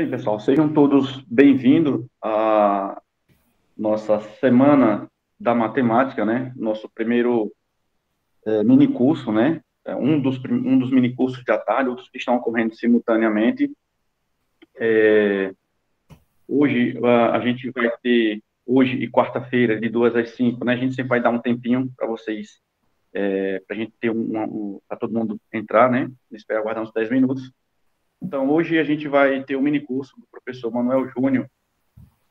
Bem, pessoal, sejam todos bem-vindos à nossa semana da matemática, né? Nosso primeiro é, mini curso, né? É, um dos, um dos mini cursos de tarde, outros que estão ocorrendo simultaneamente. É, hoje a, a gente vai ter, hoje e quarta-feira, de duas às cinco, né? A gente sempre vai dar um tempinho para vocês, é, para a gente ter um, um para todo mundo entrar, né? Espero aguardar uns 10 minutos então, hoje a gente vai ter um mini curso do professor Manuel Júnior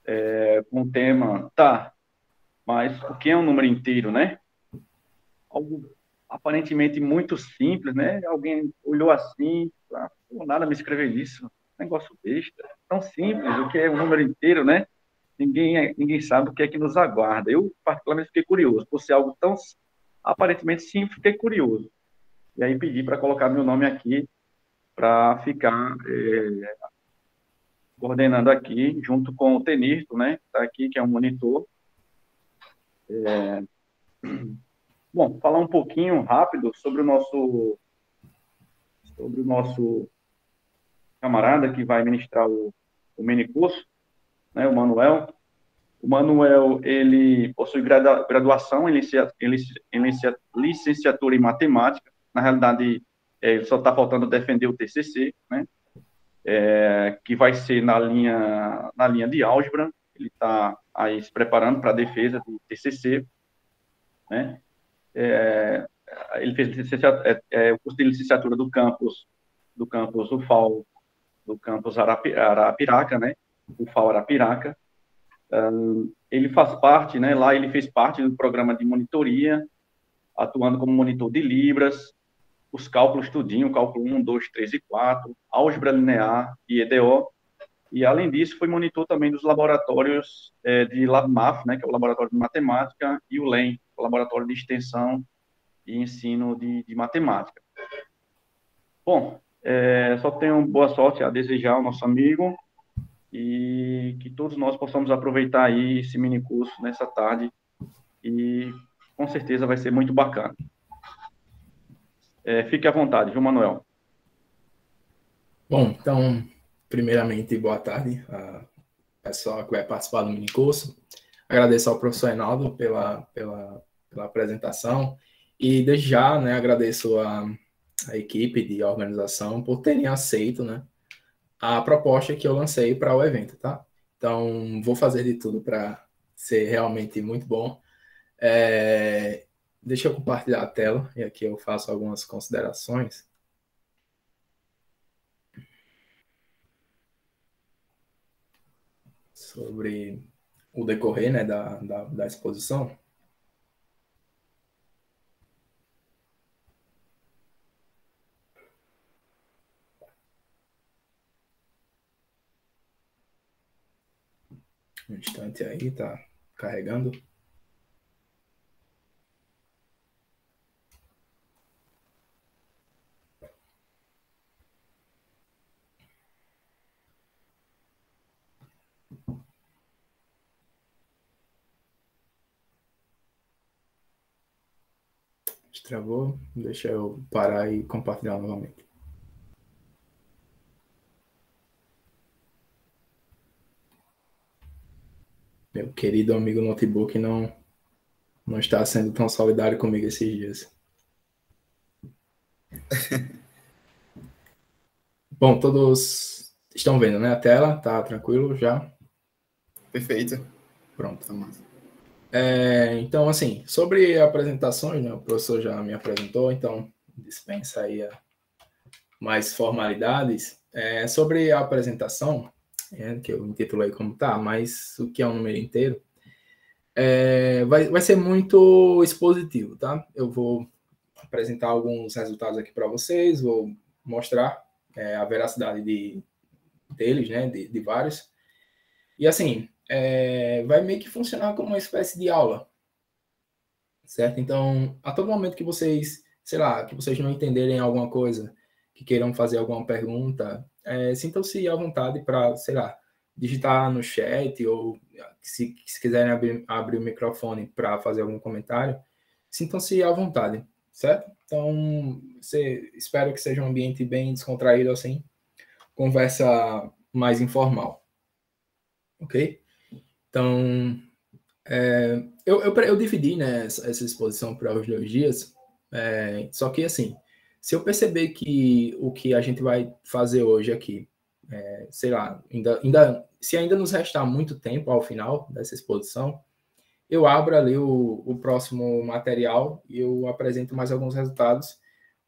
é, com o tema, tá, mas o que é um número inteiro, né? Algo aparentemente muito simples, né? Alguém olhou assim, ah, nada me escrever isso, negócio besta, tão simples, o que é um número inteiro, né? Ninguém, é, ninguém sabe o que é que nos aguarda. Eu, particularmente, fiquei curioso, por ser algo tão aparentemente simples, fiquei curioso. E aí pedi para colocar meu nome aqui para ficar é, coordenando aqui, junto com o Tenirto, né, que está aqui, que é um monitor. É, bom, falar um pouquinho rápido sobre o nosso sobre o nosso camarada que vai ministrar o, o mini curso, né, o Manuel. O Manuel, ele possui graduação em licenciatura em matemática, na realidade, é, só está faltando defender o TCC, né? É, que vai ser na linha, na linha de álgebra, ele está aí se preparando para a defesa do TCC, né? É, ele fez é, é, o curso de licenciatura do campus, do campus UFAL, do campus Arapi, Arapiraca, né? UFAL Arapiraca. Um, ele faz parte, né? Lá ele fez parte do programa de monitoria, atuando como monitor de Libras, os cálculos tudinho, cálculo 1, 2, 3 e 4, álgebra linear e EDO. E, além disso, foi monitor também dos laboratórios é, de LabMath, né, que é o Laboratório de Matemática, e o LEM, o Laboratório de Extensão e Ensino de, de Matemática. Bom, é, só tenho boa sorte a desejar ao nosso amigo e que todos nós possamos aproveitar aí esse mini curso nessa tarde e com certeza vai ser muito bacana. É, fique à vontade, viu, Manuel? Bom, então, primeiramente, boa tarde a pessoal que vai participar do mini curso. Agradeço ao professor Reinaldo pela, pela, pela apresentação e, desde já, né, agradeço a, a equipe de organização por terem aceito né, a proposta que eu lancei para o evento, tá? Então, vou fazer de tudo para ser realmente muito bom. É, Deixa eu compartilhar a tela e aqui eu faço algumas considerações. Sobre o decorrer né, da, da, da exposição. Um instante aí, tá carregando. Travou? Deixa eu parar e compartilhar novamente. Meu querido amigo notebook não, não está sendo tão solidário comigo esses dias. Bom, todos estão vendo, né? A tela, tá tranquilo já? Perfeito. Pronto. Tá é, então, assim, sobre apresentações, né, o professor já me apresentou, então dispensa aí a mais formalidades. É, sobre a apresentação, é, que eu intitulei como tá, mas o que é um número inteiro, é, vai, vai ser muito expositivo, tá? Eu vou apresentar alguns resultados aqui para vocês, vou mostrar é, a veracidade de, deles, né, de, de vários. E assim, é, vai meio que funcionar como uma espécie de aula, certo? Então, a todo momento que vocês, sei lá, que vocês não entenderem alguma coisa, que queiram fazer alguma pergunta, é, sintam-se à vontade para, sei lá, digitar no chat ou se, se quiserem abrir, abrir o microfone para fazer algum comentário, sintam-se à vontade, certo? Então, você, espero que seja um ambiente bem descontraído assim, conversa mais informal. Ok? Então, é, eu, eu, eu, dividi né, essa, essa exposição para os dois dias, é, só que assim, se eu perceber que o que a gente vai fazer hoje aqui, é, sei lá, ainda, ainda, se ainda nos restar muito tempo ao final dessa exposição, eu abro ali o, o próximo material e eu apresento mais alguns resultados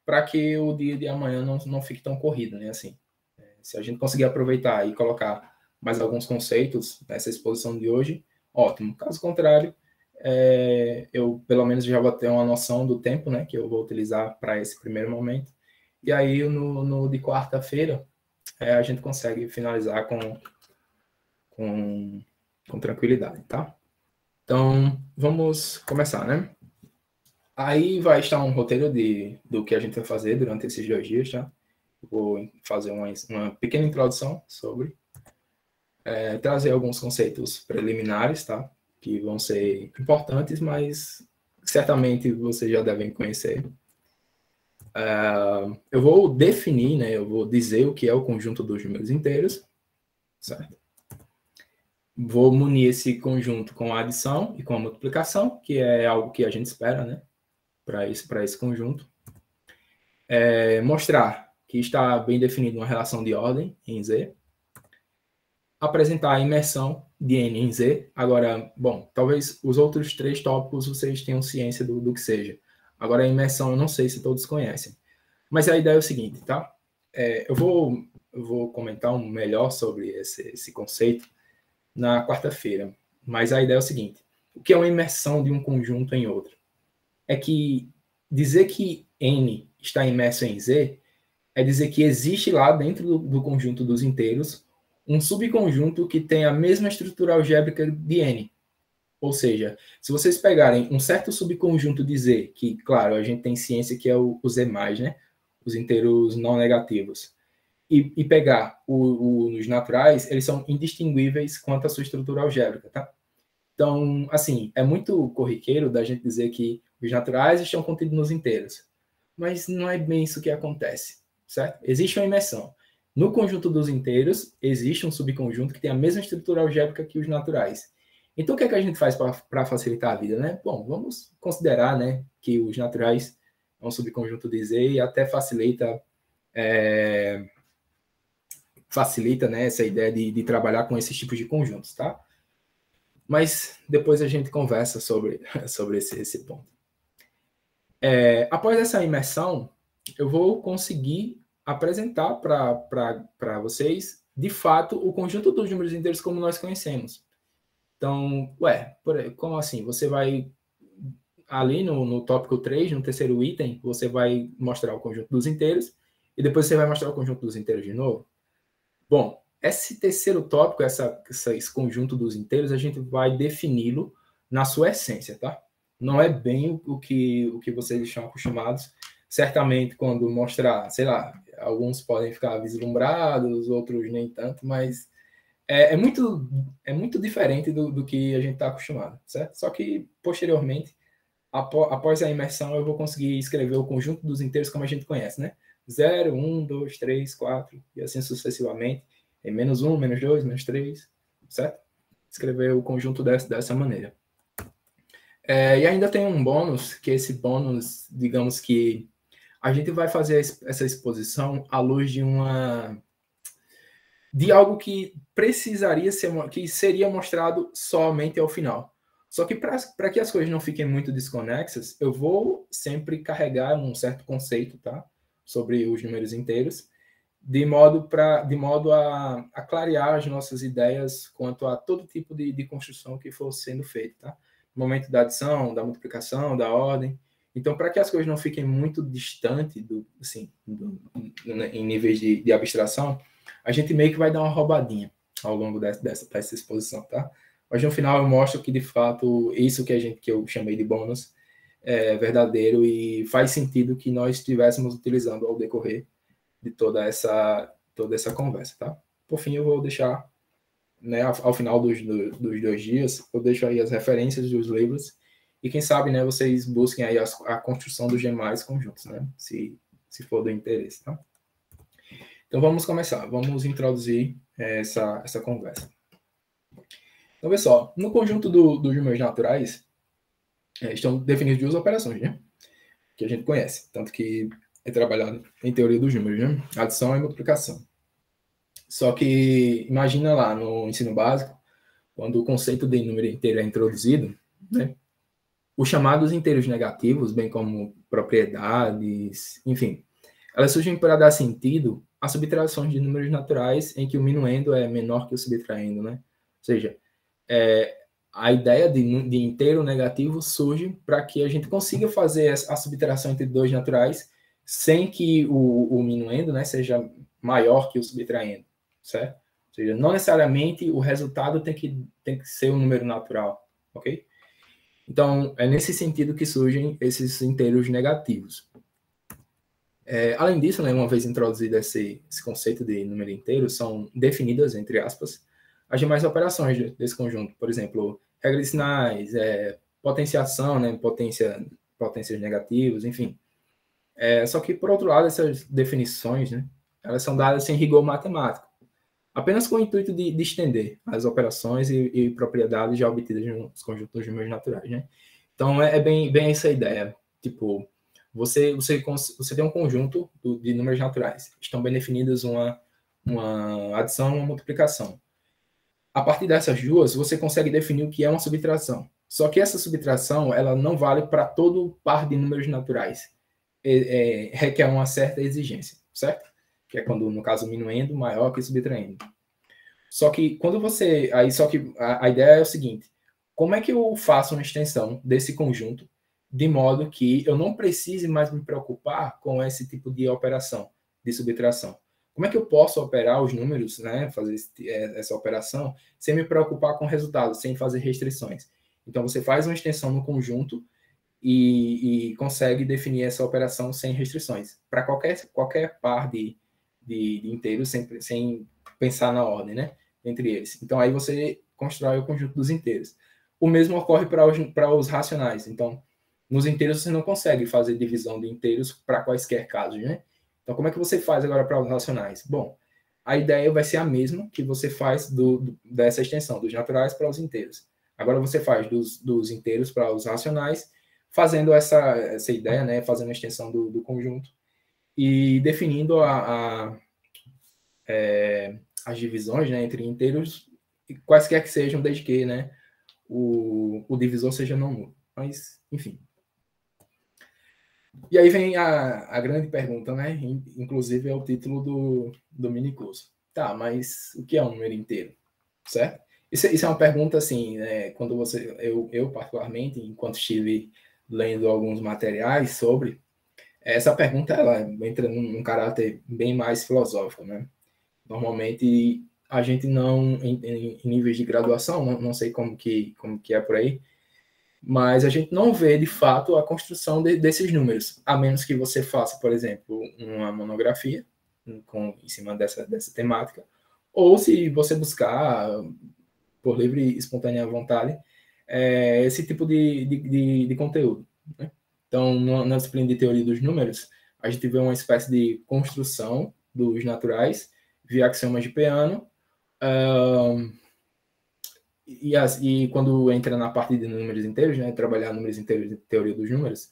para que o dia de amanhã não, não fique tão corrido, né? Assim, é, se a gente conseguir aproveitar e colocar mais alguns conceitos nessa exposição de hoje, ótimo. Caso contrário, é, eu pelo menos já vou ter uma noção do tempo, né, que eu vou utilizar para esse primeiro momento. E aí no, no de quarta-feira é, a gente consegue finalizar com, com, com tranquilidade, tá? Então, vamos começar, né? Aí vai estar um roteiro de, do que a gente vai fazer durante esses dois dias, tá? Vou fazer uma, uma pequena introdução sobre, é, trazer alguns conceitos preliminares, tá? Que vão ser importantes, mas certamente vocês já devem conhecer. Uh, eu vou definir, né? Eu vou dizer o que é o conjunto dos números inteiros, certo? Vou munir esse conjunto com a adição e com a multiplicação, que é algo que a gente espera, né? Para esse, esse conjunto. É, mostrar que está bem definido uma relação de ordem em Z. Apresentar a imersão de N em Z. Agora, bom, talvez os outros três tópicos vocês tenham ciência do, do que seja. Agora, a imersão eu não sei se todos conhecem. Mas a ideia é o seguinte, tá? É, eu, vou, eu vou comentar um melhor sobre esse, esse conceito na quarta-feira. Mas a ideia é o seguinte: o que é uma imersão de um conjunto em outro? É que dizer que N está imerso em Z é dizer que existe lá dentro do, do conjunto dos inteiros um subconjunto que tem a mesma estrutura algébrica de N. Ou seja, se vocês pegarem um certo subconjunto de Z, que, claro, a gente tem ciência que é o, o Z+, né? Os inteiros não negativos e, e pegar o, o, os naturais, eles são indistinguíveis quanto à sua estrutura algébrica, tá? Então, assim, é muito corriqueiro da gente dizer que os naturais estão contidos nos inteiros, mas não é bem isso que acontece, certo? Existe uma imersão. No conjunto dos inteiros, existe um subconjunto que tem a mesma estrutura algébrica que os naturais. Então, o que é que a gente faz para facilitar a vida, né? Bom, vamos considerar, né, que os naturais é um subconjunto de Z e até facilita é, facilita né, essa ideia de, de trabalhar com esses tipos de conjuntos, tá? Mas depois a gente conversa sobre, sobre esse, esse ponto. É, após essa imersão, eu vou conseguir apresentar para vocês, de fato, o conjunto dos números inteiros como nós conhecemos. Então, ué, por, como assim? Você vai ali no, no tópico 3, no terceiro item, você vai mostrar o conjunto dos inteiros e depois você vai mostrar o conjunto dos inteiros de novo. Bom, esse terceiro tópico, essa, esse conjunto dos inteiros, a gente vai defini-lo na sua essência, tá? Não é bem o, que, o que vocês estão acostumados. Certamente, quando mostrar, sei lá, alguns podem ficar vislumbrados, outros nem tanto, mas é, é muito, é muito diferente do, do que a gente está acostumado, certo? Só que, posteriormente, após a imersão, eu vou conseguir escrever o conjunto dos inteiros como a gente conhece, né? 0, 1, 2, 3, 4, e assim sucessivamente. Em menos 1, menos 2, menos 3, certo? Escrever o conjunto dessa, dessa maneira. É, e ainda tem um bônus, que esse bônus, digamos que a gente vai fazer essa exposição à luz de uma de algo que precisaria ser que seria mostrado somente ao final. Só que para que as coisas não fiquem muito desconexas, eu vou sempre carregar um certo conceito, tá? sobre os números inteiros, de modo, pra, de modo a, a clarear as nossas ideias quanto a todo tipo de, de construção que for sendo feito, tá? No momento da adição, da multiplicação, da ordem. Então, para que as coisas não fiquem muito distantes do, assim, do, em níveis de, de, abstração, a gente meio que vai dar uma roubadinha ao longo dessa, dessa, dessa exposição, tá? Mas no final eu mostro que de fato isso que a gente que eu chamei de bônus é, verdadeiro e faz sentido que nós estivéssemos utilizando ao decorrer de toda essa toda essa conversa, tá? Por fim, eu vou deixar, né, ao, final dos, do, dos dois dias, eu deixo aí as referências dos livros e quem sabe, né, vocês busquem aí as, a construção dos demais conjuntos, né, se, se for do interesse, tá? Então vamos começar, vamos introduzir essa, essa conversa. Então, pessoal, no conjunto do, dos números naturais, é, estão definidas duas operações, né? Que a gente conhece, tanto que é trabalhado em teoria dos números, né? Adição e multiplicação. Só que imagina lá no ensino básico, quando o conceito de número inteiro é introduzido, né? Os chamados inteiros negativos, bem como propriedades, enfim, elas surgem para dar sentido a subtrações de números naturais em que o minuendo é menor que o subtraindo, né? Ou seja, é, a ideia de, de, inteiro negativo surge para que a gente consiga fazer a subtração entre dois naturais sem que o, o minuendo né, seja maior que o subtraindo, certo? Ou seja, não necessariamente o resultado tem que, tem que ser um número natural, ok? Então, é nesse sentido que surgem esses inteiros negativos. É, além disso, né, uma vez introduzido esse, esse conceito de número inteiro, são definidas, entre aspas, as demais operações desse conjunto. Por exemplo, regra de sinais, é, potenciação, né, potência, potências negativas, enfim. É, só que, por outro lado, essas definições, né, elas são dadas sem rigor matemático, apenas com o intuito de, de estender as operações e, e, propriedades já obtidas nos conjuntos de números naturais, né? Então, é, é, bem, bem essa ideia. Tipo, você, você, você tem um conjunto de números naturais. Estão bem definidas uma, uma adição e uma multiplicação a partir dessas duas, você consegue definir o que é uma subtração. Só que essa subtração, ela não vale para todo par de números naturais. É, é, requer uma certa exigência, certo? Que é quando, no caso, minuendo maior que subtraindo. Só que quando você. Aí, só que a, a ideia é o seguinte: como é que eu faço uma extensão desse conjunto de modo que eu não precise mais me preocupar com esse tipo de operação de subtração? Como é que eu posso operar os números, né, fazer é, essa operação, sem me preocupar com o resultado, sem fazer restrições? Então, você faz uma extensão no conjunto e, e consegue definir essa operação sem restrições, para qualquer, qualquer par de, de, de inteiros, sem, sem pensar na ordem, né, entre eles. Então, aí você constrói o conjunto dos inteiros. O mesmo ocorre para os, os racionais. Então, nos inteiros você não consegue fazer divisão de inteiros para quaisquer casos, né? Então, como é que você faz agora para os racionais? Bom, a ideia vai ser a mesma que você faz do, do, dessa extensão, dos naturais para os inteiros. Agora você faz dos, dos inteiros para os racionais, fazendo essa, essa ideia, né, fazendo a extensão do, do conjunto e definindo a, a é, as divisões né, entre inteiros, quaisquer que sejam, desde que né, o, o divisor seja não nulo. Mas, enfim, e aí vem a, a grande pergunta, né? Inclusive é o título do, do mini curso. Tá, mas o que é um número inteiro? Certo? Isso, isso é uma pergunta assim, né, quando você, eu, eu particularmente, enquanto estive lendo alguns materiais sobre, essa pergunta ela entra num, caráter bem mais filosófico, né? Normalmente a gente não, em, em, níveis de graduação, não, não sei como que, como que é por aí, mas a gente não vê de fato a construção de, desses números, a menos que você faça, por exemplo, uma monografia com, em cima dessa, dessa temática, ou se você buscar, por livre e espontânea vontade, é, esse tipo de, de, de, de conteúdo. Né? Então, na disciplina de teoria dos números, a gente vê uma espécie de construção dos naturais via axiomas de Peano, uh, e, as, e quando entra na parte de números inteiros, né, trabalhar números inteiros, teoria dos números,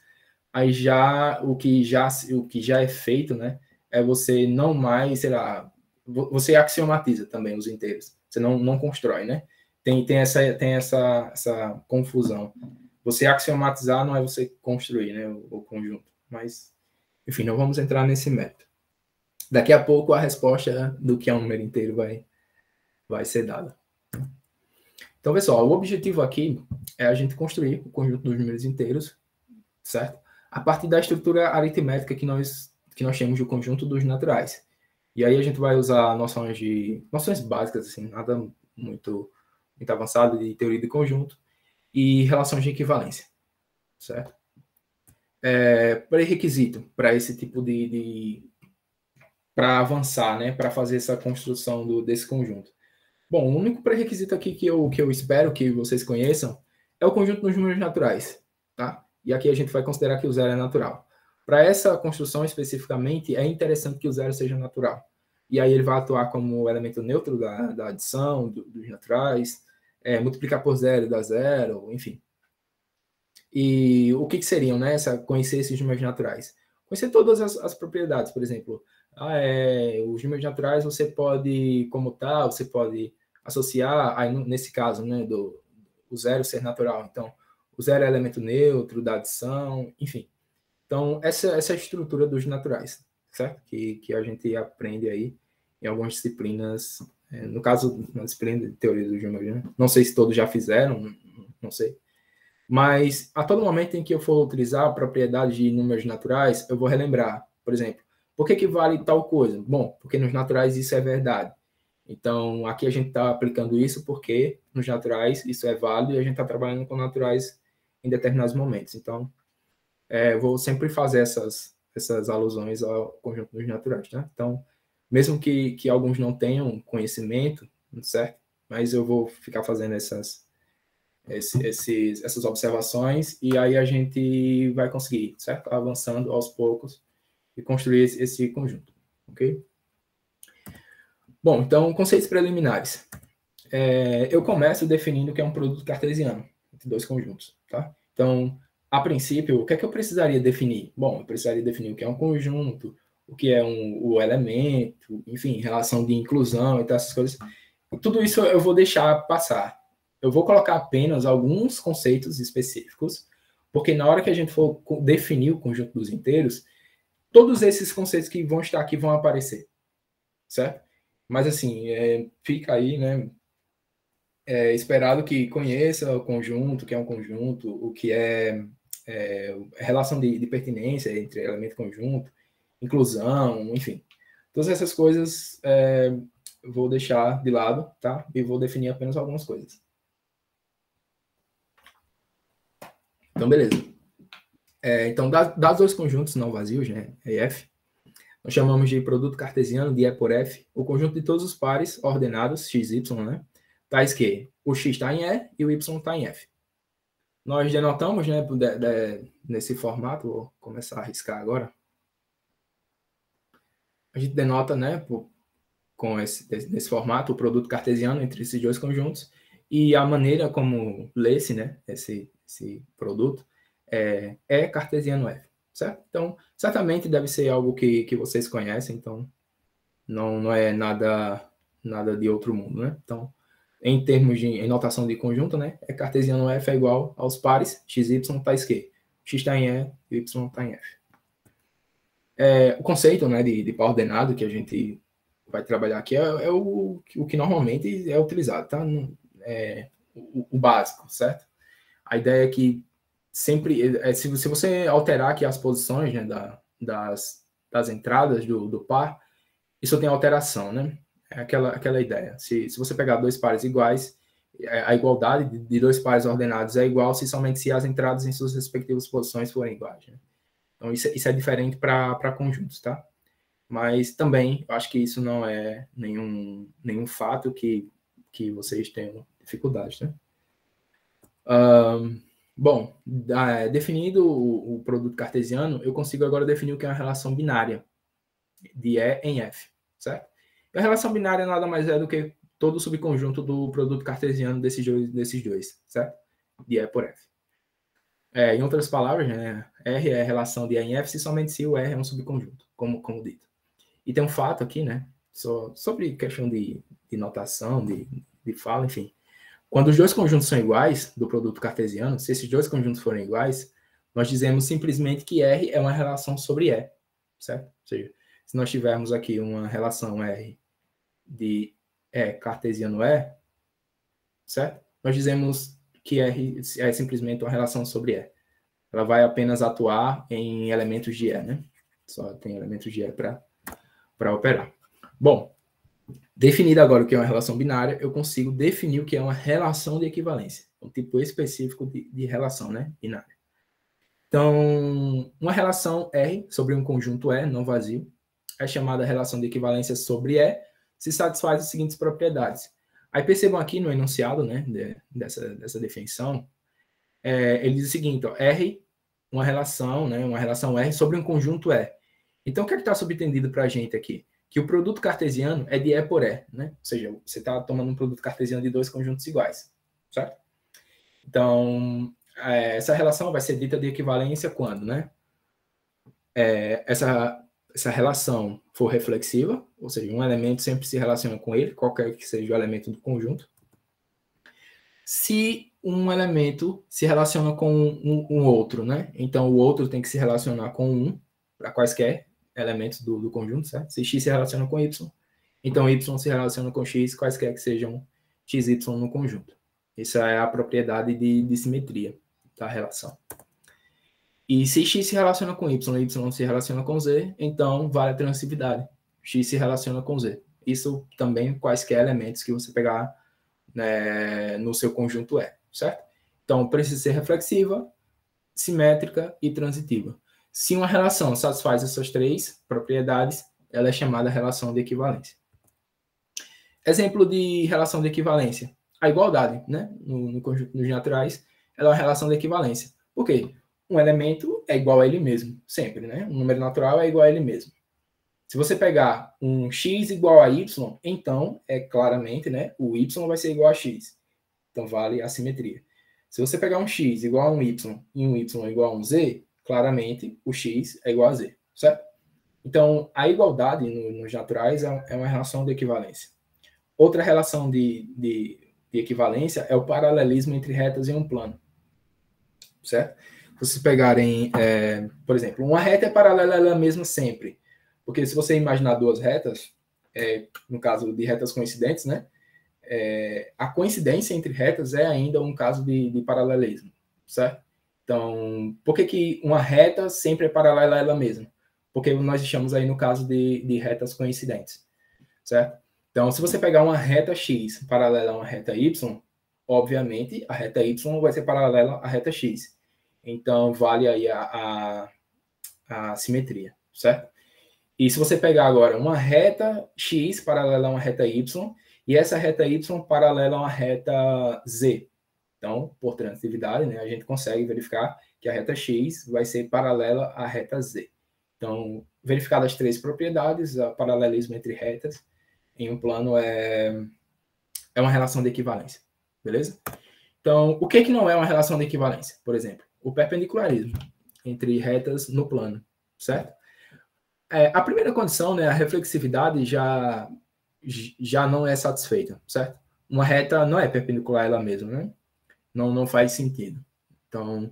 aí já o que já o que já é feito, né, é você não mais, sei lá, você axiomatiza também os inteiros. Você não, não constrói, né? Tem, tem essa tem essa essa confusão. Você axiomatizar não é você construir, né, o, o conjunto. Mas enfim, não vamos entrar nesse método. Daqui a pouco a resposta do que é um número inteiro vai vai ser dada. Então, pessoal, o objetivo aqui é a gente construir o conjunto dos números inteiros, certo? A partir da estrutura aritmética que nós, que nós temos do conjunto dos naturais. E aí a gente vai usar noções de noções básicas, assim, nada muito, muito avançado de teoria de conjunto e relações de equivalência, certo? É, pré-requisito para esse tipo de, de para avançar, né, para fazer essa construção do, desse conjunto. Bom, o único pré-requisito aqui que eu, que eu espero que vocês conheçam é o conjunto dos números naturais, tá? E aqui a gente vai considerar que o zero é natural. Para essa construção especificamente, é interessante que o zero seja natural. e aí ele vai atuar como elemento neutro da, da adição do, dos naturais, é, multiplicar por zero dá zero, enfim. E o que, que seriam, né? Essa, conhecer esses números naturais? Conhecer todas as, as propriedades, por exemplo, ah, é, os números naturais você pode como tal, você pode associar, aí, nesse caso, né, do o zero ser natural. Então, o zero é elemento neutro da adição, enfim. Então, essa, essa é a estrutura dos naturais, certo? Que, que a gente aprende aí em algumas disciplinas, é, no caso, na disciplina de teoria do números, né? não sei se todos já fizeram, não sei. Mas a todo momento em que eu for utilizar a propriedade de números naturais, eu vou relembrar, por exemplo, por que, que vale tal coisa? Bom, porque nos naturais isso é verdade. Então, aqui a gente está aplicando isso porque nos naturais isso é válido e a gente está trabalhando com naturais em determinados momentos. Então, é, vou sempre fazer essas, essas alusões ao conjunto dos naturais, né? Então, mesmo que, que alguns não tenham conhecimento, certo? Mas eu vou ficar fazendo essas, esse, esses, essas observações e aí a gente vai conseguir, certo? Avançando aos poucos e construir esse, esse conjunto, ok? Bom, então, conceitos preliminares. É, eu começo definindo o que é um produto cartesiano, entre dois conjuntos, tá? Então, a princípio, o que é que eu precisaria definir? Bom, eu precisaria definir o que é um conjunto, o que é um, o elemento, enfim, relação de inclusão e tal, essas coisas. Tudo isso eu vou deixar passar. Eu vou colocar apenas alguns conceitos específicos, porque na hora que a gente for definir o conjunto dos inteiros, todos esses conceitos que vão estar aqui vão aparecer, certo? Mas assim, é, fica aí, né? É esperado que conheça o conjunto, o que é um conjunto, o que é, é relação de, de, pertinência entre elemento e conjunto, inclusão, enfim. Todas essas coisas é, vou deixar de lado, tá? E vou definir apenas algumas coisas. Então, beleza. É, então, das dois conjuntos não vazios, né, EF, nós chamamos de produto cartesiano de E por F, o conjunto de todos os pares ordenados, x, y, né? Tais que o x está em E e o y está em F. Nós denotamos, né, de, de, nesse formato, vou começar a riscar agora. A gente denota, né, por, com esse, nesse formato, o produto cartesiano entre esses dois conjuntos e a maneira como lê-se, né, esse, esse produto é, é cartesiano F certo? Então, certamente deve ser algo que, que vocês conhecem, então não, não é nada nada de outro mundo, né? Então, em termos de em notação de conjunto, né, é cartesiano F é igual aos pares x, y tais que x está em e y está em F. É, o conceito né, de, de par ordenado que a gente vai trabalhar aqui é, é o, o que normalmente é utilizado, tá? É, o, o básico, certo? A ideia é que sempre, é, se, se você alterar aqui as posições né, da, das, das entradas do, do par, isso tem alteração, né? É aquela, aquela ideia. Se, se você pegar dois pares iguais, é, a igualdade de dois pares ordenados é igual se somente se as entradas em suas respectivas posições forem iguais. Né? Então, isso, isso é diferente para conjuntos, tá? Mas também, eu acho que isso não é nenhum, nenhum fato que, que vocês tenham dificuldade, né? Um, Bom, definido o, o, produto cartesiano, eu consigo agora definir o que é uma relação binária de E em F, certo? E a relação binária nada mais é do que todo o subconjunto do produto cartesiano desses dois, desses dois certo? De E por F. É, em outras palavras, né, R é a relação de E em F se somente se o R é um subconjunto, como, como dito. E tem um fato aqui, né, so, sobre questão de, de notação, de, de fala, enfim. Quando os dois conjuntos são iguais, do produto cartesiano, se esses dois conjuntos forem iguais, nós dizemos simplesmente que R é uma relação sobre E, certo? Ou seja, se nós tivermos aqui uma relação R de E cartesiano E, certo? Nós dizemos que R é simplesmente uma relação sobre E. Ela vai apenas atuar em elementos de E, né? Só tem elementos de E para operar. Bom, Definido agora o que é uma relação binária, eu consigo definir o que é uma relação de equivalência, um tipo específico de, de relação né, binária. Então, uma relação R sobre um conjunto E não vazio é chamada relação de equivalência sobre E, se satisfaz as seguintes propriedades. Aí percebam aqui no enunciado né, de, dessa, dessa definição, é, ele diz o seguinte, ó, R, uma relação, né, uma relação R sobre um conjunto E. Então, o que é está subtendido para a gente aqui? que o produto cartesiano é de E por E, né? Ou seja, você está tomando um produto cartesiano de dois conjuntos iguais, certo? Então, é, essa relação vai ser dita de equivalência quando, né? É, essa, essa relação for reflexiva, ou seja, um elemento sempre se relaciona com ele, qualquer que seja o elemento do conjunto. Se um elemento se relaciona com um, um outro, né? Então, o outro tem que se relacionar com um, para quaisquer elementos do, do conjunto, certo? Se x se relaciona com y, então y se relaciona com x, quaisquer que sejam x, y no conjunto. Essa é a propriedade de, de simetria da relação. E se x se relaciona com y, y se relaciona com z, então vale a transitividade. x se relaciona com z. Isso também quaisquer elementos que você pegar né, no seu conjunto é, certo? Então precisa ser reflexiva, simétrica e transitiva. Se uma relação satisfaz essas três propriedades, ela é chamada relação de equivalência. Exemplo de relação de equivalência. A igualdade, né? No, no conjunto dos naturais, ela é uma relação de equivalência. Por quê? Um elemento é igual a ele mesmo, sempre, né? Um número natural é igual a ele mesmo. Se você pegar um x igual a y, então é claramente, né? O y vai ser igual a x. Então vale a simetria. Se você pegar um x igual a um y e um y igual a um z, claramente o x é igual a z, certo? Então, a igualdade no, nos naturais é, é uma relação de equivalência. Outra relação de, de, de, equivalência é o paralelismo entre retas em um plano, certo? Vocês pegarem, é, por exemplo, uma reta é paralela a ela mesma sempre, porque se você imaginar duas retas, é, no caso de retas coincidentes, né? É, a coincidência entre retas é ainda um caso de, de paralelismo, certo? Então, por que, que uma reta sempre é paralela a ela mesma? Porque nós estamos aí no caso de, de retas coincidentes, certo? Então, se você pegar uma reta x paralela a uma reta y, obviamente a reta y vai ser paralela à reta x. Então, vale aí a, a, a simetria, certo? E se você pegar agora uma reta x paralela a uma reta y, e essa reta y paralela a uma reta z, então, por transitividade, né, a gente consegue verificar que a reta x vai ser paralela à reta z. Então, verificadas as três propriedades, o paralelismo entre retas em um plano é, é uma relação de equivalência, beleza? Então, o que, que não é uma relação de equivalência? Por exemplo, o perpendicularismo entre retas no plano, certo? É, a primeira condição, né, a reflexividade já, já não é satisfeita, certo? Uma reta não é perpendicular a ela mesma, né? não, não faz sentido. Então,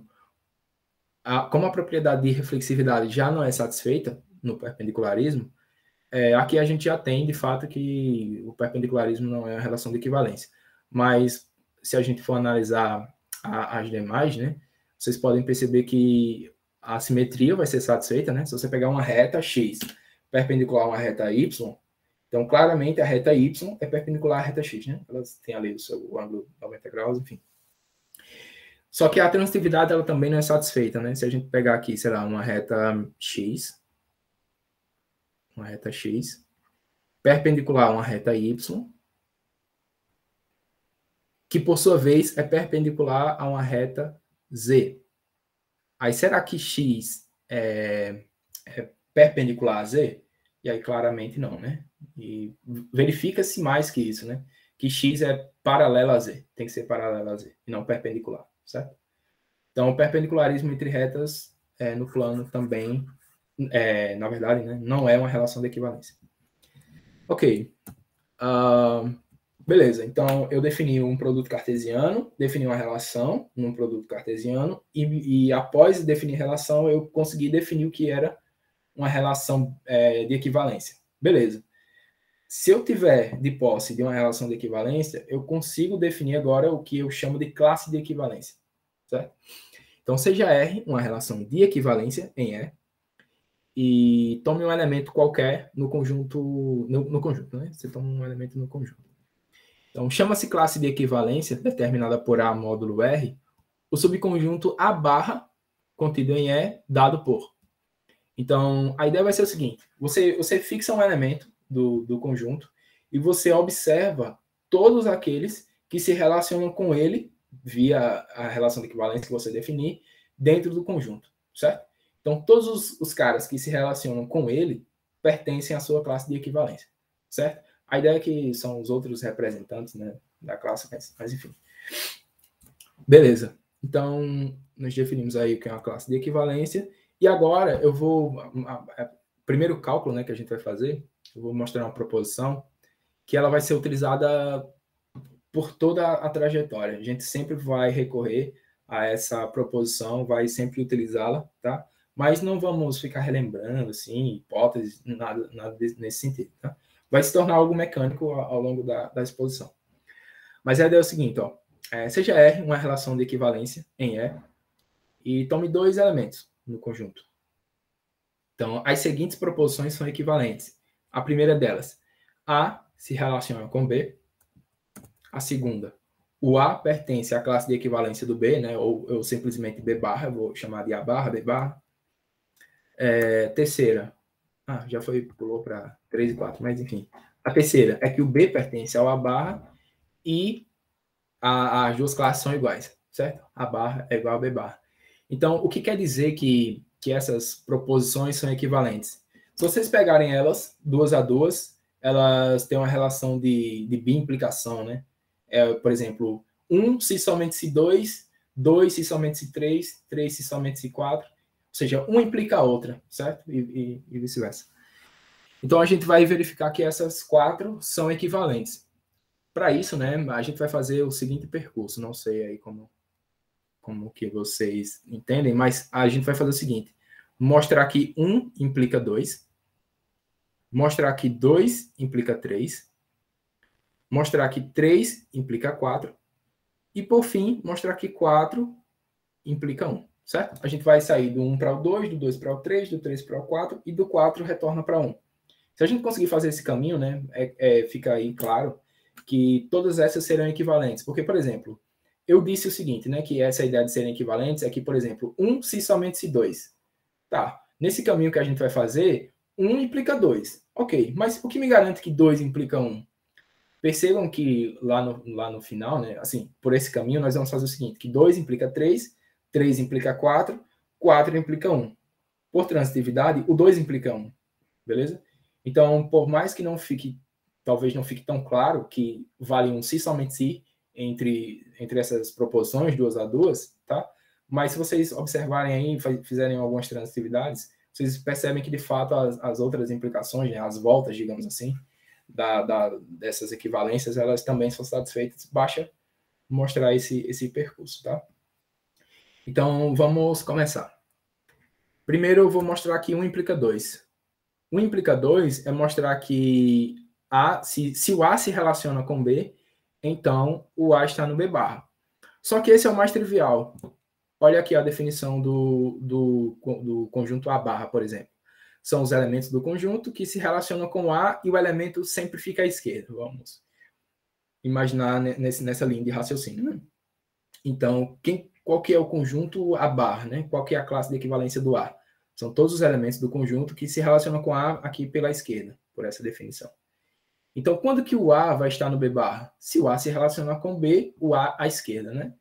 a, como a propriedade de reflexividade já não é satisfeita no perpendicularismo, é, aqui a gente já tem, de fato, que o perpendicularismo não é uma relação de equivalência. Mas, se a gente for analisar a, as demais, né, vocês podem perceber que a simetria vai ser satisfeita, né? Se você pegar uma reta x perpendicular a uma reta y, então, claramente, a reta y é perpendicular à reta x, né? Elas têm ali o seu ângulo 90 graus, enfim. Só que a transitividade ela também não é satisfeita, né? Se a gente pegar aqui, sei lá, uma reta x, uma reta x, perpendicular a uma reta y, que por sua vez é perpendicular a uma reta z. Aí será que x é, é perpendicular a z? E aí claramente não, né? E verifica-se mais que isso, né? Que x é paralelo a z, tem que ser paralelo a z, e não perpendicular certo? Então, o perpendicularismo entre retas é, no plano também, é, na verdade, né, não é uma relação de equivalência. Ok. Uh, beleza, então eu defini um produto cartesiano, defini uma relação num produto cartesiano, e, e após definir relação, eu consegui definir o que era uma relação é, de equivalência. Beleza. Se eu tiver de posse de uma relação de equivalência, eu consigo definir agora o que eu chamo de classe de equivalência. Certo? Então, seja R uma relação de equivalência em E e tome um elemento qualquer no conjunto, no, no conjunto, né? Você toma um elemento no conjunto. Então, chama-se classe de equivalência, determinada por A módulo R, o subconjunto A barra contido em E dado por. Então, a ideia vai ser o seguinte: você, você fixa um elemento do, do conjunto e você observa todos aqueles que se relacionam com ele via a relação de equivalência que você definir dentro do conjunto, certo? Então, todos os, os caras que se relacionam com ele, pertencem à sua classe de equivalência, certo? A ideia é que são os outros representantes né, da classe, mas enfim. Beleza. Então, nós definimos aí o que é uma classe de equivalência. E agora eu vou. primeiro cálculo né, que a gente vai fazer, eu vou mostrar uma proposição que ela vai ser utilizada por toda a trajetória. A gente sempre vai recorrer a essa proposição, vai sempre utilizá-la, tá? Mas não vamos ficar relembrando, assim, hipóteses, nada, nada nesse sentido, tá? Vai se tornar algo mecânico ao, longo da, da exposição. Mas a ideia é o seguinte, ó. É, seja R uma relação de equivalência em E e tome dois elementos no conjunto. Então, as seguintes proposições são equivalentes. A primeira delas, A se relaciona com B. A segunda, o A pertence à classe de equivalência do B, né? ou, ou simplesmente B barra, vou chamar de A barra, B barra. É, terceira, ah, já foi, pulou para 3 e 4, mas enfim. A terceira é que o B pertence ao A barra e a, as duas classes são iguais, certo? A barra é igual a B barra. Então, o que quer dizer que, que essas proposições são equivalentes? Se vocês pegarem elas, duas a duas, elas têm uma relação de, de bi-implicação, né? É, por exemplo, 1 se somente se 2, 2 se somente se 3, 3 se somente se 4. Ou seja, uma implica a outra, certo? E, e, e vice-versa. Então a gente vai verificar que essas quatro são equivalentes. Para isso, né, a gente vai fazer o seguinte percurso. Não sei aí como, como que vocês entendem, mas a gente vai fazer o seguinte: mostrar que 1 implica 2, mostrar que 2 implica 3, mostrar que 3 implica 4 e, por fim, mostrar que 4 implica 1, certo? A gente vai sair do 1 para o 2, do 2 para o 3, do 3 para o 4 e do 4 retorna para 1. Se a gente conseguir fazer esse caminho, né, é, é, fica aí claro que todas essas serão equivalentes. Porque, por exemplo, eu disse o seguinte, né, que essa ideia de serem equivalentes é que, por exemplo, 1 se somente se 2. Tá, nesse caminho que a gente vai fazer, 1 implica 2. Ok, mas o que me garante que 2 implica 1? Percebam que lá no, lá no final, né, assim, por esse caminho, nós vamos fazer o seguinte, que 2 implica 3, 3 implica 4, 4 implica 1. Por transitividade, o 2 implica 1. Beleza? Então, por mais que não fique, talvez não fique tão claro que vale um si somente si entre, entre essas proposições, duas a duas, tá? Mas se vocês observarem aí, fizerem algumas transitividades, vocês percebem que, de fato, as, as outras implicações, né, as voltas, digamos assim, da, da, dessas equivalências, elas também são satisfeitas. Basta mostrar esse, esse percurso, tá? Então, vamos começar. Primeiro, eu vou mostrar que um implica dois. Um implica dois é mostrar que A, se, se o A se relaciona com B, então o A está no B barra. Só que esse é o mais trivial. Olha aqui a definição do, do, do conjunto A barra, por exemplo são os elementos do conjunto que se relacionam com A e o elemento sempre fica à esquerda. Vamos imaginar nesse, nessa linha de raciocínio. Né? Então, quem, qual que é o conjunto A barra? Né? Qual que é a classe de equivalência do A? São todos os elementos do conjunto que se relacionam com A aqui pela esquerda, por essa definição. Então, quando que o A vai estar no B barra? Se o A se relacionar com B, o A à esquerda, né?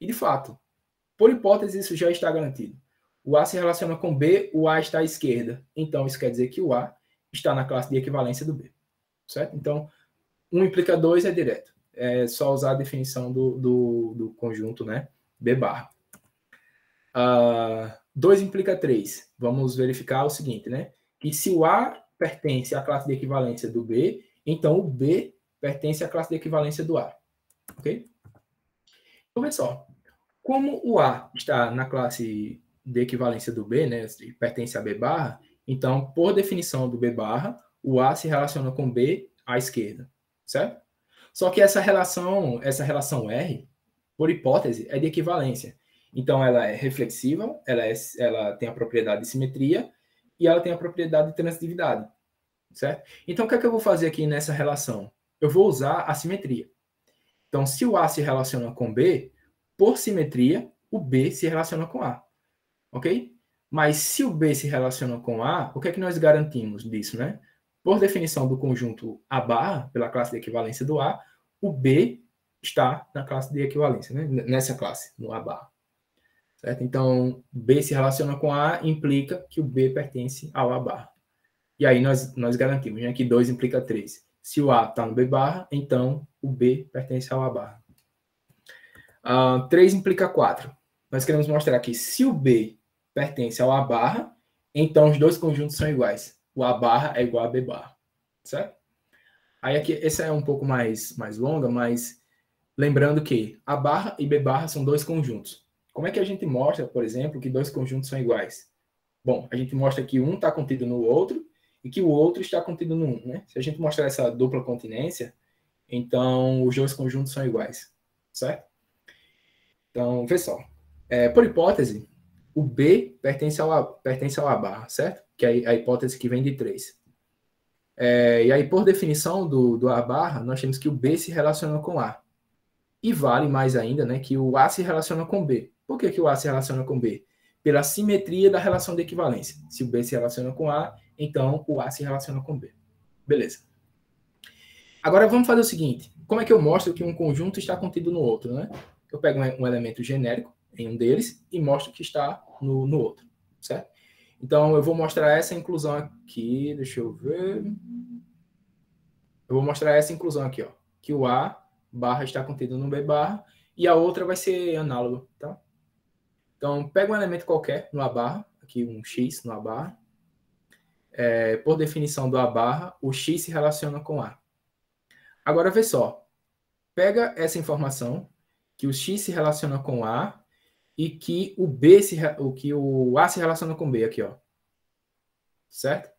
E de fato, por hipótese, isso já está garantido. O A se relaciona com B, o A está à esquerda. Então, isso quer dizer que o A está na classe de equivalência do B. Certo? Então, 1 implica 2 é direto. É só usar a definição do, do, do conjunto, né? B barra. 2 uh, implica 3. Vamos verificar o seguinte, né? Que se o A pertence à classe de equivalência do B, então o B pertence à classe de equivalência do A. Ok? Então, veja só. Como o A está na classe de equivalência do B, né, pertence a B barra, então, por definição do B barra, o A se relaciona com B à esquerda, certo? Só que essa relação, essa relação R, por hipótese, é de equivalência. Então, ela é reflexiva, ela, é, ela tem a propriedade de simetria e ela tem a propriedade de transitividade, certo? Então, o que é que eu vou fazer aqui nessa relação? Eu vou usar a simetria. Então, se o A se relaciona com B, por simetria, o B se relaciona com A ok? Mas se o B se relaciona com A, o que é que nós garantimos disso, né? Por definição do conjunto A barra, pela classe de equivalência do A, o B está na classe de equivalência, né? nessa classe, no A barra. Certo? Então, B se relaciona com A implica que o B pertence ao A barra. E aí nós, nós garantimos né, que 2 implica 3. Se o A está no B barra, então o B pertence ao A barra. Uh, ah, 3 implica 4. Nós queremos mostrar que se o B pertence ao A barra, então os dois conjuntos são iguais. O A barra é igual a B barra. Certo? Aí aqui, essa é um pouco mais, mais longa, mas lembrando que A barra e B barra são dois conjuntos. Como é que a gente mostra, por exemplo, que dois conjuntos são iguais? Bom, a gente mostra que um está contido no outro e que o outro está contido no um. Né? Se a gente mostrar essa dupla continência, então os dois conjuntos são iguais, certo? Então, só. É, por hipótese, o B pertence ao, A, pertence ao A barra, certo? Que é a hipótese que vem de 3. É, e aí, por definição do, do A barra, nós temos que o B se relaciona com A. E vale mais ainda né, que o A se relaciona com B. Por que, que o A se relaciona com B? pela simetria da relação de equivalência. Se o B se relaciona com A, então o A se relaciona com B. Beleza. Agora vamos fazer o seguinte: como é que eu mostro que um conjunto está contido no outro? Né? Eu pego um elemento genérico em um deles e mostro que está no, no outro, certo? Então eu vou mostrar essa inclusão aqui, deixa eu ver. Eu vou mostrar essa inclusão aqui, ó, que o A barra está contido no B barra e a outra vai ser análogo, tá? Então, pega um elemento qualquer no A barra, aqui um X no A barra. É, por definição do A barra, o X se relaciona com A. Agora, vê só. Pega essa informação, que o X se relaciona com A e que o B se, o que o A se relaciona com B aqui, ó. Certo? O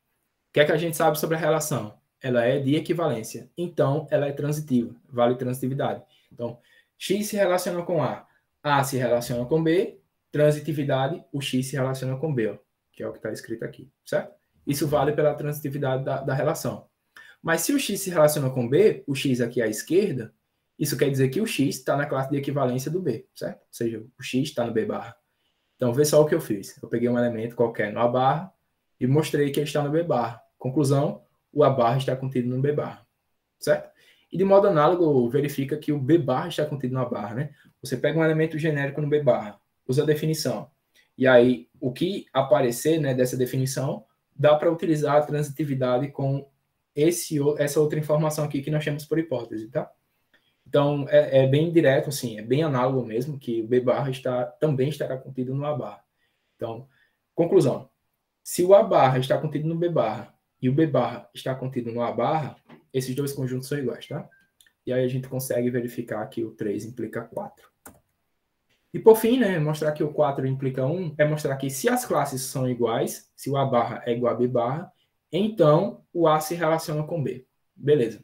que é que a gente sabe sobre a relação? Ela é de equivalência. Então, ela é transitiva, vale transitividade. Então, X se relaciona com A, A se relaciona com B transitividade, o x se relaciona com b, ó, que é o que está escrito aqui, certo? Isso vale pela transitividade da, da relação. Mas se o x se relaciona com b, o x aqui à esquerda, isso quer dizer que o x está na classe de equivalência do b, certo? Ou seja, o x está no b barra. Então, vê só o que eu fiz. Eu peguei um elemento qualquer no a barra e mostrei que ele está no b barra. Conclusão, o a barra está contido no b barra, certo? E de modo análogo, verifica que o b barra está contido na barra, né? Você pega um elemento genérico no b barra, usa a definição. E aí, o que aparecer né, dessa definição, dá para utilizar a transitividade com esse, essa outra informação aqui que nós chamamos por hipótese, tá? Então, é, é, bem direto, assim, é bem análogo mesmo, que o B barra está, também estará contido no A barra. Então, conclusão. Se o A barra está contido no B barra e o B barra está contido no A barra, esses dois conjuntos são iguais, tá? E aí a gente consegue verificar que o 3 implica 4. E por fim, né, mostrar que o 4 implica 1 é mostrar que se as classes são iguais, se o A barra é igual a B barra, então o A se relaciona com B. Beleza.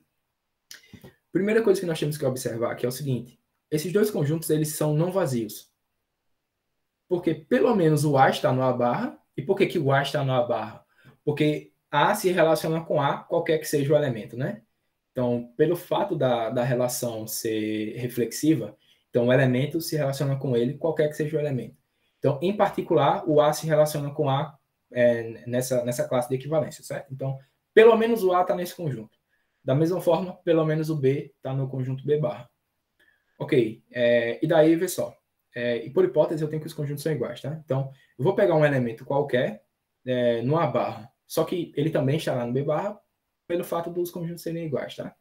Primeira coisa que nós temos que observar aqui é o seguinte: esses dois conjuntos eles são não vazios. Porque pelo menos o A está no A barra. E por que, que o A está no A barra? Porque A se relaciona com A, qualquer que seja o elemento, né? Então, pelo fato da, da relação ser reflexiva, então, o elemento se relaciona com ele, qualquer que seja o elemento. Então, em particular, o A se relaciona com A é, nessa, nessa classe de equivalência, certo? Então, pelo menos o A está nesse conjunto. Da mesma forma, pelo menos o B está no conjunto B barra. Ok, é, e daí, vê só. É, e por hipótese, eu tenho que os conjuntos são iguais, tá? Então, eu vou pegar um elemento qualquer é, no A barra, só que ele também estará no B barra, pelo fato dos conjuntos serem iguais, tá?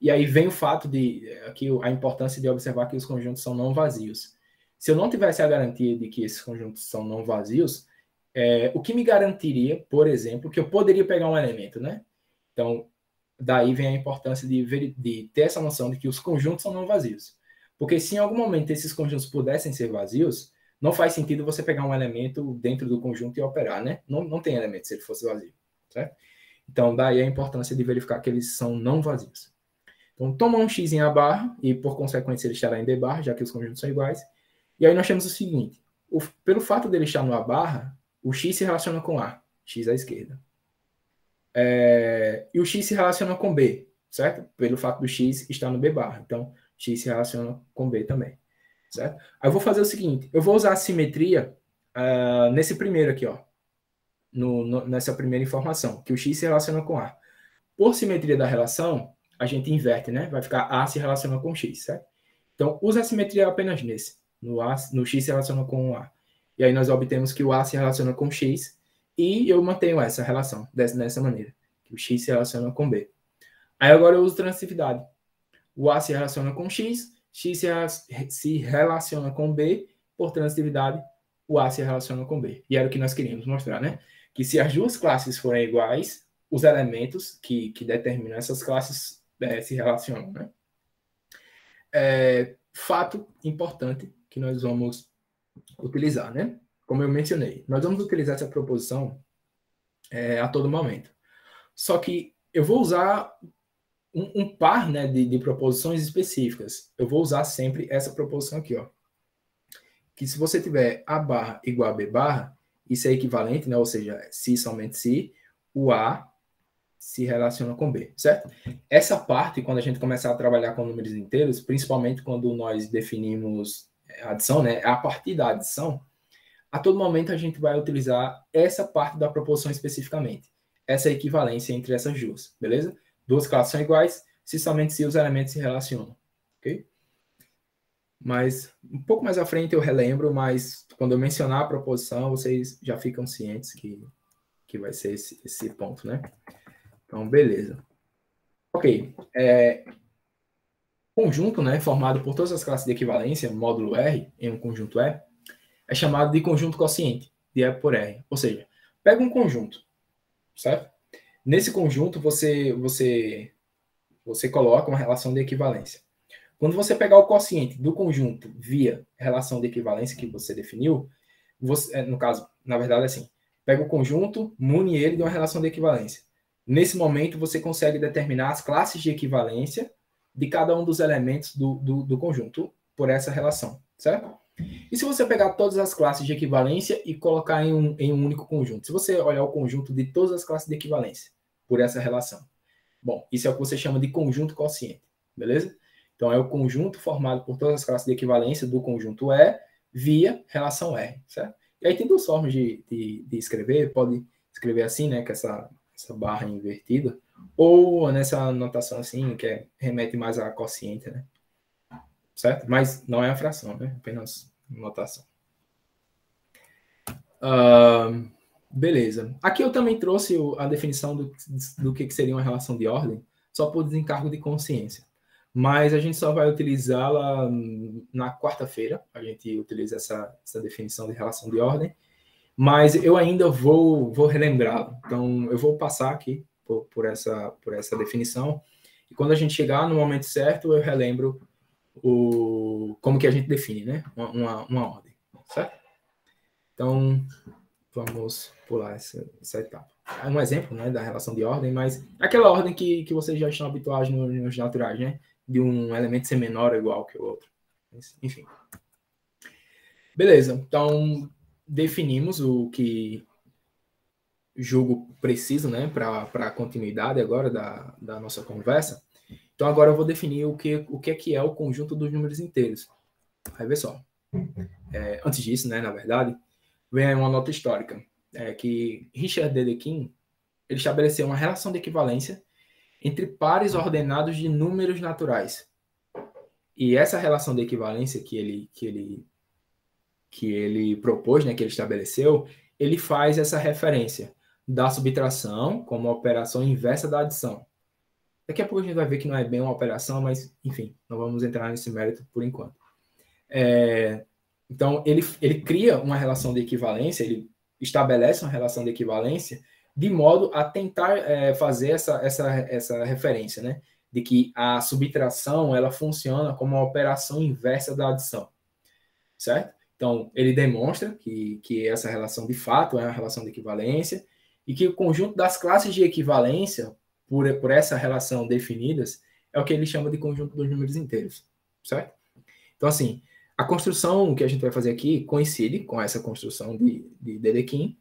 E aí vem o fato de aqui a importância de observar que os conjuntos são não vazios. Se eu não tivesse a garantia de que esses conjuntos são não vazios, é, o que me garantiria, por exemplo, que eu poderia pegar um elemento, né? Então, daí vem a importância de, ver, de ter essa noção de que os conjuntos são não vazios. Porque se em algum momento esses conjuntos pudessem ser vazios, não faz sentido você pegar um elemento dentro do conjunto e operar, né? Não, não tem elemento se ele fosse vazio, certo? Então, daí a importância de verificar que eles são não vazios. Então, toma um x em A barra, e por consequência ele estará em B barra, já que os conjuntos são iguais. E aí nós temos o seguinte: o, pelo fato dele estar no A barra, o x se relaciona com A, x à esquerda. É, e o x se relaciona com B, certo? Pelo fato do x estar no B barra. Então, x se relaciona com B também, certo? Aí eu vou fazer o seguinte: eu vou usar a simetria uh, nesse primeiro aqui, ó. No, no, nessa primeira informação, que o x se relaciona com A. Por simetria da relação, a gente inverte, né? Vai ficar A se relaciona com X, certo? Então, usa a simetria apenas nesse. No, A, no X se relaciona com A. E aí nós obtemos que o A se relaciona com X e eu mantenho essa relação dessa, dessa maneira, que o x se relaciona com b. Aí agora eu uso transitividade. O A se relaciona com X, X se relaciona com B, por transitividade, o A se relaciona com B. E era o que nós queríamos mostrar, né? Que se as duas classes forem iguais, os elementos que, que determinam essas classes é, se relacionam, né? É, fato importante que nós vamos utilizar, né? Como eu mencionei, nós vamos utilizar essa proposição é, a todo momento. Só que eu vou usar um, um par né, de, de, proposições específicas. Eu vou usar sempre essa proposição aqui, ó. Que se você tiver A barra igual a B barra, isso é equivalente, né? Ou seja, se somente se, o A se relaciona com B, certo? Essa parte, quando a gente começar a trabalhar com números inteiros, principalmente quando nós definimos adição, né? A partir da adição, a todo momento a gente vai utilizar essa parte da proposição especificamente. Essa equivalência entre essas duas, beleza? Duas classes são iguais se somente se os elementos se relacionam, ok? Mas um pouco mais à frente eu relembro, mas quando eu mencionar a proposição, vocês já ficam cientes que, que vai ser esse, esse ponto, né? Então, beleza. Ok. É, conjunto, né, formado por todas as classes de equivalência, módulo R, em um conjunto E, é chamado de conjunto quociente, de E por R. Ou seja, pega um conjunto, certo? Nesse conjunto, você, você, você coloca uma relação de equivalência. Quando você pegar o quociente do conjunto via relação de equivalência que você definiu, você, é, no caso, na verdade, é assim, pega o conjunto, mune ele de uma relação de equivalência. Nesse momento, você consegue determinar as classes de equivalência de cada um dos elementos do, do, do conjunto por essa relação, certo? E se você pegar todas as classes de equivalência e colocar em um, em um único conjunto? Se você olhar o conjunto de todas as classes de equivalência por essa relação. Bom, isso é o que você chama de conjunto quociente, beleza? Então, é o conjunto formado por todas as classes de equivalência do conjunto E via relação R, certo? E aí tem duas formas de, de, de escrever. Pode escrever assim, né, com essa, essa barra invertida, ou nessa notação assim, que é, remete mais a quociente, né? Certo? Mas não é a fração, né? Apenas notação. Uh, beleza. Aqui eu também trouxe a definição do, do que seria uma relação de ordem, só por desencargo de consciência. Mas a gente só vai utilizá-la na quarta-feira. A gente utiliza essa, essa definição de relação de ordem. Mas eu ainda vou, vou relembrá-la. Então, eu vou passar aqui por, por, essa, por essa definição. E quando a gente chegar no momento certo, eu relembro o, como que a gente define, né? Uma, uma, uma ordem, certo? Então, vamos pular essa, essa etapa. É um exemplo né, da relação de ordem, mas aquela ordem que, que vocês já estão habituados nos, nos naturais, né? De um elemento ser menor ou igual que o outro. Enfim. Beleza, então definimos o que julgo preciso né, para a continuidade agora da, da nossa conversa. Então agora eu vou definir o que, o que é que é o conjunto dos números inteiros. Aí vê só. É, antes disso, né, na verdade, vem aí uma nota histórica, é, que Richard Dedekind ele estabeleceu uma relação de equivalência entre pares ordenados de números naturais. E essa relação de equivalência que ele, que ele, que ele propôs, né, que ele estabeleceu, ele faz essa referência da subtração como operação inversa da adição. Daqui a pouco a gente vai ver que não é bem uma operação, mas, enfim, não vamos entrar nesse mérito por enquanto. É, então, ele, ele cria uma relação de equivalência, ele estabelece uma relação de equivalência de modo a tentar é, fazer essa, essa, essa referência, né? De que a subtração, ela funciona como uma operação inversa da adição, certo? Então, ele demonstra que, que essa relação de fato é uma relação de equivalência e que o conjunto das classes de equivalência por, por essa relação definidas, é o que ele chama de conjunto dos números inteiros, certo? Então, assim, a construção que a gente vai fazer aqui coincide com essa construção de, de Dedekind,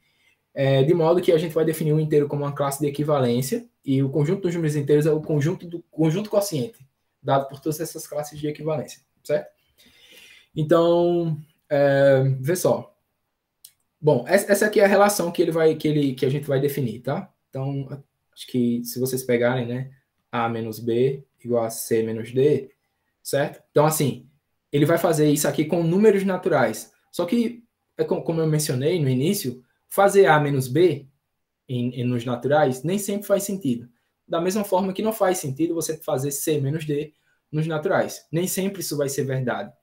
é, de modo que a gente vai definir o inteiro como uma classe de equivalência e o conjunto dos números inteiros é o conjunto do conjunto quociente, dado por todas essas classes de equivalência, certo? Então, é, vê só. Bom, essa aqui é a relação que ele vai que ele que a gente vai definir, tá? Então, Acho que se vocês pegarem, né? A menos B igual a C menos D, certo? Então, assim, ele vai fazer isso aqui com números naturais. Só que, é como eu mencionei no início, fazer A menos B em, em, nos naturais, nem sempre faz sentido. Da mesma forma que não faz sentido você fazer C menos D nos naturais. Nem sempre isso vai ser verdade.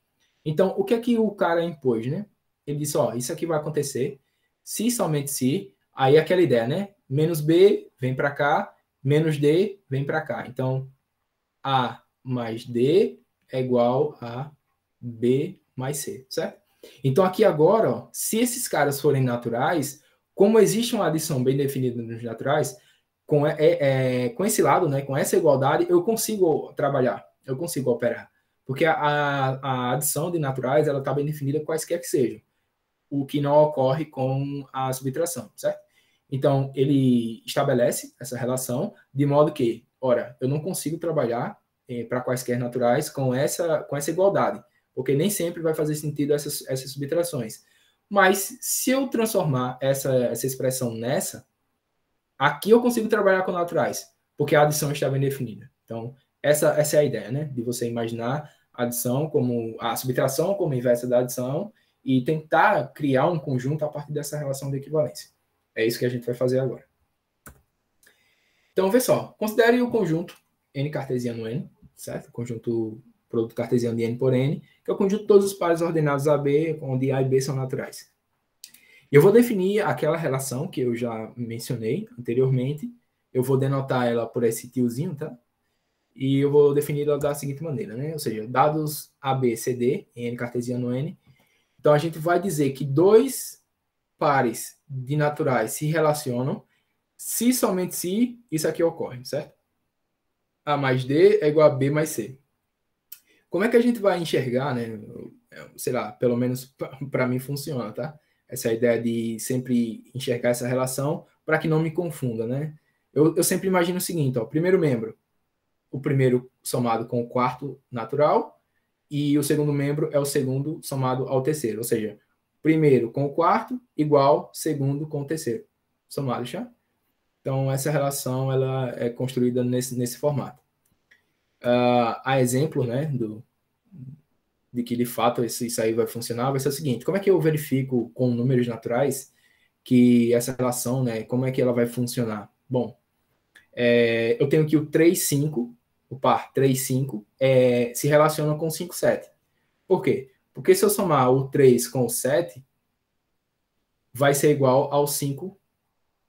Então, o que é que o cara impôs, né? Ele disse, ó, isso aqui vai acontecer se somente se, aí é aquela ideia, né? Menos B vem para cá, menos D vem para cá. Então, A mais D é igual a B mais C, certo? Então, aqui agora, ó, se esses caras forem naturais, como existe uma adição bem definida nos naturais, com, é, é, com esse lado, né, com essa igualdade, eu consigo trabalhar, eu consigo operar. Porque a, a adição de naturais, ela está bem definida quaisquer que sejam. O que não ocorre com a subtração, certo? Então, ele estabelece essa relação de modo que, ora, eu não consigo trabalhar eh, para quaisquer naturais com essa, com essa igualdade, porque nem sempre vai fazer sentido essas, essas subtrações. Mas se eu transformar essa, essa expressão nessa, aqui eu consigo trabalhar com naturais, porque a adição está bem definida. Então, essa, essa é a ideia, né? De você imaginar a adição como a subtração como inversa da adição e tentar criar um conjunto a partir dessa relação de equivalência. É isso que a gente vai fazer agora. Então, só. Considere o conjunto n cartesiano n, certo? O conjunto produto cartesiano de n por n, que é o conjunto de todos os pares ordenados AB, onde A e B são naturais. Eu vou definir aquela relação que eu já mencionei anteriormente. Eu vou denotar ela por esse tiozinho, tá? E eu vou definir ela da seguinte maneira, né? Ou seja, dados A, B, C, D, em n cartesiano n. Então, a gente vai dizer que dois pares de naturais se relacionam se somente se isso aqui ocorre, certo? A mais D é igual a B mais C. Como é que a gente vai enxergar, né? Sei lá, pelo menos para mim funciona, tá? Essa ideia de sempre enxergar essa relação para que não me confunda, né? Eu, eu sempre imagino o seguinte, ó, primeiro membro, o primeiro somado com o quarto natural e o segundo membro é o segundo somado ao terceiro, ou seja, primeiro com o quarto igual segundo com o terceiro, somado já. Então essa relação ela é construída nesse, nesse formato. Uh, a exemplo, né, do, de que de fato isso, isso aí vai funcionar, vai ser o seguinte: como é que eu verifico com números naturais que essa relação, né, como é que ela vai funcionar? Bom, é, eu tenho que o 3, 5, o par 3, 5, é, se relaciona com 5, 7. Por quê? Porque se eu somar o 3 com o 7, vai ser igual ao 5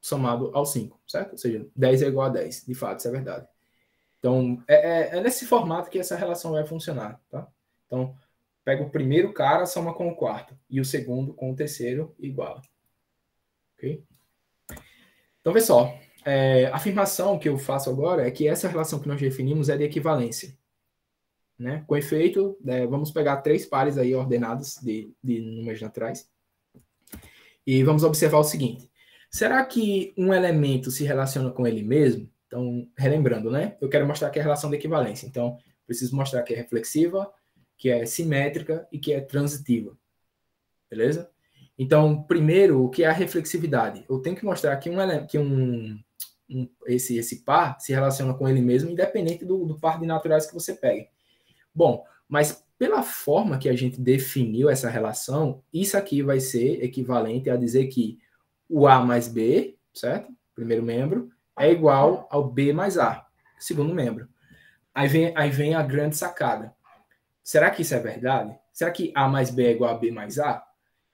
somado ao 5, certo? Ou seja, 10 é igual a 10, de fato, isso é verdade. Então, é, é, é nesse formato que essa relação vai funcionar, tá? Então, pega o primeiro cara, soma com o quarto, e o segundo com o terceiro, igual. Ok? Então, só. É, a afirmação que eu faço agora é que essa relação que nós definimos é de equivalência. Né? Com efeito, é, vamos pegar três pares aí ordenados de, de números naturais. E vamos observar o seguinte. Será que um elemento se relaciona com ele mesmo? Então, relembrando, né? Eu quero mostrar aqui a relação de equivalência. Então, preciso mostrar que é reflexiva, que é simétrica e que é transitiva. Beleza? Então, primeiro, o que é a reflexividade? Eu tenho que mostrar que um, que um, um esse, esse par se relaciona com ele mesmo, independente do, do par de naturais que você pegue. Bom, mas pela forma que a gente definiu essa relação, isso aqui vai ser equivalente a dizer que o A mais B, certo? Primeiro membro, é igual ao B mais A, segundo membro. Aí vem, aí vem a grande sacada. Será que isso é verdade? Será que A mais B é igual a B mais A?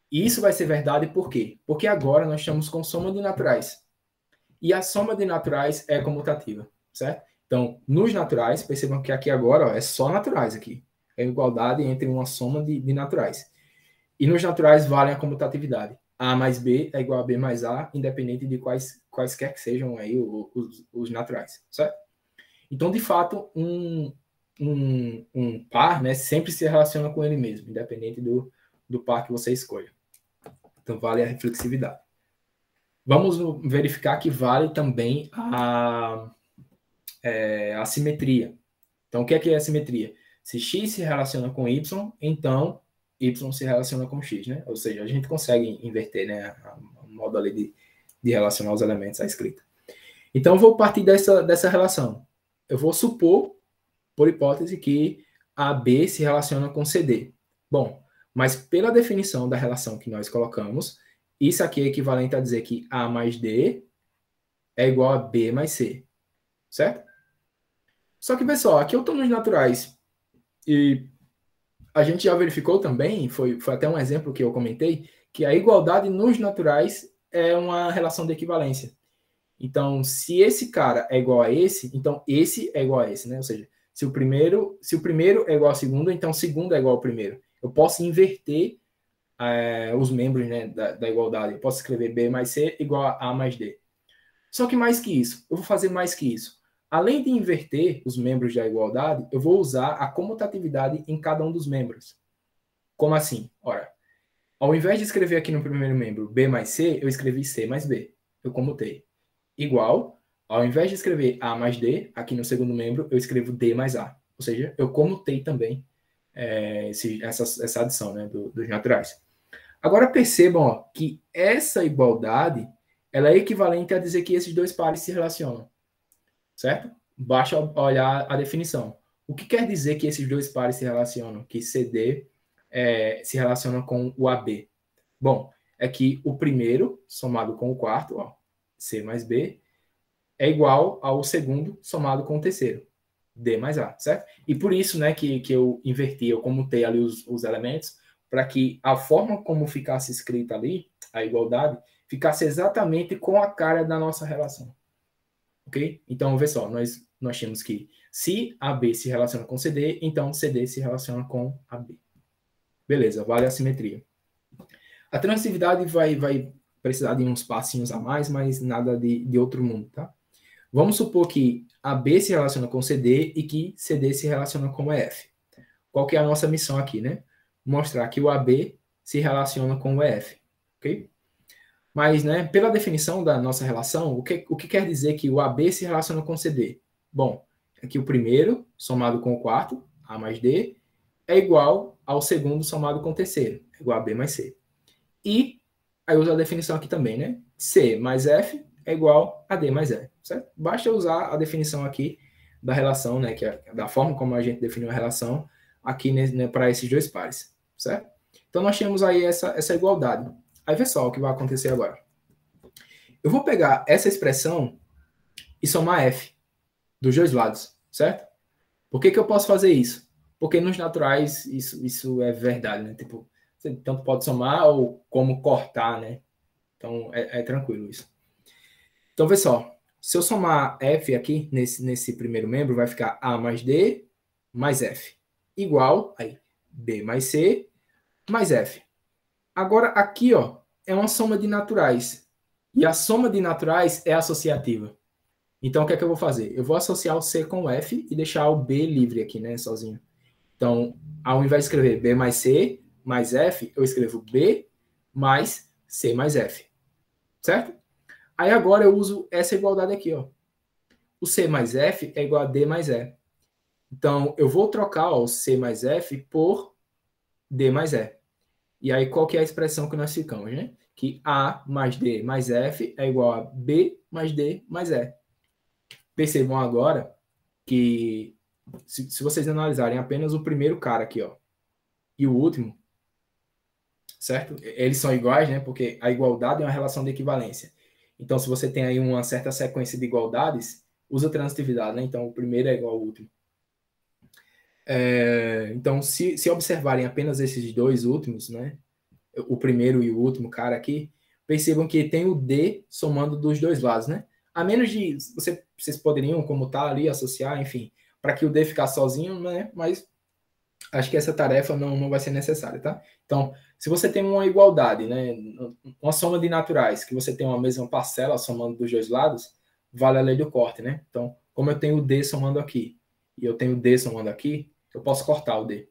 E isso vai ser verdade por quê? Porque agora nós estamos com soma de naturais. E a soma de naturais é comutativa, certo? Então, nos naturais, percebam que aqui agora ó, é só naturais aqui. É igualdade entre uma soma de, de naturais. E nos naturais vale a comutatividade. A mais B é igual a B mais A, independente de quais, quaisquer que sejam aí os, os naturais, certo? Então, de fato, um, um, um par, né, sempre se relaciona com ele mesmo, independente do, do par que você escolha. Então, vale a reflexividade. Vamos verificar que vale também a, é, a simetria. Então, o que é, que é a simetria? Se x se relaciona com y, então y se relaciona com x, né? Ou seja, a gente consegue inverter, né, o modo ali de, de relacionar os elementos à escrita. Então, eu vou partir dessa, dessa relação. Eu vou supor por hipótese, que AB se relaciona com CD. Bom, mas pela definição da relação que nós colocamos, isso aqui é equivalente a dizer que A mais D é igual a B mais C. Certo? Só que, pessoal, aqui eu estou nos naturais. E a gente já verificou também, foi, foi até um exemplo que eu comentei, que a igualdade nos naturais é uma relação de equivalência. Então, se esse cara é igual a esse, então esse é igual a esse, né? Ou seja, se o primeiro, se o primeiro é igual ao segundo, então o segundo é igual ao primeiro. Eu posso inverter é, os membros né, da, da, igualdade. Eu posso escrever B mais C igual a A mais D. Só que mais que isso, eu vou fazer mais que isso. Além de inverter os membros da igualdade, eu vou usar a comutatividade em cada um dos membros. Como assim? Ora, ao invés de escrever aqui no primeiro membro B mais C, eu escrevi C mais B. Eu comutei. Igual, ao invés de escrever A mais D, aqui no segundo membro, eu escrevo D mais A. Ou seja, eu comutei também é, esse, essa, essa adição né, do, dos naturais. Agora percebam ó, que essa igualdade ela é equivalente a dizer que esses dois pares se relacionam. Certo? Basta olhar a definição. O que quer dizer que esses dois pares se relacionam? Que CD é, se relaciona com o AB? Bom, é que o primeiro somado com o quarto, ó, C mais B, é igual ao segundo somado com o terceiro, D mais A, certo? E por isso, né, que, que eu inverti, eu comutei ali os, os elementos, para que a forma como ficasse escrita ali, a igualdade, ficasse exatamente com a cara da nossa relação. Ok? Então, vê só, nós, nós temos que se AB se relaciona com CD, então CD se relaciona com AB. Beleza, vale a simetria. A transitividade vai, vai precisar de uns passinhos a mais, mas nada de, de outro mundo, tá? Vamos supor que AB se relaciona com CD e que CD se relaciona com EF. Qual que é a nossa missão aqui, né? mostrar que o AB se relaciona com o EF, ok? Mas, né, pela definição da nossa relação, o que, o que quer dizer que o AB se relaciona com CD? Bom, é que o primeiro, somado com o quarto, A mais D, é igual ao segundo somado com o terceiro, é igual a B mais C. E, aí usa a definição aqui também, né? C mais F é igual a D mais E, certo? Basta usar a definição aqui da relação, né, que é da forma como a gente definiu a relação aqui né, para esses dois pares certo? Então nós temos aí essa, essa igualdade. Aí vê só o que vai acontecer agora. Eu vou pegar essa expressão e somar f dos dois lados, certo? Por que, que eu posso fazer isso? Porque nos naturais isso, isso é verdade, né? Tipo, você tanto pode somar ou como cortar, né? Então é, é tranquilo isso. Então vê só. Se eu somar f aqui nesse, nesse primeiro membro, vai ficar a mais d mais f igual aí b mais c mais F. Agora, aqui, ó, é uma soma de naturais. E a soma de naturais é associativa. Então, o que é que eu vou fazer? Eu vou associar o C com o F e deixar o B livre aqui, né, sozinho. Então, ao invés de escrever B mais C mais F, eu escrevo B mais C mais F. Certo? Aí agora eu uso essa igualdade aqui, ó. O C mais F é igual a D mais E. Então, eu vou trocar ó, o C mais F por D mais E. E aí, qual que é a expressão que nós ficamos, né? Que A mais D mais F é igual a B mais D mais E. Percebam agora que, se, se vocês analisarem apenas o primeiro cara aqui, ó, e o último, certo? Eles são iguais, né? Porque a igualdade é uma relação de equivalência. Então, se você tem aí uma certa sequência de igualdades, usa transitividade, né? Então, o primeiro é igual ao último. É, então, se, se observarem apenas esses dois últimos, né, o primeiro e o último cara aqui, percebam que tem o D somando dos dois lados, né? A menos de você, vocês poderiam, como tá ali, associar, enfim, para que o D ficar sozinho, né? Mas acho que essa tarefa não, não vai ser necessária, tá? Então, se você tem uma igualdade, né, uma soma de naturais, que você tem uma mesma parcela somando dos dois lados, vale a lei do corte, né? Então, como eu tenho o D somando aqui e eu tenho o D somando aqui, eu posso cortar o D.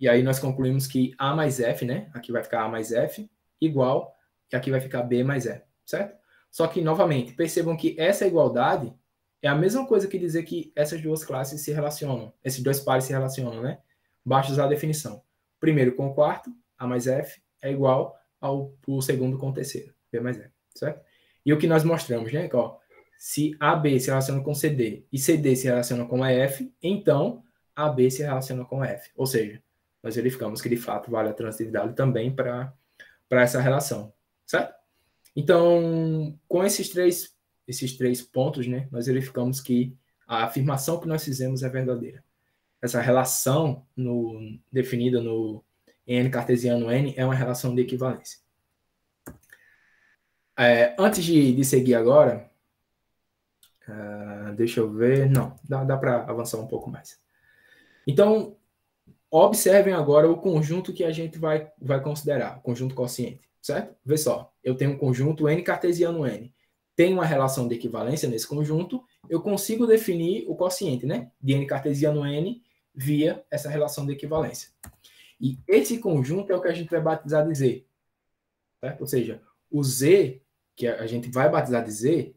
E aí nós concluímos que A mais F, né? Aqui vai ficar A mais F, igual, e aqui vai ficar B mais E, certo? Só que, novamente, percebam que essa igualdade é a mesma coisa que dizer que essas duas classes se relacionam, esses dois pares se relacionam, né? Basta usar a definição. Primeiro com o quarto, A mais F, é igual ao o segundo com o terceiro, B mais E, certo? E o que nós mostramos, né? Ó, se AB se relaciona com CD e CD se relaciona com EF, então AB se relaciona com F. Ou seja, nós verificamos que de fato vale a transitividade também para essa relação, certo? Então, com esses três, esses três pontos, né, nós verificamos que a afirmação que nós fizemos é verdadeira. Essa relação no, definida no N cartesiano N é uma relação de equivalência. É, antes de, de, seguir agora, uh, deixa eu ver. Não, dá, dá para avançar um pouco mais. Então, observem agora o conjunto que a gente vai, vai considerar, conjunto quociente, certo? Vê só, eu tenho um conjunto N cartesiano N. Tem uma relação de equivalência nesse conjunto, eu consigo definir o quociente, né? De N cartesiano N via essa relação de equivalência. E esse conjunto é o que a gente vai batizar de Z. Certo? Ou seja, o Z, que a gente vai batizar de Z,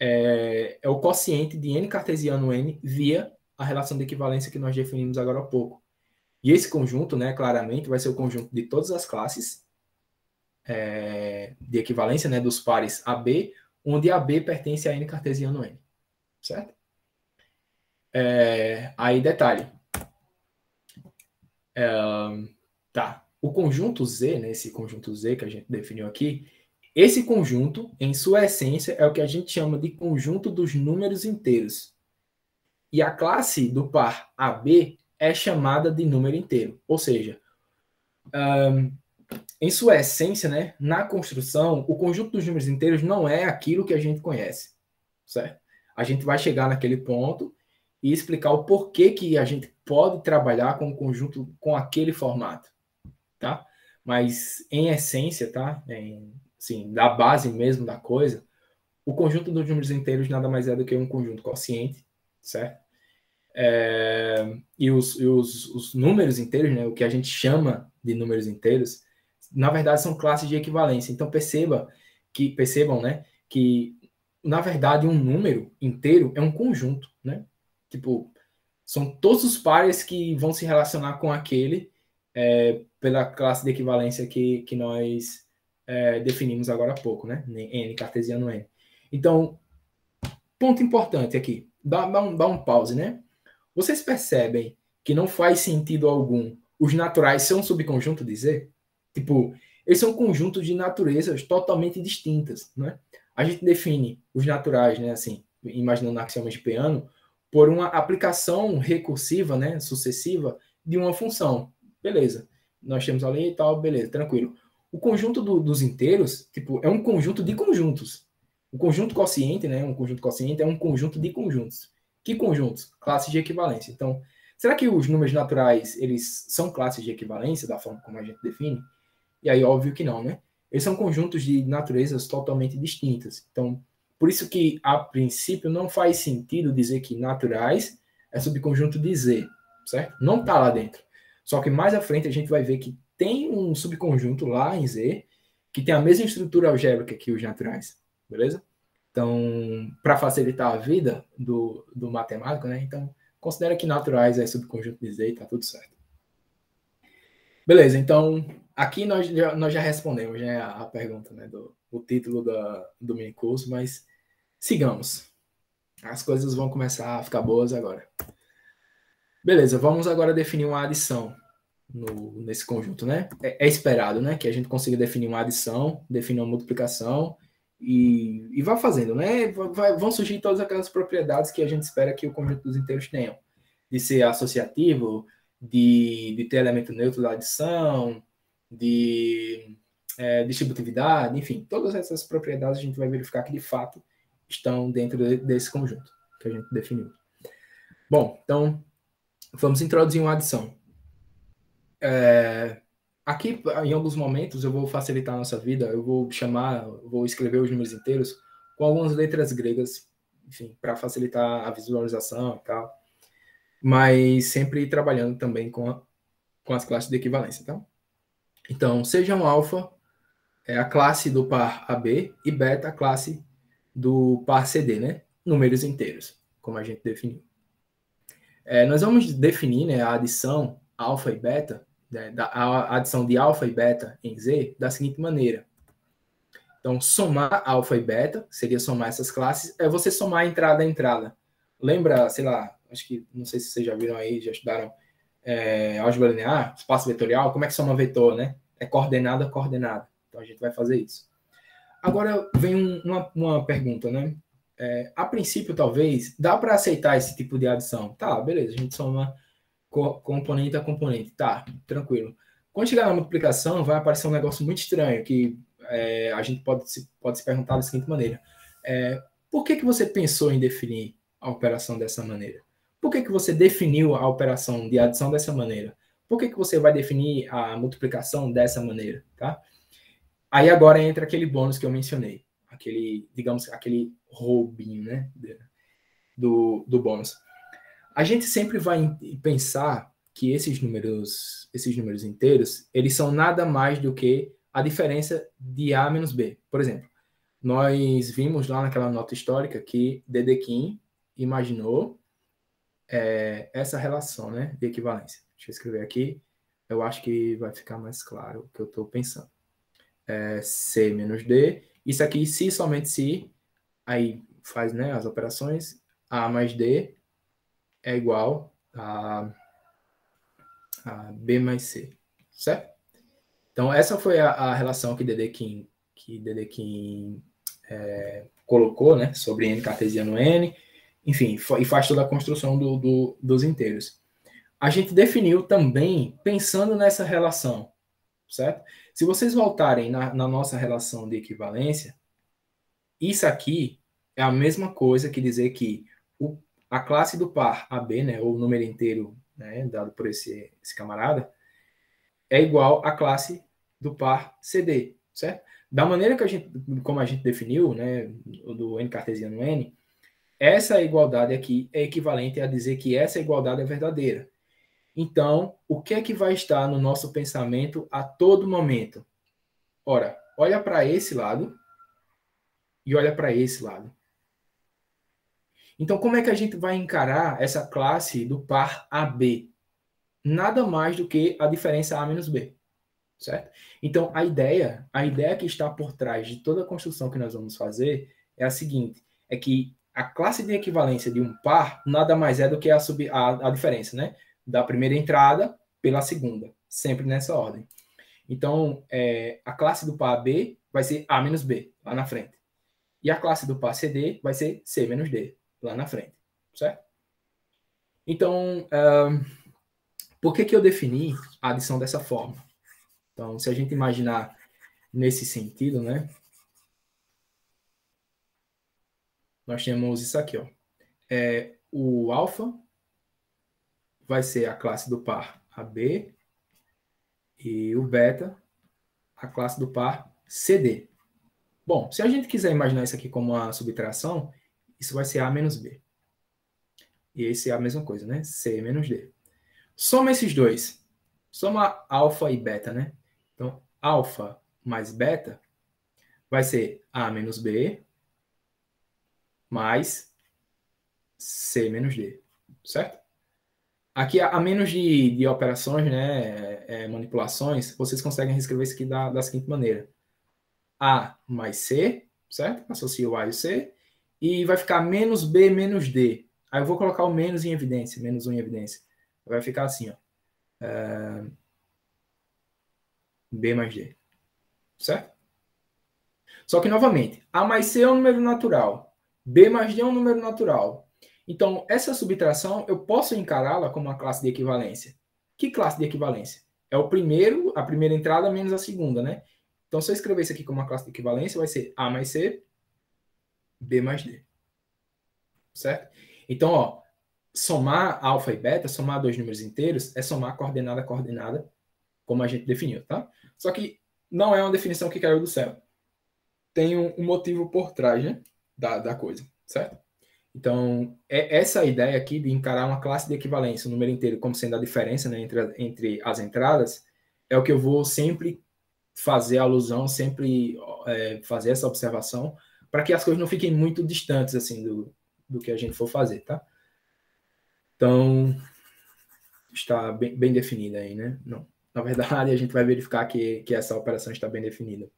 é, é o quociente de N cartesiano N via a relação de equivalência que nós definimos agora há pouco. E esse conjunto, né, claramente, vai ser o conjunto de todas as classes é, de equivalência né, dos pares AB, onde AB pertence a N cartesiano N. Certo? É, aí, detalhe. É, tá. O conjunto Z, né, esse conjunto Z que a gente definiu aqui, esse conjunto, em sua essência, é o que a gente chama de conjunto dos números inteiros. E a classe do par AB é chamada de número inteiro. Ou seja, um, em sua essência, né, na construção, o conjunto dos números inteiros não é aquilo que a gente conhece, certo? A gente vai chegar naquele ponto e explicar o porquê que a gente pode trabalhar com o conjunto com aquele formato, tá? Mas em essência, tá? Em, assim, da base mesmo da coisa, o conjunto dos números inteiros nada mais é do que um conjunto quociente, certo? É, e os, e os, os, números inteiros, né, o que a gente chama de números inteiros, na verdade são classes de equivalência. Então perceba que percebam, né, que na verdade um número inteiro é um conjunto, né? Tipo, são todos os pares que vão se relacionar com aquele é, pela classe de equivalência que, que nós é, definimos agora há pouco, né? N, cartesiano N. Então, ponto importante aqui, dá, dá, um, dá um pause, né? Vocês percebem que não faz sentido algum os naturais são um subconjunto de Z? Tipo, eles são conjuntos de naturezas totalmente distintas, né? A gente define os naturais, né, assim, imaginando axiomas de Peano, por uma aplicação recursiva, né, sucessiva de uma função. Beleza. Nós temos ali e tal, beleza, tranquilo. O conjunto do, dos inteiros, tipo, é um conjunto de conjuntos. O conjunto quociente, né, um conjunto quociente é um conjunto de conjuntos. Que conjuntos? Classes de equivalência. Então, será que os números naturais, eles são classes de equivalência, da forma como a gente define? E aí, óbvio que não, né? Eles são conjuntos de naturezas totalmente distintas. Então, por isso que, a princípio, não faz sentido dizer que naturais é subconjunto de Z, certo? Não está lá dentro. Só que mais à frente a gente vai ver que tem um subconjunto lá em Z que tem a mesma estrutura algébrica que os naturais, beleza? Então, para facilitar a vida do, do matemático, né? Então, considera que naturais é subconjunto de Z e tá tudo certo. Beleza, então, aqui nós já, nós já respondemos né, a, a pergunta, né, do o título da, do mini curso, mas sigamos. As coisas vão começar a ficar boas agora. Beleza, vamos agora definir uma adição no, nesse conjunto, né? É, é, esperado, né, que a gente consiga definir uma adição, definir uma multiplicação e, e vá fazendo, né? Vai, vão surgir todas aquelas propriedades que a gente espera que o conjunto dos inteiros tenham. De ser associativo, de, de ter elemento neutro da adição, de é, distributividade, enfim, todas essas propriedades a gente vai verificar que de fato estão dentro de, desse conjunto que a gente definiu. Bom, então vamos introduzir uma adição. É, Aqui, em alguns momentos, eu vou facilitar a nossa vida, eu vou chamar, vou escrever os números inteiros com algumas letras gregas, enfim, para facilitar a visualização e tal, mas sempre trabalhando também com, a, com as classes de equivalência, tá? Então, sejam alfa é a classe do par AB e beta a classe do par CD, né? Números inteiros, como a gente definiu. É, nós vamos definir né, a adição alfa e beta né, a adição de alfa e beta em Z da seguinte maneira. Então, somar alfa e beta, seria somar essas classes, é você somar entrada a entrada. Lembra, sei lá, acho que, não sei se vocês já viram aí, já estudaram é, álgebra linear, espaço vetorial, como é que soma vetor, né? É coordenada coordenada. Então, a gente vai fazer isso. Agora, vem um, uma, uma pergunta, né? é, a princípio, talvez, dá para aceitar esse tipo de adição. Tá, beleza, a gente soma componente a componente. Tá, tranquilo. Quando chegar na multiplicação, vai aparecer um negócio muito estranho, que é, a gente pode se, pode se perguntar da seguinte maneira. É, por que, que você pensou em definir a operação dessa maneira? Por que, que você definiu a operação de adição dessa maneira? Por que, que você vai definir a multiplicação dessa maneira? Tá? Aí agora entra aquele bônus que eu mencionei. Aquele, digamos, aquele roubinho né, do, do bônus. A gente sempre vai pensar que esses números, esses números inteiros, eles são nada mais do que a diferença de A menos B. Por exemplo, nós vimos lá naquela nota histórica que Dedekind imaginou é, essa relação né, de equivalência. Deixa eu escrever aqui. Eu acho que vai ficar mais claro o que eu estou pensando. É, C menos D. Isso aqui, se somente se, aí faz né, as operações. A mais D é igual a, a B mais C. Certo? Então, essa foi a, a relação que Dedekind, que Dedekind é, colocou né, sobre N cartesiano N enfim, e faz toda a construção do, do, dos inteiros. A gente definiu também pensando nessa relação, certo? Se vocês voltarem na, na nossa relação de equivalência, isso aqui é a mesma coisa que dizer que a classe do par AB, né, ou o número inteiro né, dado por esse, esse camarada, é igual à classe do par CD, certo? Da maneira que a gente, como a gente definiu, né, do n cartesiano n, essa igualdade aqui é equivalente a dizer que essa igualdade é verdadeira. Então, o que é que vai estar no nosso pensamento a todo momento? Ora, olha para esse lado e olha para esse lado. Então, como é que a gente vai encarar essa classe do par AB? Nada mais do que a diferença A menos B, certo? Então, a ideia, a ideia que está por trás de toda a construção que nós vamos fazer é a seguinte, é que a classe de equivalência de um par nada mais é do que a, sub, a, a diferença, né? Da primeira entrada pela segunda, sempre nessa ordem. Então, é, a classe do par B vai ser A menos B, lá na frente. E a classe do par CD vai ser C menos D, lá na frente, certo? Então, uh, por que, que eu defini a adição dessa forma? Então, se a gente imaginar nesse sentido, né? nós temos isso aqui, ó. É, o alfa vai ser a classe do par AB e o beta a classe do par CD. Bom, se a gente quiser imaginar isso aqui como uma subtração, isso vai ser A menos B. E esse é a mesma coisa, né? C menos D. Soma esses dois. Soma alfa e beta, né? Então, alfa mais beta vai ser A menos B mais C menos D, certo? Aqui, a menos de, de operações, né, é, manipulações, vocês conseguem reescrever isso aqui da, da seguinte maneira. A mais C, certo? Associa o A e o C. E vai ficar menos B menos D. Aí eu vou colocar o menos em evidência, menos 1 em evidência. Vai ficar assim, ó. É... B mais D. Certo? Só que, novamente, A mais C é um número natural. B mais D é um número natural. Então, essa subtração, eu posso encará-la como uma classe de equivalência. Que classe de equivalência? É o primeiro, a primeira entrada menos a segunda, né? Então, se eu escrever isso aqui como uma classe de equivalência, vai ser A mais C, B mais D. Certo? Então, ó, somar alfa e beta, somar dois números inteiros, é somar coordenada a coordenada, como a gente definiu, tá? Só que não é uma definição que caiu do céu. Tem um, um motivo por trás, né? da, da coisa, certo? Então, é essa ideia aqui de encarar uma classe de equivalência, o número inteiro, como sendo a diferença né, entre, entre as entradas, é o que eu vou sempre fazer alusão, sempre é, fazer essa observação, para que as coisas não fiquem muito distantes assim do, do que a gente for fazer, tá? Então, está bem, bem definida aí, né? Não. Na verdade, a gente vai verificar que, que essa operação está bem definida.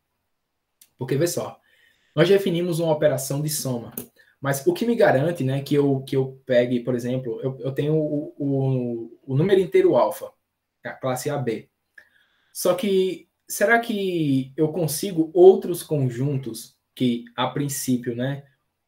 Porque, vê só, nós definimos uma operação de soma. Mas o que me garante né, que, eu, que eu pegue, por exemplo, eu, eu tenho o, o, o número inteiro alfa, a classe AB. Só que será que eu consigo outros conjuntos que, a princípio, né,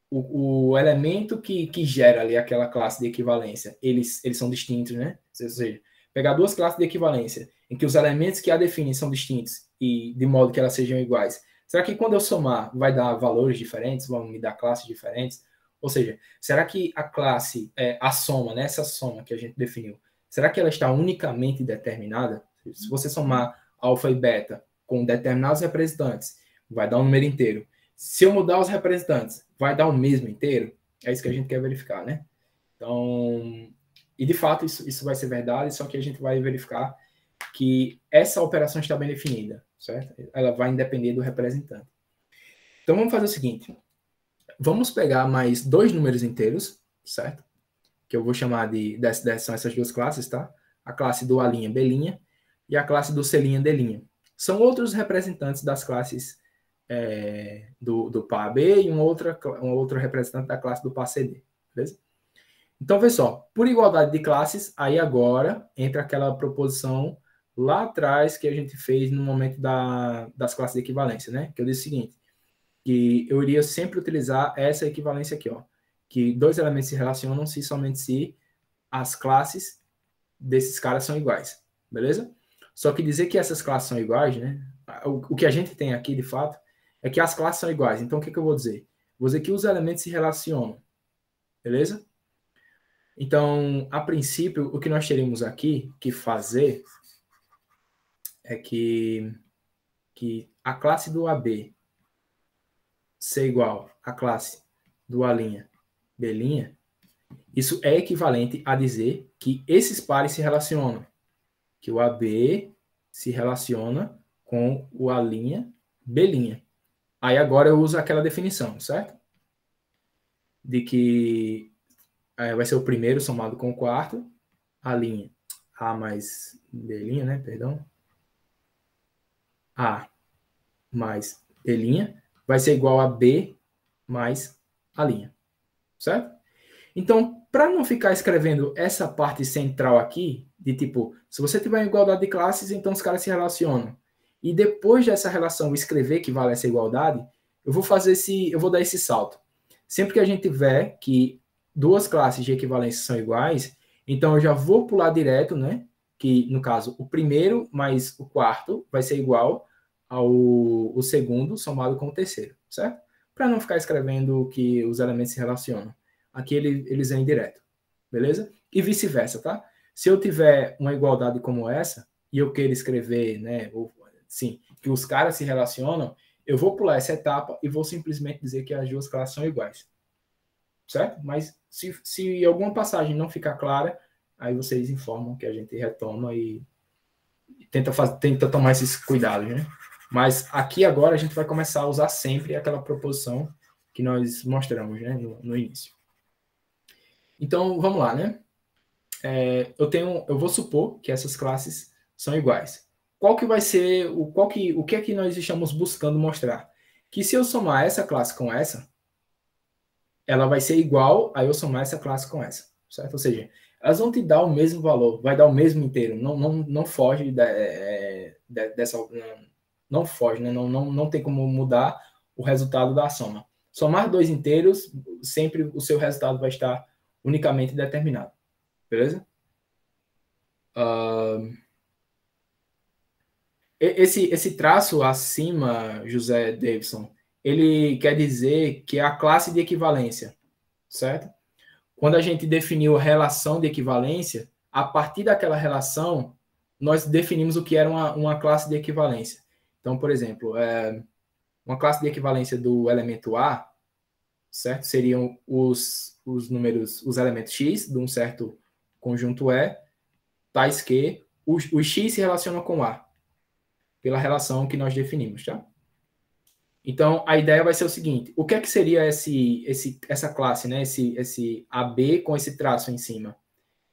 o, o elemento que, que gera ali aquela classe de equivalência, eles, eles são distintos, né? Ou seja, pegar duas classes de equivalência, em que os elementos que a definem são distintos e de modo que elas sejam iguais. Será que quando eu somar vai dar valores diferentes, vão me dar classes diferentes? Ou seja, será que a classe, é, a soma, né, essa soma que a gente definiu, será que ela está unicamente determinada? Se você somar alfa e beta com determinados representantes, vai dar um número inteiro. Se eu mudar os representantes, vai dar o mesmo inteiro? É isso que a gente quer verificar, né? Então, e de fato isso, isso vai ser verdade, só que a gente vai verificar que essa operação está bem definida, certo? Ela vai depender do representante. Então vamos fazer o seguinte: vamos pegar mais dois números inteiros, certo? Que eu vou chamar de, de, de são essas duas classes, tá? A classe do A', B' e a classe do C', D'. São outros representantes das classes é, do, do PAB e um, outra, um outro representante da classe do PACD, beleza? Então, vê só, por igualdade de classes, aí agora entra aquela proposição lá atrás que a gente fez no momento da, das classes de equivalência, né? Que eu disse o seguinte, que eu iria sempre utilizar essa equivalência aqui, ó, que dois elementos se relacionam se somente se as classes desses caras são iguais, beleza? Só que dizer que essas classes são iguais, né? O, o que a gente tem aqui, de fato, é que as classes são iguais. Então, o que, que eu vou dizer? Vou dizer que os elementos se relacionam, beleza? Então, a princípio, o que nós teríamos aqui que fazer é que, que a classe do AB ser igual à classe do A', B', isso é equivalente a dizer que esses pares se relacionam. Que o AB se relaciona com o A', B'. Aí agora eu uso aquela definição, certo? De que é, vai ser o primeiro somado com o quarto, a linha A mais B', né? Perdão. A mais B' vai ser igual a B mais a linha. Certo? Então, para não ficar escrevendo essa parte central aqui, de tipo, se você tiver igualdade de classes, então os caras se relacionam. E depois dessa relação escrever que vale essa igualdade, eu vou fazer esse, eu vou dar esse salto. Sempre que a gente tiver que duas classes de equivalência são iguais, então eu já vou pular direto, né? Que no caso, o primeiro mais o quarto vai ser igual ao o segundo somado com o terceiro, certo? Para não ficar escrevendo que os elementos se relacionam. Aqui ele, eles vêm direto, beleza? E vice-versa, tá? Se eu tiver uma igualdade como essa, e eu queira escrever, né, ou, sim, que os caras se relacionam, eu vou pular essa etapa e vou simplesmente dizer que as duas classes são iguais. Certo? Mas se, se alguma passagem não ficar clara, aí vocês informam que a gente retoma e, tenta, fazer, tenta tomar esses cuidados, né? Mas aqui agora a gente vai começar a usar sempre aquela proposição que nós mostramos né, no, no início. Então, vamos lá, né? É, eu tenho, eu vou supor que essas classes são iguais. Qual que vai ser o qual que o que é que nós estamos buscando mostrar? Que se eu somar essa classe com essa, ela vai ser igual a eu somar essa classe com essa, certo? Ou seja, elas vão te dar o mesmo valor, vai dar o mesmo inteiro, não, não, não foge é, de, dessa não foge, né? não, não, não tem como mudar o resultado da soma. Somar dois inteiros, sempre o seu resultado vai estar unicamente determinado. Beleza? Uh, esse, esse traço acima, José Davidson, ele quer dizer que é a classe de equivalência, certo? Quando a gente definiu a relação de equivalência, a partir daquela relação, nós definimos o que era uma, uma classe de equivalência. Então, por exemplo, é, uma classe de equivalência do elemento A, certo? Seriam os, os números, os elementos x de um certo conjunto E, tais que o, o x se relaciona com A, pela relação que nós definimos, tá? Então, a ideia vai ser o seguinte: o que é que seria esse, esse, essa classe, né? Esse, esse AB com esse traço em cima?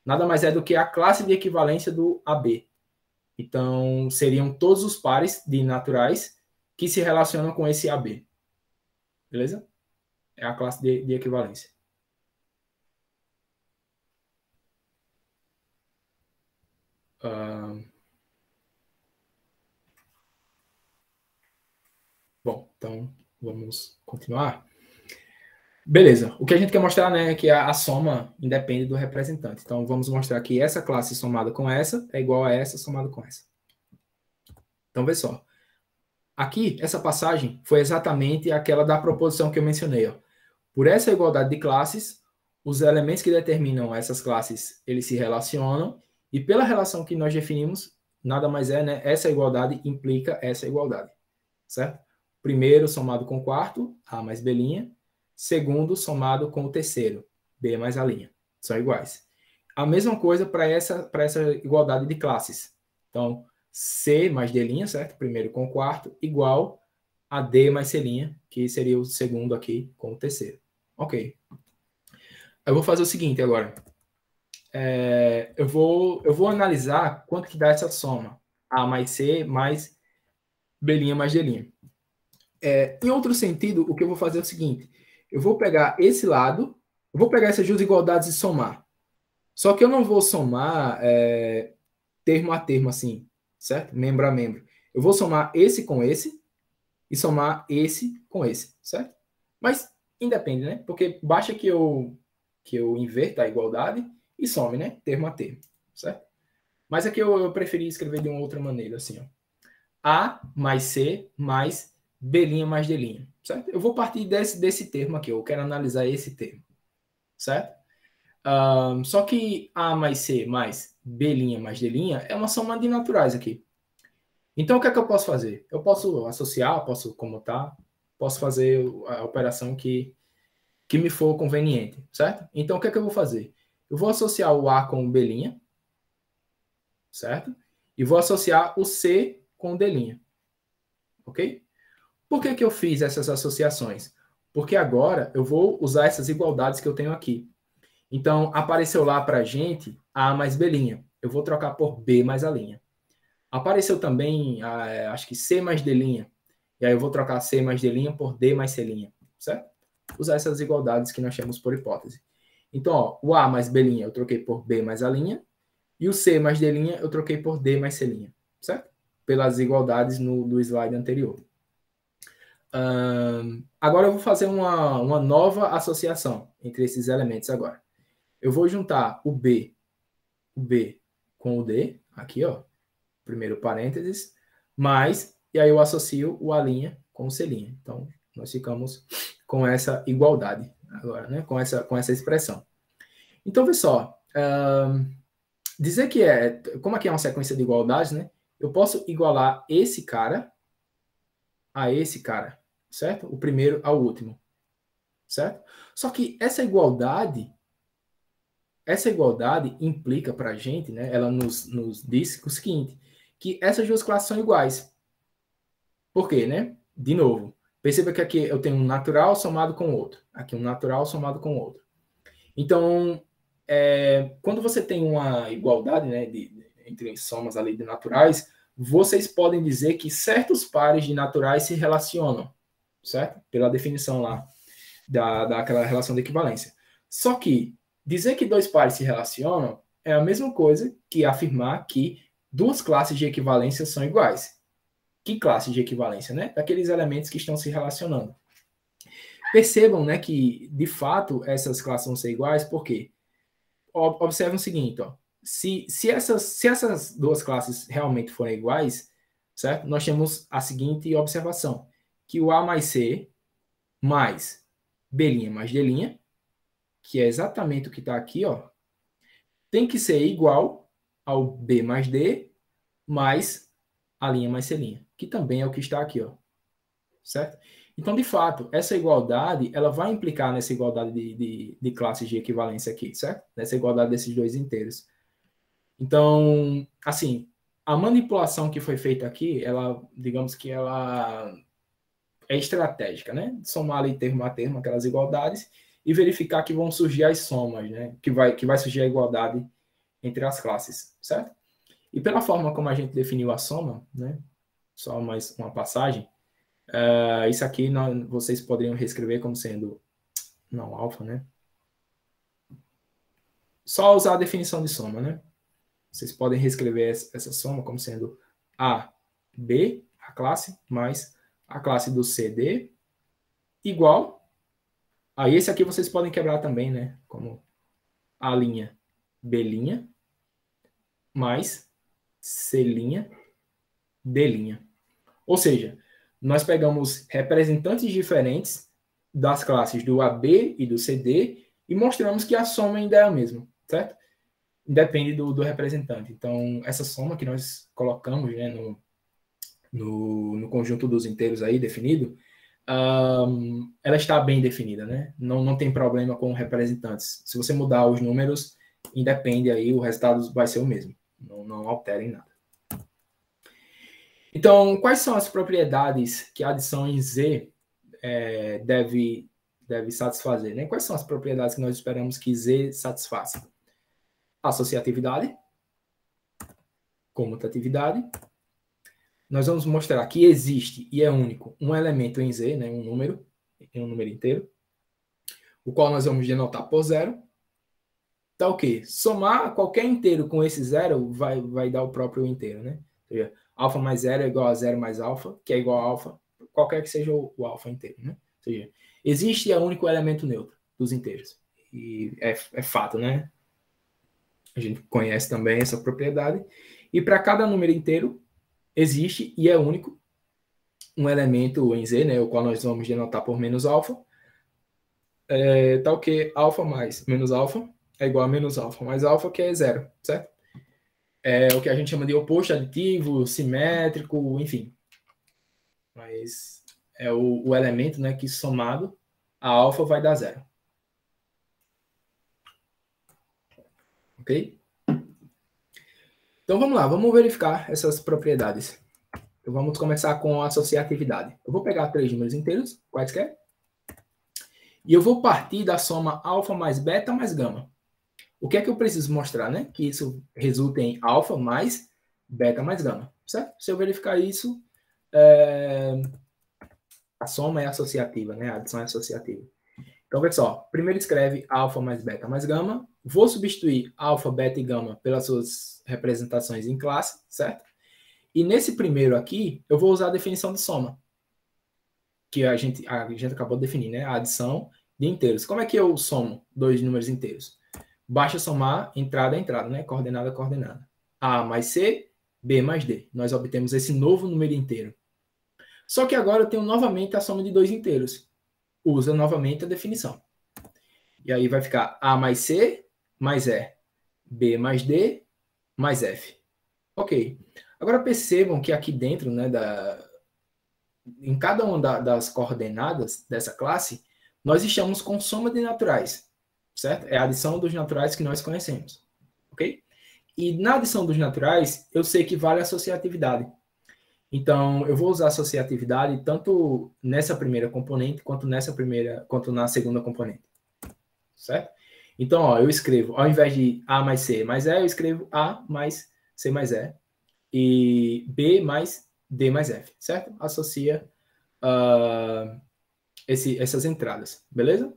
Nada mais é do que a classe de equivalência do AB. Então, seriam todos os pares de naturais que se relacionam com esse AB. Beleza? É a classe de, de equivalência. Uh... Bom, então vamos continuar. Beleza. O que a gente quer mostrar né, é que a, a, soma independe do representante. Então, vamos mostrar que essa classe somada com essa é igual a essa somada com essa. Então, vê só. Aqui, essa passagem foi exatamente aquela da proposição que eu mencionei. Ó. Por essa igualdade de classes, os elementos que determinam essas classes, eles se relacionam, e pela relação que nós definimos, nada mais é, né? Essa igualdade implica essa igualdade, certo? Primeiro somado com o quarto, A mais B', segundo somado com o terceiro, B mais A', são iguais. A mesma coisa para essa, essa igualdade de classes. Então, C mais D', certo? Primeiro com o quarto, igual a D mais C', que seria o segundo aqui com o terceiro. Ok. Eu vou fazer o seguinte agora. É, eu, vou, eu vou analisar quanto que dá essa soma. A mais C mais B' mais D'. É, em outro sentido, o que eu vou fazer é o seguinte. Eu vou pegar esse lado, eu vou pegar essas duas igualdades e somar. Só que eu não vou somar é, termo a termo assim, certo? Membro a membro. Eu vou somar esse com esse e somar esse com esse, certo? Mas independe, né? Porque basta que eu que eu inverta a igualdade e some, né? Termo a termo, certo? Mas aqui eu, eu preferi escrever de uma outra maneira, assim, ó. A mais C mais B' mais D', certo? Eu vou partir desse, desse termo aqui, eu quero analisar esse termo, certo? Um, só que A mais C mais B' mais D' é uma soma de naturais aqui. Então, o que é que eu posso fazer? Eu posso associar, posso comutar, posso fazer a operação que que me for conveniente, certo? Então, o que é que eu vou fazer? Eu vou associar o A com o B', certo? E vou associar o C com o D', ok? Por que, que eu fiz essas associações? Porque agora eu vou usar essas igualdades que eu tenho aqui. Então, apareceu lá para a gente A mais B'. Eu vou trocar por B mais a linha. Apareceu também, ah, acho que C mais D'. E aí eu vou trocar C mais D' por D mais C', certo? usar essas igualdades que nós temos por hipótese. Então, ó, o A mais B' eu troquei por B mais A', e o C mais D' eu troquei por D mais C', certo? Pelas igualdades no, do slide anterior. Agora eu vou fazer uma, uma nova associação entre esses elementos agora. Eu vou juntar o B, o B com o D, aqui, ó, primeiro parênteses, mais, e aí eu associo o A' com o C'. Então, nós ficamos com essa igualdade agora, né? Com essa, com essa expressão. Então, vê só. dizer que é, como aqui é uma sequência de igualdades, né? Eu posso igualar esse cara a esse cara, certo? O primeiro ao último, certo? Só que essa igualdade, essa igualdade implica para a gente, né? Ela nos, nos diz o seguinte, que essas duas classes são iguais. Por quê, né? De novo, Perceba que aqui eu tenho um natural somado com outro. Aqui um natural somado com outro. Então, é, quando você tem uma igualdade né, de, de, entre somas ali de naturais, vocês podem dizer que certos pares de naturais se relacionam, certo? Pela definição lá da, daquela relação de equivalência. Só que dizer que dois pares se relacionam é a mesma coisa que afirmar que duas classes de equivalência são iguais. Que classe de equivalência, né? Daqueles elementos que estão se relacionando. Percebam, né, que de fato essas classes vão ser iguais, porque observem o seguinte, ó, se, se, essas, se essas duas classes realmente forem iguais, certo? Nós temos a seguinte observação, que o A mais C mais B' mais D', que é exatamente o que está aqui, ó, tem que ser igual ao B mais D mais a linha mais C' que também é o que está aqui, ó. Certo? Então, de fato, essa igualdade, ela vai implicar nessa igualdade de, de, de classes de equivalência aqui, certo? Nessa igualdade desses dois inteiros. Então, assim, a manipulação que foi feita aqui, ela, digamos que ela estratégica, né? Somar ali termo a termo aquelas igualdades e verificar que vão surgir as somas, né? Que vai, que vai surgir a igualdade entre as classes, certo? E pela forma como a gente definiu a soma, né? só mais uma passagem. Uh, isso aqui não, vocês poderiam reescrever como sendo não alfa, né? Só usar a definição de soma, né? Vocês podem reescrever essa soma como sendo A, B, a classe, mais a classe do CD, igual Aí esse aqui vocês podem quebrar também, né? Como a linha B' mais C', D'. Ou seja, nós pegamos representantes diferentes das classes do AB e do CD e mostramos que a soma ainda é a mesma, certo? Depende do, do representante. Então, essa soma que nós colocamos né, no, no, no conjunto dos inteiros aí definido, um, ela está bem definida, né? Não, não tem problema com representantes. Se você mudar os números, independe aí, o resultado vai ser o mesmo. Não, não altera em nada. Então, quais são as propriedades que a adição em Z é, deve, deve satisfazer? Né? Quais são as propriedades que nós esperamos que Z satisfaça? Associatividade, comutatividade. Nós vamos mostrar que existe e é único um elemento em Z, né, um número, um número inteiro, o qual nós vamos denotar por zero. Tá o? Somar qualquer inteiro com esse zero vai, vai dar o próprio inteiro, né? Ou seja, alfa mais zero é igual a zero mais alfa, que é igual a alfa, qualquer que seja o, o alfa inteiro, né? Ou seja, existe é o único elemento neutro dos inteiros. E é, é fato, né? A gente conhece também essa propriedade. E para cada número inteiro, existe e é único um elemento em Z, né, o qual nós vamos denotar por menos alfa, é, tal que alfa mais menos alfa é igual a menos alfa mais alfa, que é zero, certo? É o que a gente chama de oposto aditivo, simétrico, enfim. Mas é o, o elemento né, que somado a alfa vai dar zero. Ok? Então vamos lá, vamos verificar essas propriedades. Então vamos começar com a associatividade. Eu vou pegar três números inteiros, quaisquer, e eu vou partir da soma alfa mais beta mais gama. O que é que eu preciso mostrar, né? Que isso resulta em alfa mais beta mais gama, certo? Se eu verificar isso, é... a soma é associativa, né? A adição é associativa. Então, veja só. Primeiro escreve alfa mais beta mais gama. Vou substituir alfa, beta e gama pelas suas representações em classe, certo? E nesse primeiro aqui, eu vou usar a definição de soma. Que a gente, a gente acabou de definir, né? A adição de inteiros. Como é que eu somo dois números inteiros? Basta somar entrada a entrada, né? Coordenada a coordenada. A mais C, B mais D. Nós obtemos esse novo número inteiro. Só que agora eu tenho novamente a soma de dois inteiros usa novamente a definição. E aí vai ficar A mais C mais E, B mais D mais F. Ok. Agora percebam que aqui dentro, né, da, em cada uma da, das coordenadas dessa classe, nós estamos com soma de naturais, certo? É a adição dos naturais que nós conhecemos, ok? E na adição dos naturais, eu sei que vale a associatividade. Então, eu vou usar associatividade tanto nessa primeira componente quanto nessa primeira, quanto na segunda componente. Certo? Então, ó, eu escrevo, ao invés de A mais C mais E, eu escrevo A mais C mais E e B mais D mais F, certo? Associa uh, esse, essas entradas, beleza?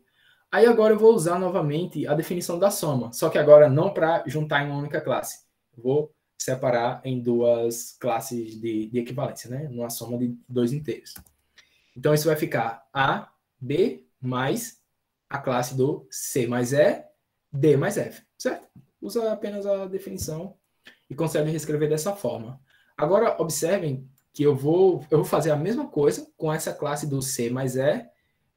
Aí agora eu vou usar novamente a definição da soma, só que agora não para juntar em uma única classe. Vou separar em duas classes de, de equivalência, né? Numa soma de dois inteiros. Então, isso vai ficar A, B mais a classe do C mais E, D mais F, certo? Usa apenas a definição e consegue reescrever dessa forma. Agora, observem que eu vou, eu vou fazer a mesma coisa com essa classe do C mais E,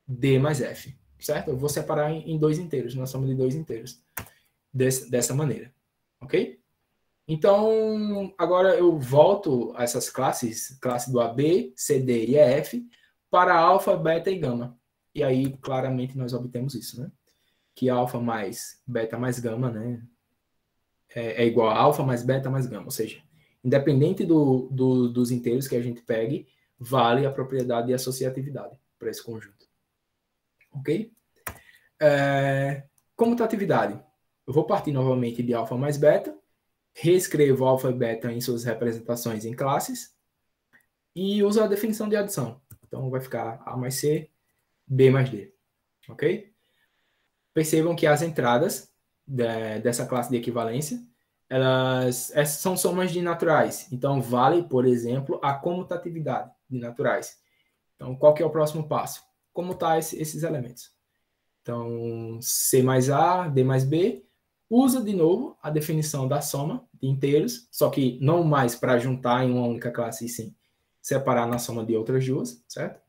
D mais F, certo? Eu vou separar em, dois inteiros, na soma de dois inteiros, desse, dessa maneira, ok? Então, agora eu volto a essas classes, classe do AB, CD e EF, para alfa, beta e gama. E aí, claramente, nós obtemos isso, né? Que alfa mais beta mais gama, né? É, é igual a alfa mais beta mais gama. Ou seja, independente do, do, dos inteiros que a gente pegue, vale a propriedade de associatividade para esse conjunto. Ok? É, comutatividade. Eu vou partir novamente de alfa mais beta reescrevo alfa e beta em suas representações em classes e uso a definição de adição. Então vai ficar A mais C, B mais D. Ok? Percebam que as entradas de, dessa classe de equivalência elas essas são somas de naturais. Então vale, por exemplo, a comutatividade de naturais. Então qual que é o próximo passo? Comutar esse, esses elementos. Então, C mais A, D mais B, usa de novo a definição da soma de inteiros, só que não mais para juntar em uma única classe, e sim separar na soma de outras duas, certo?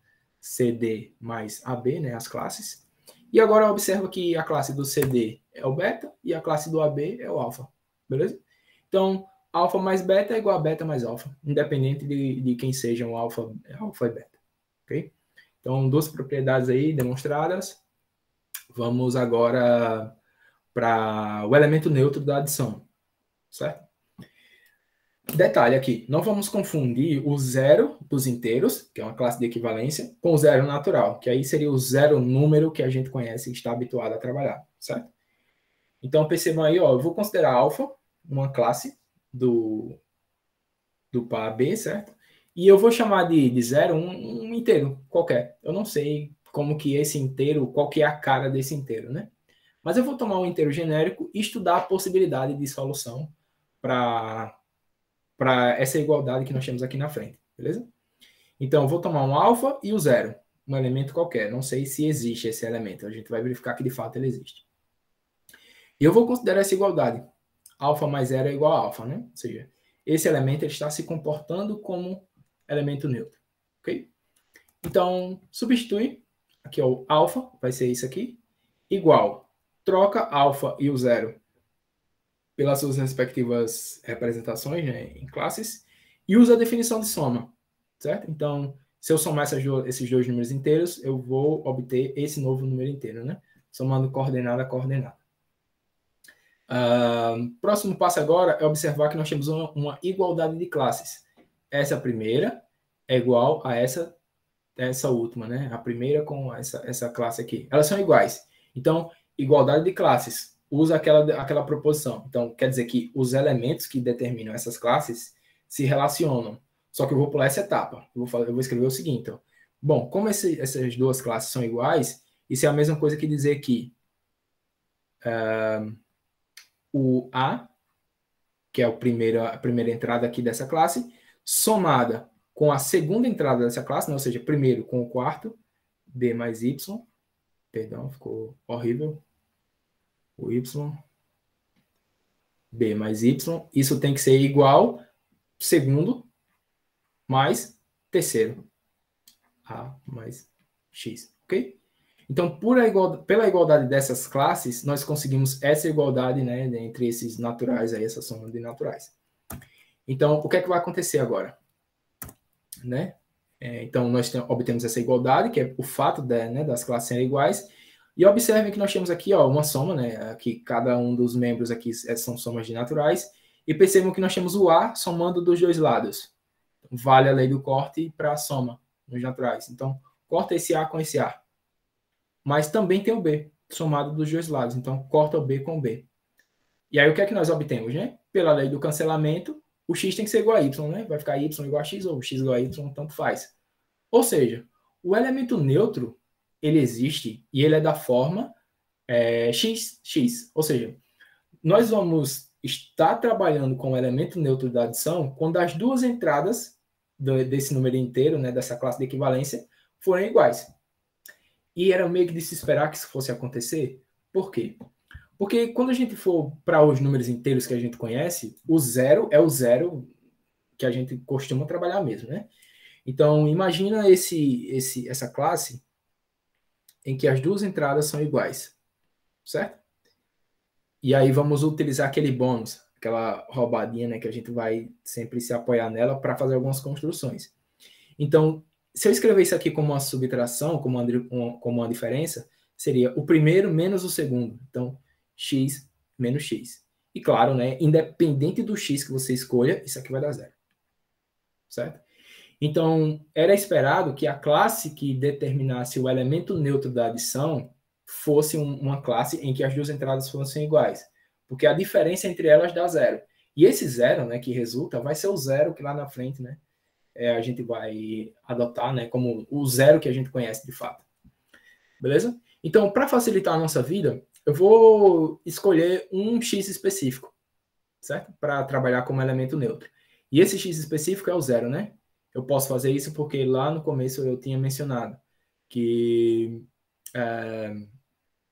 CD mais AB, né, as classes. E agora observa que a classe do CD é o beta e a classe do AB é o alfa, beleza? Então, alfa mais beta é igual a beta mais alfa, independente de, de quem sejam alfa, alfa e beta, ok? Então, duas propriedades aí demonstradas. Vamos agora para o elemento neutro da adição, certo? Detalhe aqui, não vamos confundir o zero dos inteiros, que é uma classe de equivalência, com o zero natural, que aí seria o zero número que a gente conhece e está habituado a trabalhar, certo? Então percebam aí, ó, eu vou considerar alfa uma classe do, do par B, certo? E eu vou chamar de, de zero um, um inteiro qualquer. Eu não sei como que esse inteiro, qual que é a cara desse inteiro, né? Mas eu vou tomar um inteiro genérico e estudar a possibilidade de solução para essa igualdade que nós temos aqui na frente, beleza? Então, vou tomar um alfa e o zero, um elemento qualquer. Não sei se existe esse elemento, a gente vai verificar que de fato ele existe. E eu vou considerar essa igualdade. Alfa mais zero é igual a alfa, né? Ou seja, esse elemento ele está se comportando como elemento neutro, ok? Então, substitui, aqui é o alfa, vai ser isso aqui, igual troca alfa e o zero pelas suas respectivas representações né, em classes e usa a definição de soma, certo? Então, se eu somar esses dois números inteiros, eu vou obter esse novo número inteiro, né? Somando coordenada a coordenada. Uh, próximo passo agora é observar que nós temos uma, uma, igualdade de classes. Essa primeira é igual a essa, essa última, né? A primeira com essa, essa classe aqui. Elas são iguais. Então, igualdade de classes, usa aquela, aquela proposição. Então, quer dizer que os elementos que determinam essas classes se relacionam. Só que eu vou pular essa etapa. Eu vou, falar, eu vou escrever o seguinte. Ó. Bom, como esse, essas duas classes são iguais, isso é a mesma coisa que dizer que uh, o A, que é o primeiro, a primeira entrada aqui dessa classe, somada com a segunda entrada dessa classe, né? ou seja, primeiro com o quarto, B mais Y, Perdão, ficou horrível. O y. B mais y. Isso tem que ser igual segundo mais terceiro. A mais x. Ok? Então, pela igualdade dessas classes, nós conseguimos essa igualdade né, entre esses naturais, aí, essa soma de naturais. Então, o que é que vai acontecer agora? Né? É, então, nós tem, obtemos essa igualdade, que é o fato né, das classes serem iguais. E observem que nós temos aqui ó, uma soma, né? Aqui, cada um dos membros aqui é, são somas de naturais. E percebam que nós temos o A somando dos dois lados. Vale a lei do corte para a soma nos naturais. Então, corta esse A com esse A. Mas também tem o B, somado dos dois lados. Então, corta o B com o B. E aí, o que é que nós obtemos, né? Pela lei do cancelamento, o x tem que ser igual a y, né? Vai ficar y igual a x ou x igual a y, tanto faz. Ou seja, o elemento neutro, ele existe e ele é da forma é, x, x. Ou seja, nós vamos estar trabalhando com o elemento neutro da adição quando as duas entradas do, desse número inteiro, né, dessa classe de equivalência, forem iguais. E era meio que de se esperar que isso fosse acontecer. Por quê? Porque quando a gente for para os números inteiros que a gente conhece, o zero é o zero que a gente costuma trabalhar mesmo, né? Então, imagina esse, esse, essa classe em que as duas entradas são iguais, certo? E aí vamos utilizar aquele bônus, aquela roubadinha, né, que a gente vai sempre se apoiar nela para fazer algumas construções. Então, se eu escrever isso aqui como uma subtração, como uma, como uma diferença, seria o primeiro menos o segundo. Então, x menos x. E claro, né, independente do x que você escolha, isso aqui vai dar zero. Certo? Então, era esperado que a classe que determinasse o elemento neutro da adição fosse um, uma classe em que as duas entradas fossem iguais, porque a diferença entre elas dá zero. E esse zero, né, que resulta, vai ser o zero que lá na frente, né, é, a gente vai adotar, né, como o zero que a gente conhece de fato. Beleza? Então, para facilitar a nossa vida, eu vou escolher um x específico, certo? Para trabalhar como elemento neutro. E esse x específico é o zero, né? Eu posso fazer isso porque lá no começo eu tinha mencionado que é,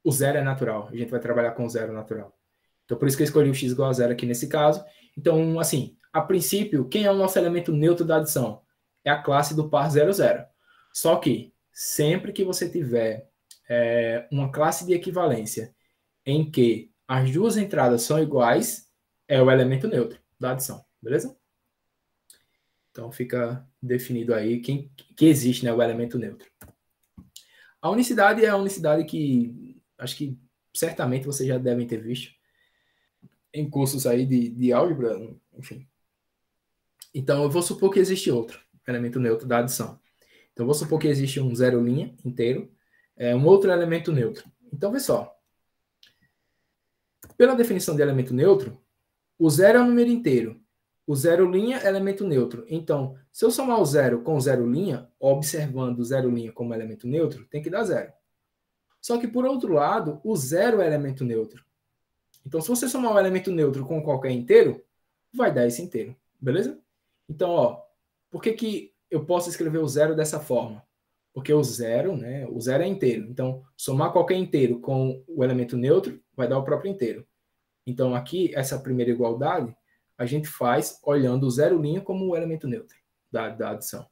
o zero é natural. A gente vai trabalhar com o zero natural. Então, por isso que eu escolhi o x igual a zero aqui nesse caso. Então, assim, a princípio, quem é o nosso elemento neutro da adição? É a classe do par 00. Só que, sempre que você tiver é, uma classe de equivalência em que as duas entradas são iguais, é o elemento neutro da adição, beleza? Então fica definido aí quem, que existe né, o elemento neutro. A unicidade é a unicidade que acho que certamente vocês já devem ter visto em cursos aí de, de álgebra, enfim. Então eu vou supor que existe outro elemento neutro da adição. Então eu vou supor que existe um zero linha inteiro é um outro elemento neutro. Então, vê só. Pela definição de elemento neutro, o zero é um número inteiro. O zero linha é elemento neutro. Então, se eu somar o zero com o zero linha, observando o zero linha como elemento neutro, tem que dar zero. Só que, por outro lado, o zero é elemento neutro. Então, se você somar um elemento neutro com qualquer inteiro, vai dar esse inteiro. Beleza? Então, ó, por que, que eu posso escrever o zero dessa forma? porque o zero, né, o zero é inteiro. Então, somar qualquer inteiro com o elemento neutro vai dar o próprio inteiro. Então, aqui, essa primeira igualdade, a gente faz olhando o zero linha como o elemento neutro da, da adição.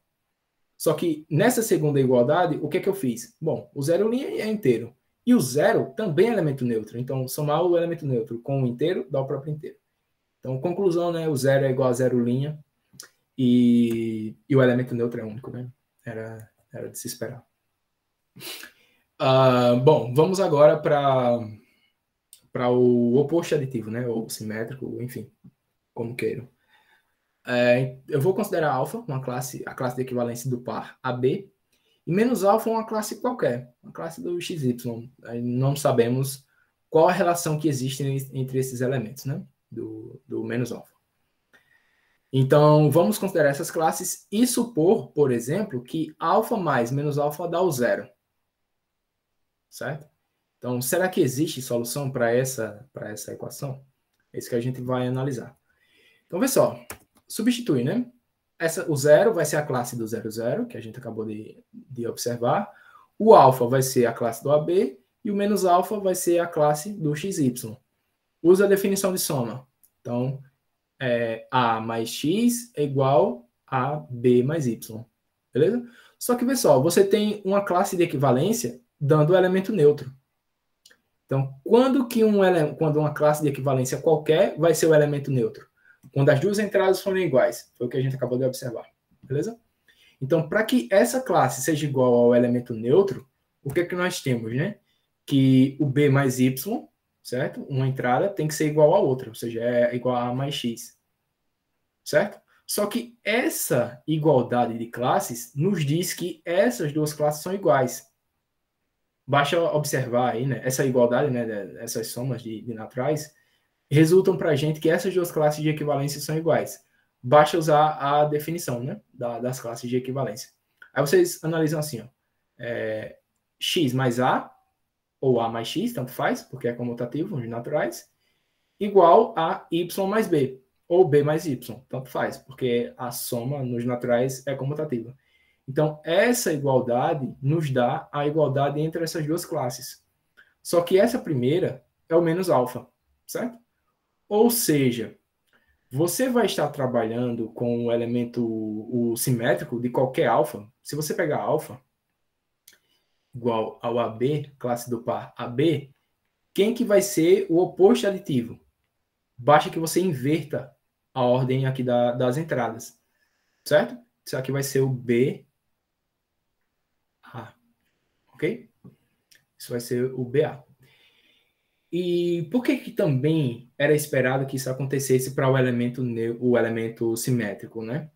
Só que nessa segunda igualdade, o que, é que eu fiz? Bom, o zero linha é inteiro. E o zero também é elemento neutro. Então, somar o elemento neutro com o inteiro dá o próprio inteiro. Então, conclusão, né? O zero é igual a zero linha e, e o elemento neutro é único, né? Era era de se esperar. Uh, bom, vamos agora para o oposto aditivo, né? Ou simétrico, enfim, como queiram. É, eu vou considerar alfa uma classe, a classe de equivalência do par AB, e menos alfa uma classe qualquer, uma classe do XY. Não sabemos qual a relação que existe entre esses elementos, né? Do, do menos alfa. Então, vamos considerar essas classes e supor, por exemplo, que alfa mais menos alfa dá o zero. Certo? Então, será que existe solução para essa, essa equação? É isso que a gente vai analisar. Então, vê só. Substitui, né? Essa, o zero vai ser a classe do zero zero, que a gente acabou de, de observar. O alfa vai ser a classe do AB e o menos alfa vai ser a classe do XY. Usa a definição de soma. Então, é, A mais X é igual a B mais Y. Beleza? Só que, pessoal, você tem uma classe de equivalência dando o elemento neutro. Então, quando que um quando uma classe de equivalência qualquer vai ser o elemento neutro? Quando as duas entradas forem iguais. Foi o que a gente acabou de observar. Beleza? Então, para que essa classe seja igual ao elemento neutro, o que é que nós temos, né? Que o B mais Y certo? Uma entrada tem que ser igual à outra, ou seja, é igual a mais x, certo? Só que essa igualdade de classes nos diz que essas duas classes são iguais. Basta observar aí, né? Essa igualdade, né? Essas somas de, de naturais resultam para a gente que essas duas classes de equivalência são iguais. Basta usar a definição, né? Da, das classes de equivalência. Aí vocês analisam assim, ó. É, x mais a ou A mais X, tanto faz, porque é comutativo, os naturais, igual a Y mais B, ou B mais Y, tanto faz, porque a soma nos naturais é comutativa. Então, essa igualdade nos dá a igualdade entre essas duas classes. Só que essa primeira é o menos alfa, certo? Ou seja, você vai estar trabalhando com o elemento o simétrico de qualquer alfa. Se você pegar alfa, igual ao AB, classe do par AB, quem que vai ser o oposto aditivo? Basta que você inverta a ordem aqui da, das entradas, certo? Isso aqui vai ser o B, A, ok? Isso vai ser o BA. E por que, que também era esperado que isso acontecesse para o elemento o elemento simétrico, né?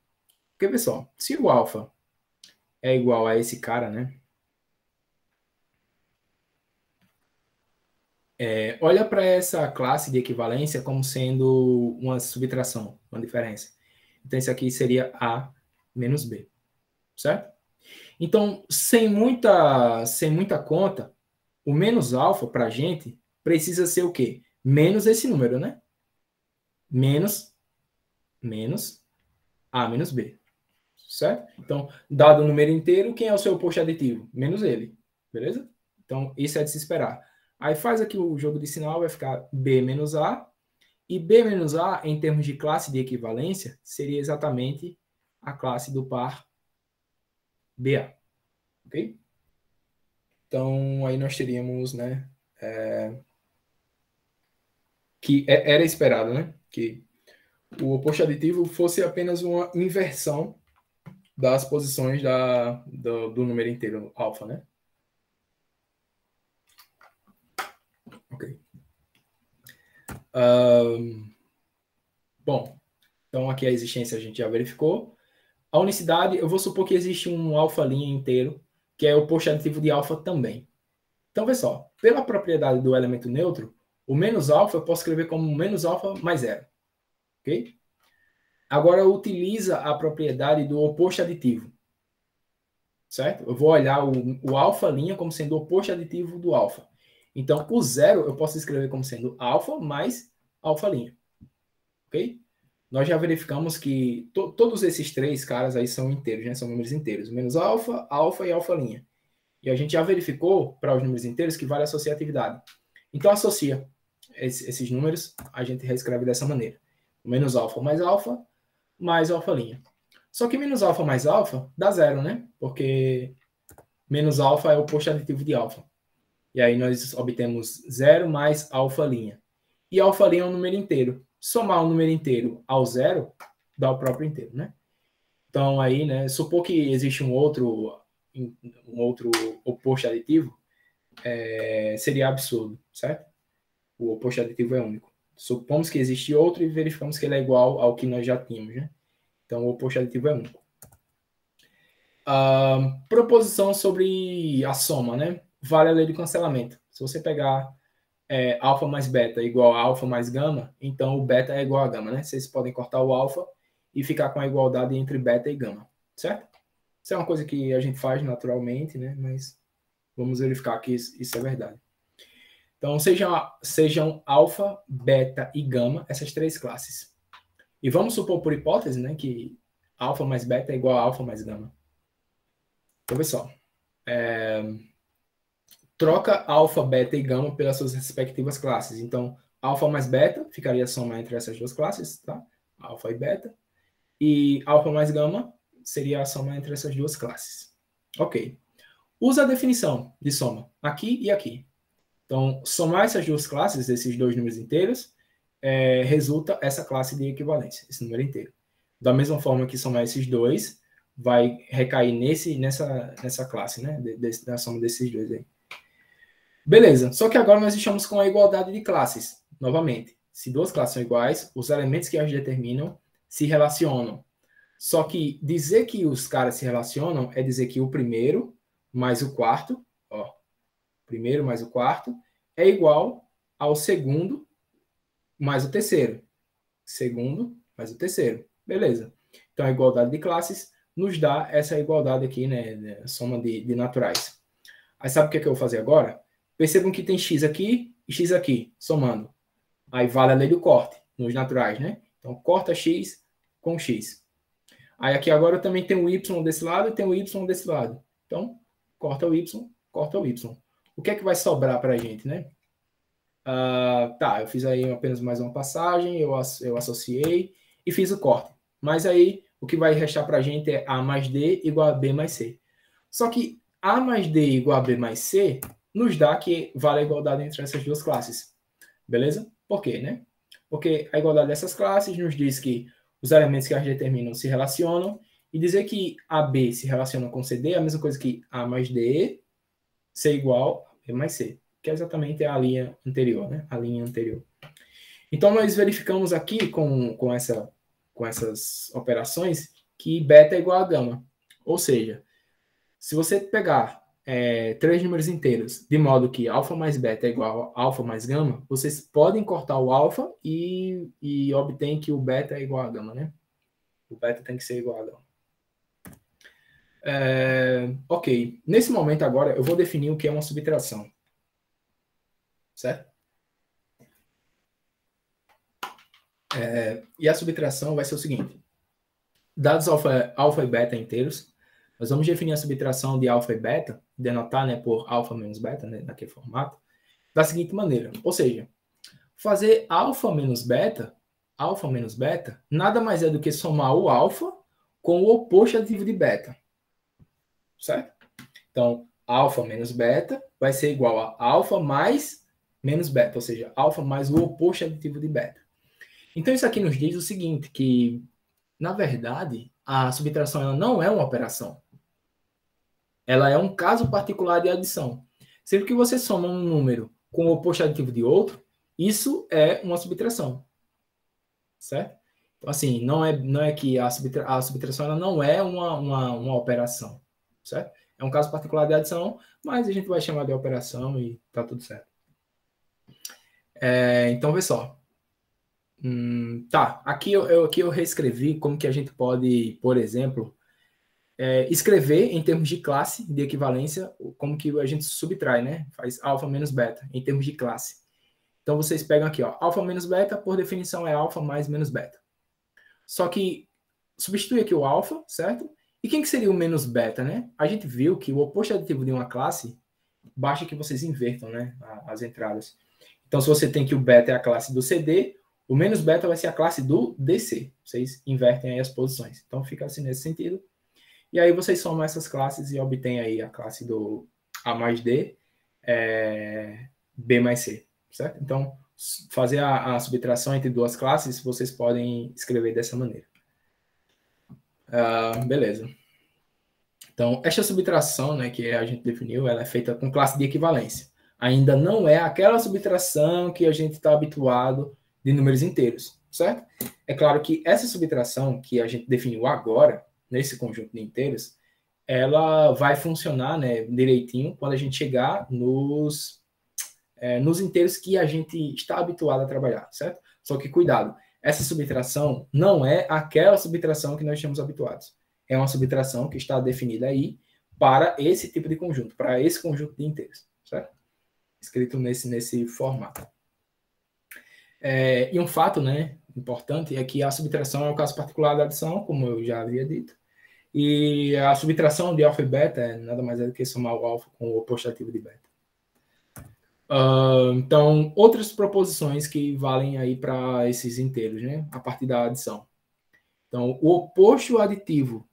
Porque, pessoal, se o alfa é igual a esse cara, né? É, olha para essa classe de equivalência como sendo uma subtração, uma diferença. Então, isso aqui seria A menos B, certo? Então, sem muita, sem muita conta, o menos alfa para a gente precisa ser o quê? Menos esse número, né? Menos, menos A menos B, certo? Então, dado o número inteiro, quem é o seu oposto aditivo? Menos ele, beleza? Então, isso é de se esperar. Aí faz aqui o jogo de sinal, vai ficar B menos A. E B menos A, em termos de classe de equivalência, seria exatamente a classe do par BA. Ok? Então, aí nós teríamos, né? É, que é, era esperado, né? Que o oposto aditivo fosse apenas uma inversão das posições da, do, do número inteiro alfa, né? Ok. Um, bom, então aqui a existência a gente já verificou. A unicidade, eu vou supor que existe um alfa linha inteiro, que é o oposto aditivo de alfa também. Então, vê só, pela propriedade do elemento neutro, o menos alfa eu posso escrever como menos alfa mais zero. Ok? Agora utiliza a propriedade do oposto aditivo. Certo? Eu vou olhar o, o alfa linha como sendo o oposto aditivo do alfa. Então, o zero eu posso escrever como sendo alfa mais alfa linha. Ok? Nós já verificamos que to, todos esses três caras aí são inteiros, né? São números inteiros. Menos alfa, alfa e alfa linha. E a gente já verificou para os números inteiros que vale associatividade. Então, associa esses números, a gente reescreve dessa maneira. Menos alfa mais alfa, mais alfa linha. Só que menos alfa mais alfa dá zero, né? Porque menos alfa é o posto aditivo de alfa. E aí nós obtemos zero mais alfa linha. E alfa linha é um número inteiro. Somar um número inteiro ao zero dá o próprio inteiro, né? Então aí, né, supor que existe um outro um outro oposto aditivo, é, seria absurdo, certo? O oposto aditivo é único. Supomos que existe outro e verificamos que ele é igual ao que nós já tínhamos, né? Então, o oposto aditivo é único. Uh, proposição sobre a soma, né? Vale a lei de cancelamento. Se você pegar é, alfa mais beta igual a alfa mais gama, então o beta é igual a gama, né? Vocês podem cortar o alfa e ficar com a igualdade entre beta e gama, certo? Isso é uma coisa que a gente faz naturalmente, né? Mas vamos verificar que isso, isso é verdade. Então, sejam, sejam alfa, beta e gama, essas três classes. E vamos supor, por hipótese, né, que alfa mais beta é igual a alfa mais gama. Então, pessoal, é, troca alfa, beta e gama pelas suas respectivas classes. Então, alfa mais beta ficaria a soma entre essas duas classes, tá? Alfa e beta. E alfa mais gama seria a soma entre essas duas classes. Ok. Usa a definição de soma aqui e aqui. Então, somar essas duas classes, esses dois números inteiros, é, resulta essa classe de equivalência, esse número inteiro. Da mesma forma que somar esses dois, vai recair nesse, nessa, nessa classe, né? De, de, da soma desses dois aí. Beleza. Só que agora nós estamos com a igualdade de classes. Novamente, se duas classes são iguais, os elementos que as determinam se relacionam. Só que dizer que os caras se relacionam é dizer que o primeiro mais o quarto primeiro mais o quarto, é igual ao segundo mais o terceiro. Segundo mais o terceiro. Beleza. Então, a igualdade de classes nos dá essa igualdade aqui, né? Soma de, de naturais. Aí, sabe o que, é que eu vou fazer agora? Percebam que tem x aqui e x aqui, somando. Aí, vale a lei do corte nos naturais, né? Então, corta x com x. Aí, aqui agora eu também tenho o y desse lado e tenho o y desse lado. Então, corta o y, corta o y o que é que vai sobrar para a gente, né? Uh, tá, eu fiz aí apenas mais uma passagem, eu, eu associei e fiz o corte. Mas aí o que vai restar para a gente é A mais D igual a B mais C. Só que A mais D igual a B mais C nos dá que vale a igualdade entre essas duas classes. Beleza? Por quê, né? Porque a igualdade dessas classes nos diz que os elementos que as determinam se relacionam e dizer que AB se relaciona com CD é a mesma coisa que A mais D C igual a B mais C, que é exatamente a linha anterior, né? A linha anterior. Então, nós verificamos aqui com, com, essa, com essas operações que beta é igual a gama. Ou seja, se você pegar é, três números inteiros, de modo que alfa mais beta é igual a alfa mais gama, vocês podem cortar o alfa e, e obtém que o beta é igual a gama, né? O beta tem que ser igual a gama. É, ok, nesse momento agora eu vou definir o que é uma subtração. Certo? É, e a subtração vai ser o seguinte: dados alfa, alfa e beta inteiros, nós vamos definir a subtração de alfa e beta, denotar né, por alfa menos beta, né, naquele formato. da seguinte maneira. Ou seja, fazer alfa menos beta, alfa menos beta, nada mais é do que somar o alfa com o oposto aditivo de beta. Certo? Então, alfa menos beta vai ser igual a alfa mais menos beta, ou seja, alfa mais o oposto aditivo de beta. Então, isso aqui nos diz o seguinte, que, na verdade, a subtração ela não é uma operação. Ela é um caso particular de adição. Sempre que você soma um número com o oposto aditivo de outro, isso é uma subtração. Certo? Então, assim, não é, não é que a, subtra, a subtração ela não é uma, uma, uma operação. Certo? É um caso particular de adição, mas a gente vai chamar de operação e tá tudo certo. É, então, vê só. Hum, tá, aqui eu, eu, aqui eu reescrevi como que a gente pode, por exemplo, é, escrever em termos de classe de equivalência, como que a gente subtrai, né? Faz alfa menos beta em termos de classe. Então vocês pegam aqui, ó, alfa menos beta, por definição é alfa mais menos beta. Só que substitui aqui o alfa, certo? E quem que seria o menos beta, né? A gente viu que o oposto aditivo de uma classe basta que vocês invertam, né, as entradas. Então se você tem que o beta é a classe do CD, o menos beta vai ser a classe do DC. Vocês invertem aí as posições. Então fica assim nesse sentido. E aí vocês somam essas classes e obtêm aí a classe do A mais D, é, B mais C, certo? Então, fazer a, a, subtração entre duas classes, vocês podem escrever dessa maneira. Uh, beleza. Então, esta subtração, né, que a gente definiu, ela é feita com classe de equivalência. Ainda não é aquela subtração que a gente está habituado de números inteiros, certo? É claro que essa subtração que a gente definiu agora, nesse conjunto de inteiros, ela vai funcionar né, direitinho quando a gente chegar nos, é, nos inteiros que a gente está habituado a trabalhar, certo? Só que cuidado, essa subtração não é aquela subtração que nós estamos habituados. É uma subtração que está definida aí para esse tipo de conjunto, para esse conjunto de inteiros, certo? Escrito nesse, nesse formato. É, e um fato né, importante é que a subtração é o caso particular da adição, como eu já havia dito, e a subtração de alfa e beta é nada mais é do que somar o alfa com o oposto ativo de beta. Uh, então, outras proposições que valem aí para esses inteiros, né? A partir da adição. Então, o oposto aditivo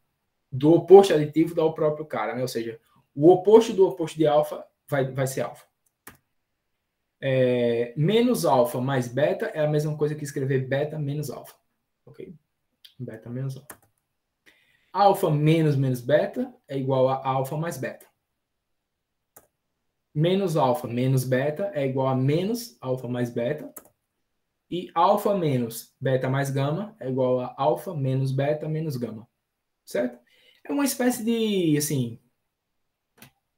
do oposto aditivo dá o próprio cara, né? Ou seja, o oposto do oposto de alfa vai, vai ser alfa. É, menos alfa mais beta é a mesma coisa que escrever beta menos alfa. Ok? Beta menos alfa. Alfa menos menos beta é igual a alfa mais beta. Menos alfa menos beta é igual a menos alfa mais beta. E alfa menos beta mais gama é igual a alfa menos beta menos gama. Certo? É uma espécie de, assim,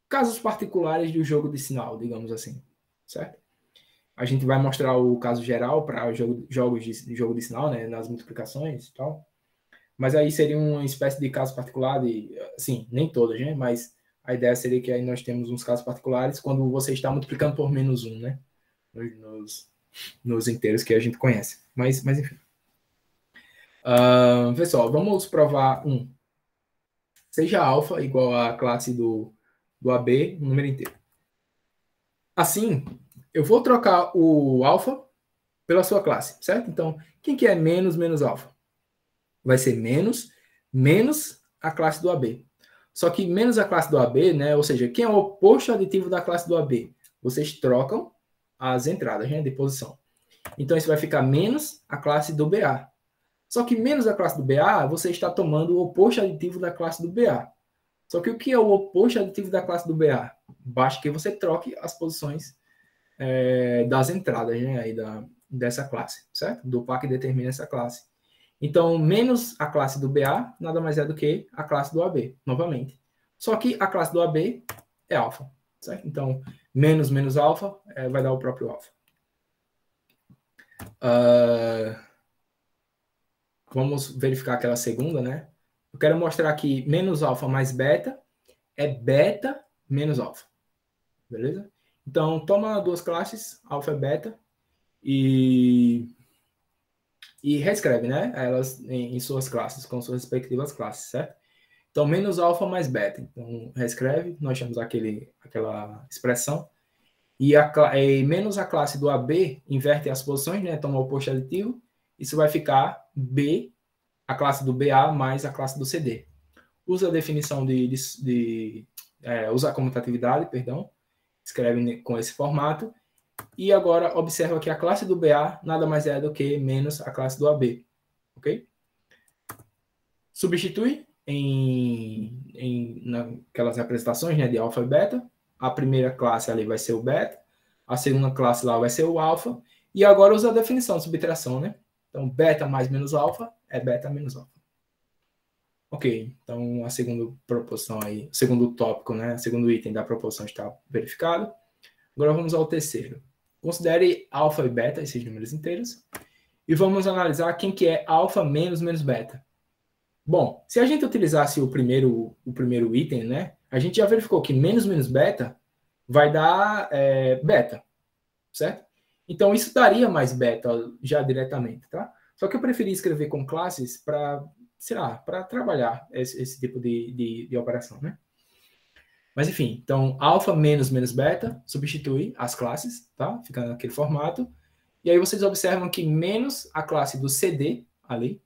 casos particulares do jogo de sinal, digamos assim. Certo? A gente vai mostrar o caso geral para jogo, jogos de jogo de sinal, né, nas multiplicações e tal. Mas aí seria uma espécie de caso particular de, assim, nem todos, né? Mas a ideia seria que aí nós temos uns casos particulares quando você está multiplicando por menos um, né? Nos, nos inteiros que a gente conhece. Mas, mas enfim. Uh, pessoal, vamos provar um. Seja alfa igual à classe do, do AB, um número inteiro. Assim, eu vou trocar o alfa pela sua classe, certo? Então, quem que é menos menos alfa? Vai ser menos menos a classe do AB. Só que menos a classe do AB, né? Ou seja, quem é o oposto aditivo da classe do AB? Vocês trocam as entradas né, de posição. Então, isso vai ficar menos a classe do BA. Só que menos a classe do BA, você está tomando o oposto aditivo da classe do BA. Só que o que é o oposto aditivo da classe do BA? Basta que você troque as posições é, das entradas né, aí da, dessa classe, certo? Do par que determina essa classe. Então, menos a classe do BA nada mais é do que a classe do AB, novamente. Só que a classe do AB é alfa, certo? Então, menos menos alfa é, vai dar o próprio alfa. Uh, vamos verificar aquela segunda, né? Eu quero mostrar que menos alfa mais beta é beta menos alfa. Beleza? Então, toma duas classes, alfa e beta, e, e reescreve, né? Elas em, em, suas classes, com suas respectivas classes, certo? Então, menos alfa mais beta. Então, reescreve, nós chamamos aquele, aquela expressão. e, a, e menos a classe do AB inverte as posições, né? Toma o oposto aditivo. Isso vai ficar B, a classe do BA mais a classe do CD. Usa a definição de, de, de é, usa a comutatividade, perdão, escreve com esse formato. E agora observa que a classe do BA nada mais é do que menos a classe do AB, ok? Substitui em, em naquelas representações né, de alfa e beta. A primeira classe ali vai ser o beta, a segunda classe lá vai ser o alfa. E agora usa a definição de subtração, né? Então, beta mais menos alfa é beta menos alfa. Ok, então a segunda proporção aí, segundo tópico, né? O segundo item da proporção está verificado. Agora vamos ao terceiro. Considere alfa e beta, esses números inteiros, e vamos analisar quem que é alfa menos menos beta. Bom, se a gente utilizasse o primeiro, o primeiro item, né? A gente já verificou que menos menos beta vai dar é, beta, certo? Então isso daria mais beta já diretamente, tá? Só que eu preferi escrever com classes para, sei lá, para trabalhar esse, esse tipo de, de, de, operação, né? Mas enfim, então alfa menos menos beta substitui as classes, tá? Fica naquele formato. E aí vocês observam que menos a classe do CD ali,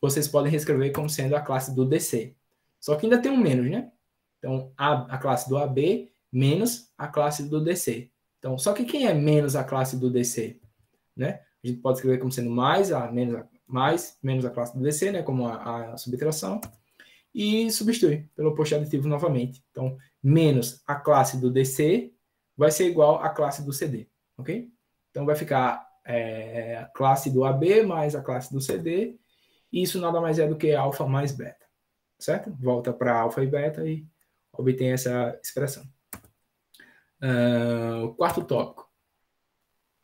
vocês podem reescrever como sendo a classe do DC. Só que ainda tem um menos, né? Então, a, a classe do AB menos a classe do DC. Então, só que quem é menos a classe do DC? Né? A gente pode escrever como sendo mais a menos a, mais menos a classe do DC, né? como a, a subtração, e substitui pelo oposto aditivo novamente. Então, menos a classe do DC vai ser igual à classe do CD, ok? Então, vai ficar é, a classe do AB mais a classe do CD e isso nada mais é do que alfa mais beta, certo? Volta para alfa e beta e obtém essa expressão. Uh, quarto tópico.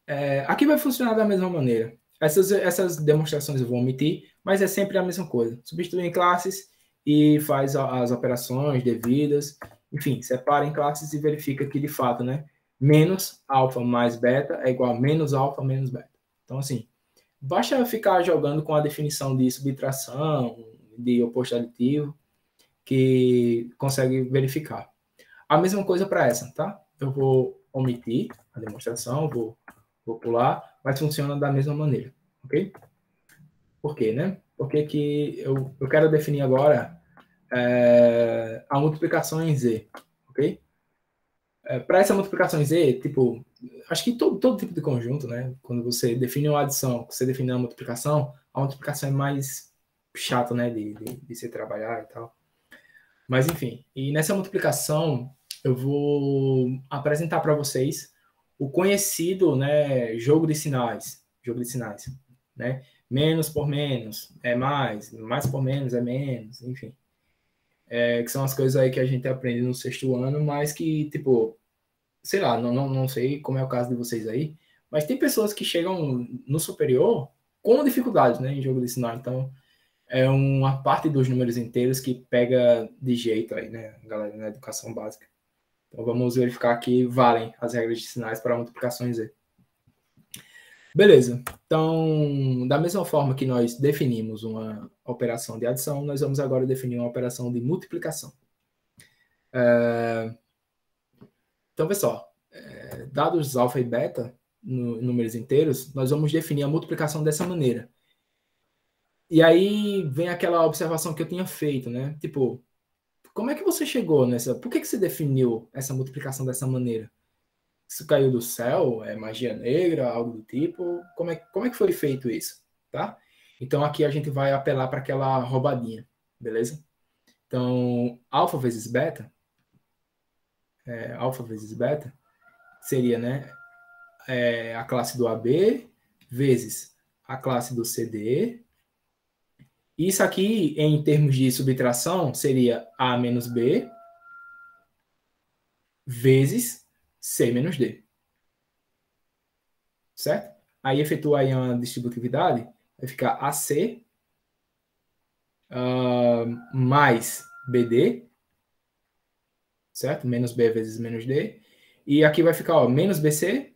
É, aqui vai funcionar da mesma maneira. Essas, essas demonstrações eu vou omitir, mas é sempre a mesma coisa. Substitui em classes e faz as operações devidas. Enfim, separa em classes e verifica que, de fato, né, menos alfa mais beta é igual a menos alfa menos beta. Então, assim, Basta ficar jogando com a definição de subtração, de oposto aditivo, que consegue verificar. A mesma coisa para essa, tá? Eu vou omitir a demonstração, vou, vou pular, mas funciona da mesma maneira, ok? Por quê, né? Porque que eu, eu quero definir agora é, a multiplicação em Z, ok? É, para essa multiplicação em Z, tipo, acho que todo, todo tipo de conjunto, né? Quando você define uma adição, você define uma multiplicação, a multiplicação é mais chato, né? De, de, de se trabalhar e tal. Mas enfim, e nessa multiplicação eu vou apresentar para vocês o conhecido, né? Jogo de sinais, jogo de sinais, né? Menos por menos é mais, mais por menos é menos, enfim. É, que são as coisas aí que a gente aprende no sexto ano, mas que, tipo, sei lá, não, não, não sei como é o caso de vocês aí, mas tem pessoas que chegam no superior com dificuldades, né, em jogo de sinal. Então, é uma parte dos números inteiros que pega de jeito aí, né, galera, na educação básica. Então, vamos verificar que valem as regras de sinais para multiplicações Z. Beleza. Então, da mesma forma que nós definimos uma operação de adição, nós vamos agora definir uma operação de multiplicação. É... Então, pessoal, é, dados alfa e beta, no, números inteiros, nós vamos definir a multiplicação dessa maneira. E aí vem aquela observação que eu tinha feito, né? Tipo, como é que você chegou nessa? Por que, que você definiu essa multiplicação dessa maneira? Isso caiu do céu? É magia negra? Algo do tipo? Como é, como é que foi feito isso? Tá? Então aqui a gente vai apelar para aquela roubadinha, beleza? Então, alfa vezes beta é, alfa vezes beta, seria né, é, a classe do AB vezes a classe do CD. Isso aqui, em termos de subtração, seria A menos B vezes C menos D. Certo? Aí efetua aí uma distributividade, vai ficar AC uh, mais BD certo? Menos B vezes menos D. E aqui vai ficar, ó, menos BC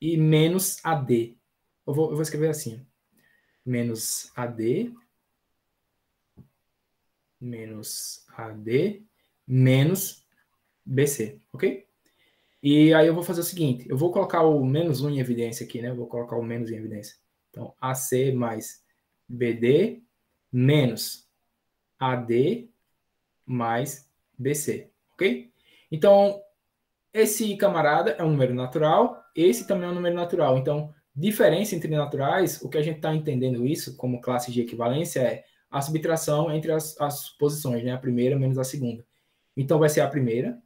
e menos AD. Eu vou, eu vou escrever assim, menos AD, menos AD, menos BC, ok? E aí eu vou fazer o seguinte, eu vou colocar o menos 1 em evidência aqui, né? Eu vou colocar o menos em evidência. Então, AC mais BD menos AD mais BC, ok? Então, esse camarada é um número natural, esse também é um número natural. Então, diferença entre naturais, o que a gente está entendendo isso como classe de equivalência é a subtração entre as, as posições, né? A primeira menos a segunda. Então, vai ser a primeira,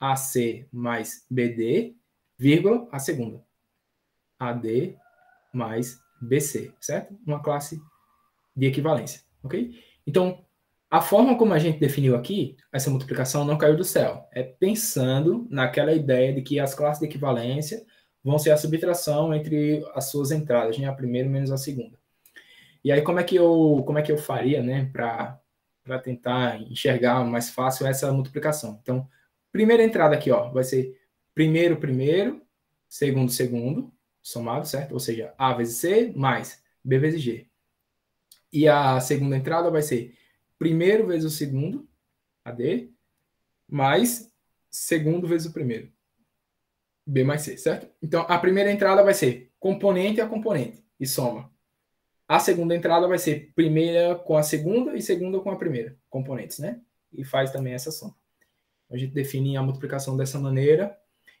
AC mais BD, vírgula, a segunda. AD mais BC, certo? Uma classe de equivalência, ok? Então, a forma como a gente definiu aqui, essa multiplicação não caiu do céu. É pensando naquela ideia de que as classes de equivalência vão ser a subtração entre as suas entradas, né? A primeira menos a segunda. E aí, como é que eu, como é que eu faria, né, para tentar enxergar mais fácil essa multiplicação? Então, primeira entrada aqui, ó, vai ser primeiro, primeiro, segundo, segundo, somado, certo? Ou seja, A vezes C mais B vezes G. E a segunda entrada vai ser primeiro vezes o segundo, AD, mais segundo vezes o primeiro, B mais C, certo? Então, a primeira entrada vai ser componente a componente e soma. A segunda entrada vai ser primeira com a segunda e segunda com a primeira, componentes, né? E faz também essa soma. A gente define a multiplicação dessa maneira.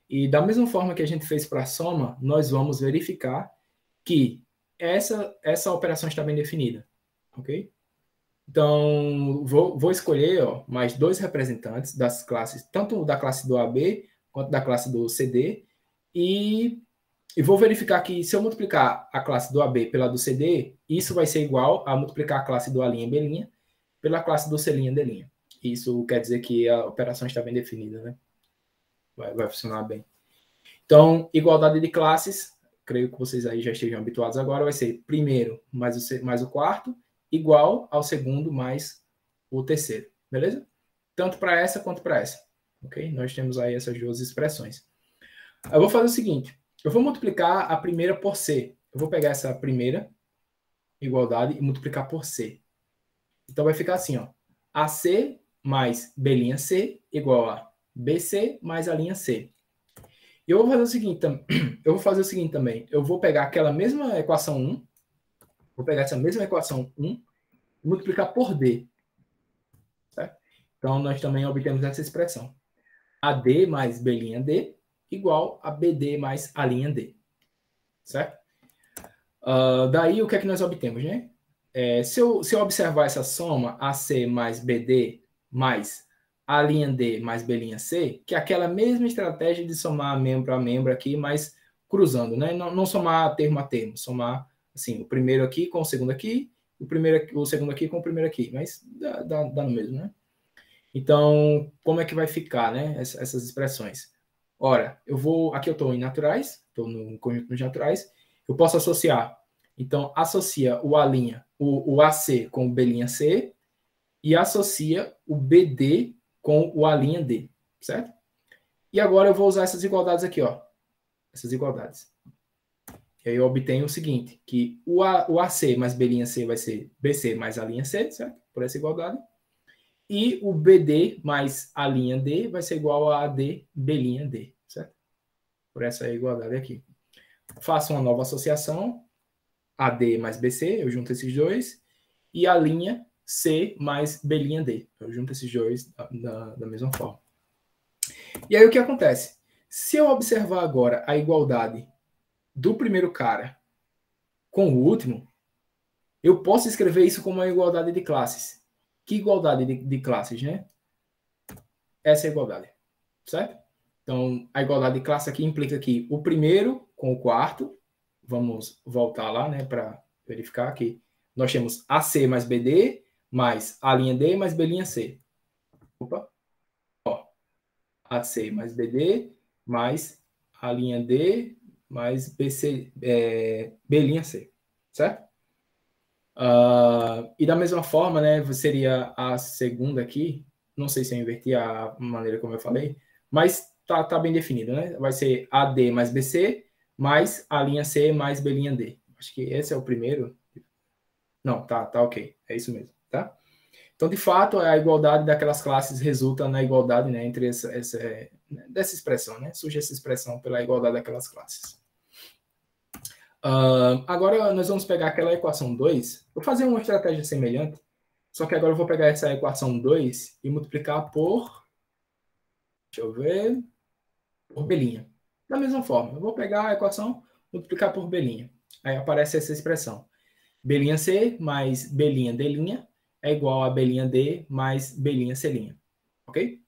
E da mesma forma que a gente fez para a soma, nós vamos verificar que essa, essa operação está bem definida. Ok? Então, vou, vou escolher ó, mais dois representantes das classes, tanto da classe do AB quanto da classe do CD, e, e vou verificar que se eu multiplicar a classe do AB pela do CD, isso vai ser igual a multiplicar a classe do A' B' pela classe do C' D'. Isso quer dizer que a operação está bem definida, né? Vai, vai funcionar bem. Então, igualdade de classes, creio que vocês aí já estejam habituados agora, vai ser primeiro mais o, mais o quarto, igual ao segundo mais o terceiro, beleza? Tanto para essa quanto para essa, ok? Nós temos aí essas duas expressões. Eu vou fazer o seguinte, eu vou multiplicar a primeira por C. Eu vou pegar essa primeira igualdade e multiplicar por C. Então vai ficar assim, ó. AC mais B' C igual a BC mais a linha C. E eu vou fazer o seguinte, eu vou fazer o seguinte também. Eu vou pegar aquela mesma equação 1, Vou pegar essa mesma equação 1 e multiplicar por D. Certo? Então, nós também obtemos essa expressão. AD mais B'D igual a BD mais a linha D. Certo? Uh, daí, o que é que nós obtemos, né? É, se, eu, se eu observar essa soma, AC mais BD mais a linha D mais B C, que é aquela mesma estratégia de somar membro a membro aqui, mas cruzando, né? Não, não somar termo a termo, somar assim, o primeiro aqui com o segundo aqui, o primeiro, o segundo aqui com o primeiro aqui, mas dá, dá, dá no mesmo, né? Então, como é que vai ficar, né, essas expressões? Ora, eu vou, aqui eu estou em naturais, estou no conjunto de naturais, eu posso associar. Então, associa o A', o, o AC com o B''C e associa o BD com o A''D, certo? E agora eu vou usar essas igualdades aqui, ó. Essas igualdades. E aí eu obtenho o seguinte, que o, A, o AC mais B' C vai ser BC mais A' C, certo? Por essa igualdade. E o BD mais A' D vai ser igual a AD B' D, certo? Por essa igualdade aqui. Faço uma nova associação, AD mais BC, eu junto esses dois, e a linha C mais B' D. Eu junto esses dois da, da, da mesma forma. E aí o que acontece? Se eu observar agora a igualdade do primeiro cara com o último, eu posso escrever isso como uma igualdade de classes. Que igualdade de, de classes, né? Essa é a igualdade, certo? Então, a igualdade de classe aqui implica que o primeiro com o quarto, vamos voltar lá, né, para verificar que nós temos AC mais BD mais A' D mais B' C. Opa. Ó. AC mais BD mais A' D mais BC, é, C, certo? Uh, e da mesma forma, né, seria a segunda aqui, não sei se eu inverti a maneira como eu falei, mas tá, tá bem definido, né? Vai ser AD mais BC mais a linha C mais B' D. Acho que esse é o primeiro. Não, tá, tá ok. É isso mesmo, tá? Então, de fato, a igualdade daquelas classes resulta na igualdade né, entre essa, essa, dessa expressão, né? Surge essa expressão pela igualdade daquelas classes. Uh, agora, nós vamos pegar aquela equação 2. Vou fazer uma estratégia semelhante, só que agora eu vou pegar essa equação 2 e multiplicar por... Deixa eu ver... Por belinha. Da mesma forma, eu vou pegar a equação, multiplicar por belinha. Aí aparece essa expressão. Belinha C mais belinha D' é igual a belinha D mais belinha C'. Ok?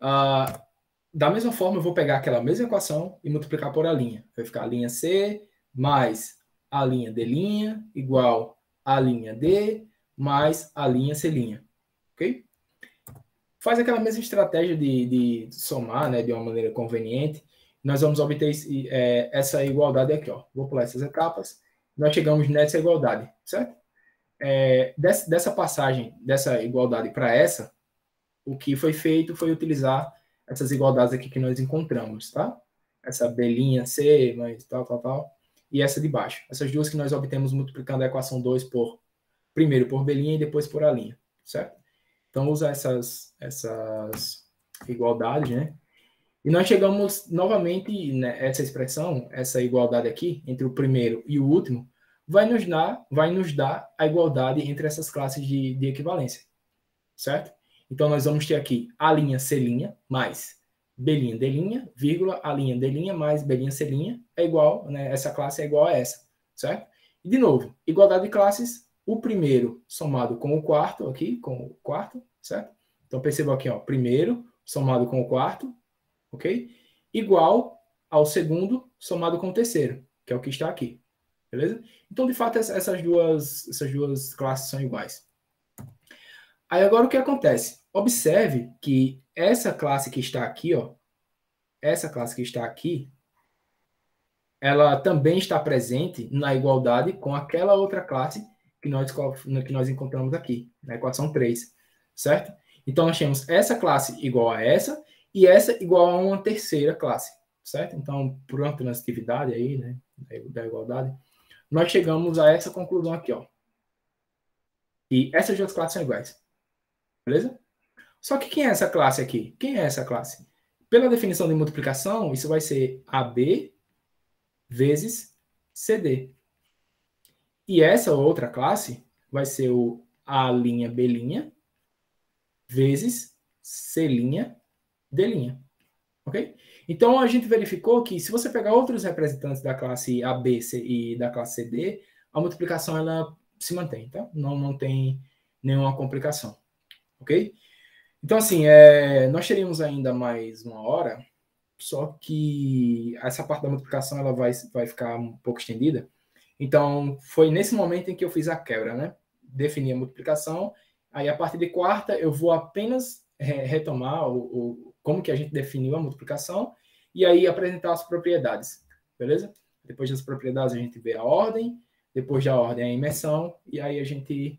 Uh, da mesma forma, eu vou pegar aquela mesma equação e multiplicar por a linha. Vai ficar a linha C mais a linha D' igual a linha D mais a linha C'. Ok? Faz aquela mesma estratégia de, de somar né, de uma maneira conveniente. Nós vamos obter é, essa igualdade aqui. Ó. Vou pular essas etapas. Nós chegamos nessa igualdade, certo? É, dessa, dessa passagem, dessa igualdade para essa, o que foi feito foi utilizar essas igualdades aqui que nós encontramos, tá? Essa belinha C, mas tal, tal, tal, e essa de baixo. Essas duas que nós obtemos multiplicando a equação 2 por, primeiro por belinha e depois por a linha, certo? Então, usa essas, essas igualdades, né? E nós chegamos novamente nessa né, expressão, essa igualdade aqui, entre o primeiro e o último, vai nos dar, vai nos dar a igualdade entre essas classes de, de equivalência, certo? Então, nós vamos ter aqui a linha C' mais B', D', vírgula, a linha D' mais B', C' é igual, né? Essa classe é igual a essa, certo? E, de novo, igualdade de classes, o primeiro somado com o quarto aqui, com o quarto, certo? Então, perceba aqui, ó, primeiro somado com o quarto, ok? Igual ao segundo somado com o terceiro, que é o que está aqui, Beleza? Então, de fato, essas duas, essas duas classes são iguais. Aí agora o que acontece? Observe que essa classe que está aqui, ó, essa classe que está aqui, ela também está presente na igualdade com aquela outra classe que nós, que nós encontramos aqui, na equação 3, certo? Então, nós temos essa classe igual a essa e essa igual a uma terceira classe, certo? Então, por uma transitividade aí, né, da igualdade, nós chegamos a essa conclusão aqui, ó. E essas duas classes são iguais. Beleza? Só que quem é essa classe aqui? Quem é essa classe? Pela definição de multiplicação, isso vai ser AB vezes CD. E essa outra classe vai ser o A' B' vezes C' D'. Ok? Então a gente verificou que se você pegar outros representantes da classe A, B, C e da classe CD, a multiplicação ela se mantém, tá? Não, não tem nenhuma complicação, ok? Então assim, é, nós teríamos ainda mais uma hora, só que essa parte da multiplicação ela vai, vai ficar um pouco estendida. Então foi nesse momento em que eu fiz a quebra, né? Defini a multiplicação, aí a partir de quarta eu vou apenas retomar o, o como que a gente definiu a multiplicação, e aí apresentar as propriedades, beleza? Depois das propriedades a gente vê a ordem, depois da ordem a imersão, e aí a gente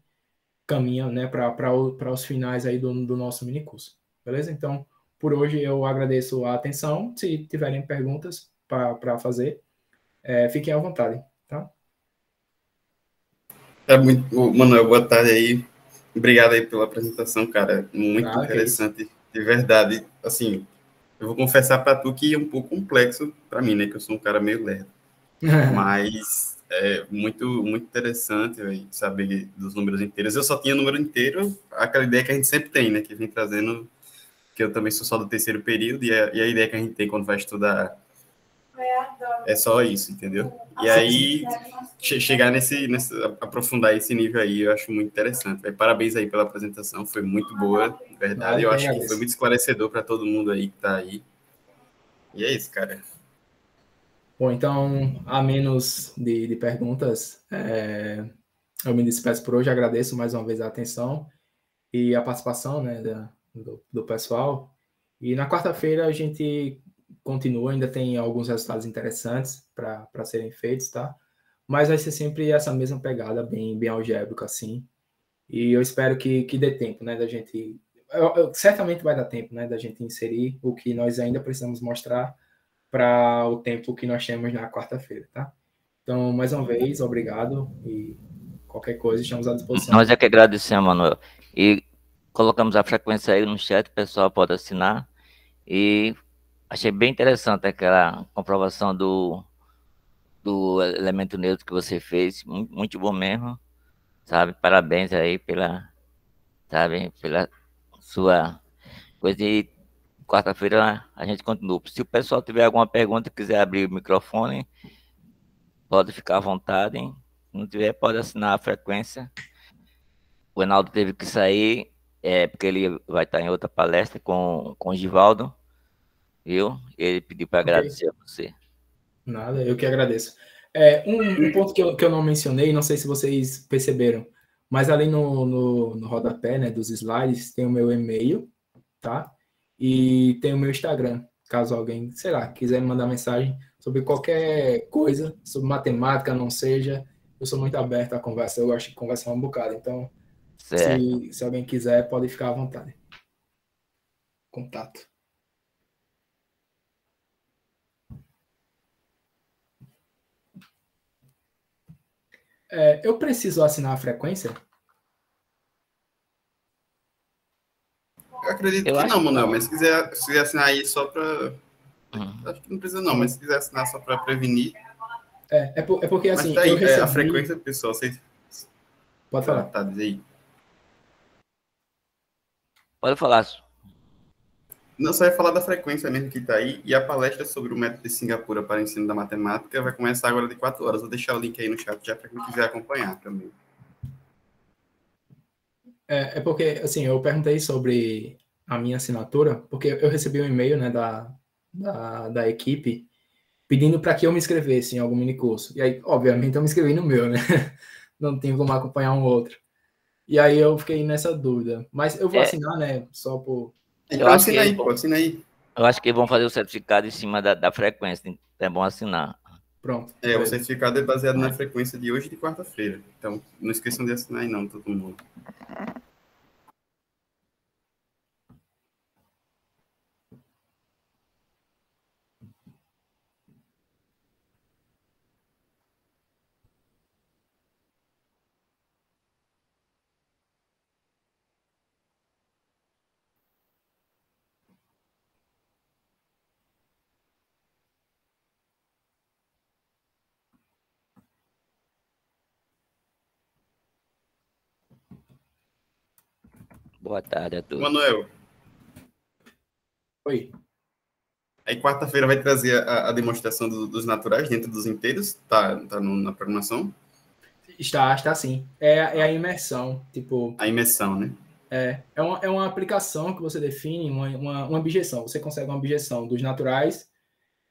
caminha né, para os finais aí do, do nosso minicurso, beleza? Então, por hoje eu agradeço a atenção, se tiverem perguntas para fazer, é, fiquem à vontade, tá? É muito, Manuel, boa tarde aí. Obrigado aí pela apresentação, cara. Muito ah, interessante de verdade, assim, eu vou confessar para tu que é um pouco complexo para mim, né? Que eu sou um cara meio lerdo. Mas é muito, muito interessante véio, saber dos números inteiros. Eu só tinha número inteiro, aquela ideia que a gente sempre tem, né? Que vem trazendo, que eu também sou só do terceiro período, e a, e a ideia que a gente tem quando vai estudar é só isso, entendeu? E aí, chegar nesse, nesse, aprofundar esse nível aí, eu acho muito interessante. Parabéns aí pela apresentação, foi muito boa, verdade. Eu acho que foi muito esclarecedor para todo mundo aí que está aí. E é isso, cara. Bom, então, a menos de, de perguntas, é, eu me despeço por hoje, agradeço mais uma vez a atenção e a participação né, da, do, do pessoal. E na quarta-feira a gente continua, ainda tem alguns resultados interessantes para serem feitos, tá? Mas vai ser sempre essa mesma pegada, bem, bem algébrica, assim. E eu espero que, que dê tempo, né, da gente... Eu, eu, certamente vai dar tempo, né, da gente inserir o que nós ainda precisamos mostrar para o tempo que nós temos na quarta-feira, tá? Então, mais uma vez, obrigado e qualquer coisa estamos à disposição. Nós é que agradecemos, Manuel. E colocamos a frequência aí no chat, o pessoal pode assinar. E achei bem interessante aquela comprovação do, do elemento neutro que você fez, muito, muito bom mesmo, sabe? Parabéns aí pela, sabe, pela sua coisa. E quarta-feira a gente continua. Se o pessoal tiver alguma pergunta, quiser abrir o microfone, pode ficar à vontade. Se não tiver, pode assinar a frequência. O Enaldo teve que sair, é, porque ele vai estar em outra palestra com, com o Givaldo, viu? Ele pediu para okay. agradecer a você. Nada, eu que agradeço. É, um, um, ponto que eu, que eu não mencionei, não sei se vocês perceberam, mas ali no, no, no rodapé né, dos slides tem o meu e-mail, tá? E tem o meu Instagram, caso alguém, sei lá, quiser me mandar mensagem sobre qualquer coisa, sobre matemática, não seja, eu sou muito aberto à conversa, eu gosto de conversar um bocado, então se, se alguém quiser, pode ficar à vontade. Contato. É, eu preciso assinar a frequência? Eu acredito eu que não, Manuel, mas se quiser, se quiser assinar aí só para. Hum. Acho que não precisa, não, mas se quiser assinar só para prevenir. É, é, por, é, porque assim. Mas tá aí, eu recebi... é, a frequência, pessoal, vocês. Pode falar. Tá, diz aí. Pode falar. Não, só ia falar da frequência mesmo que está aí, e a palestra sobre o método de Singapura para o ensino da matemática vai começar agora de 4 horas. Vou deixar o link aí no chat já para quem quiser acompanhar também. É, é, porque, assim, eu perguntei sobre a minha assinatura, porque eu recebi um e-mail, né, da, da, da equipe pedindo para que eu me inscrevesse em algum mini curso. E aí, obviamente, eu me inscrevi no meu, né? Não tenho como acompanhar um outro. E aí eu fiquei nessa dúvida. Mas eu vou é. assinar, né? Só por. Então assina aí, pô, assina aí. Eu acho que vão fazer o certificado em cima da, da frequência. É bom assinar. Pronto. É, o certificado é baseado na frequência de hoje e de quarta-feira. Então, não esqueçam de assinar aí, não, todo mundo. Boa tarde a todos. Manuel. Oi. Aí quarta-feira vai trazer a, a demonstração do, dos naturais dentro dos inteiros? Tá, tá no, na programação? Está, está sim. É, é a imersão, tipo... A imersão, né? É, é uma, é uma aplicação que você define, uma, uma, uma objeção. Você consegue uma objeção dos naturais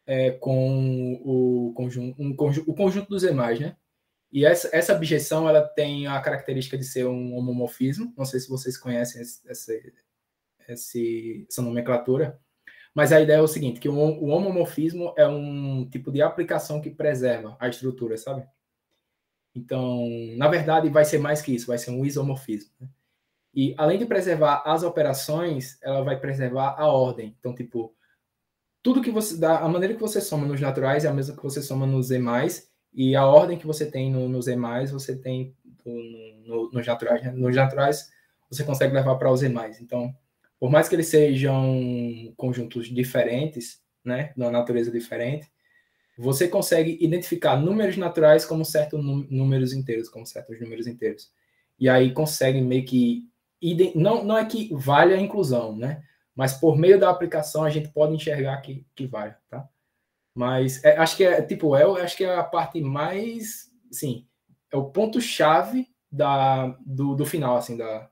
é, com o conjunto, um o conjunto dos demais, né? E essa, essa objeção ela tem a característica de ser um homomorfismo. Não sei se vocês conhecem essa, essa nomenclatura. Mas a ideia é o seguinte, que o, o homomorfismo é um tipo de aplicação que preserva a estrutura, sabe? Então, na verdade, vai ser mais que isso, vai ser um isomorfismo. Né? E além de preservar as operações, ela vai preservar a ordem. Então, tipo, tudo que você dá, a maneira que você soma nos naturais é a mesma que você soma nos demais, e a ordem que você tem no, nos emais, você tem no, no, nos naturais. Né? Nos naturais, você consegue levar para os emais. Então, por mais que eles sejam conjuntos diferentes, né, de uma natureza diferente, você consegue identificar números naturais como certos números inteiros, como certos números inteiros. E aí consegue meio que não, não é que vale a inclusão, né? Mas por meio da aplicação a gente pode enxergar que, que vale, tá? Mas é, acho que é tipo, é, acho que é a parte mais, sim, é o ponto chave da do, do final assim da,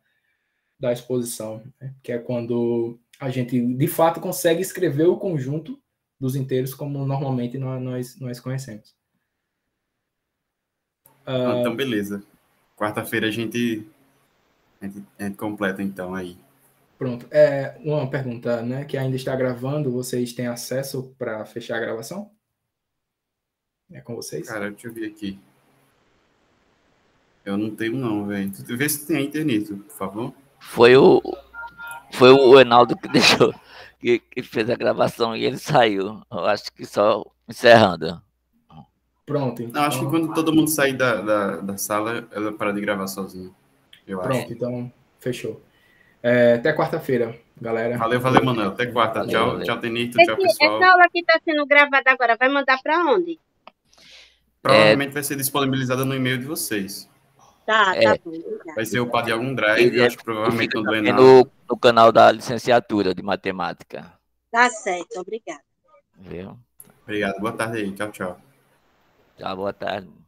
da exposição, né? que é quando a gente de fato consegue escrever o conjunto dos inteiros como normalmente nós nós conhecemos. Então beleza. Quarta-feira a gente, a gente a gente completa então aí. Pronto. É uma pergunta, né? Que ainda está gravando. Vocês têm acesso para fechar a gravação? É com vocês? Cara, deixa eu ver aqui. Eu não tenho não, velho. Vê se tem a internet, por favor. Foi o foi o Enaldo que deixou que, que fez a gravação e ele saiu. Eu acho que só encerrando. Pronto. Então... Não, acho que quando todo mundo sair da, da, da sala, ela para de gravar sozinha. Eu Pronto, acho. então Fechou. É, até quarta-feira, galera. Valeu, valeu, Manuel. Até quarta. Valeu, tchau, valeu. tchau, Tenito. Tchau, pessoal. Essa aula que está sendo gravada agora vai mandar para onde? Provavelmente é... vai ser disponibilizada no e-mail de vocês. Tá, tá é. bom. Vai ser upado em algum drive, eu acho que provavelmente no, no, no canal da licenciatura de matemática. Tá certo, obrigada. Viu? Obrigado, boa tarde aí. Tchau, tchau. Tchau, boa tarde.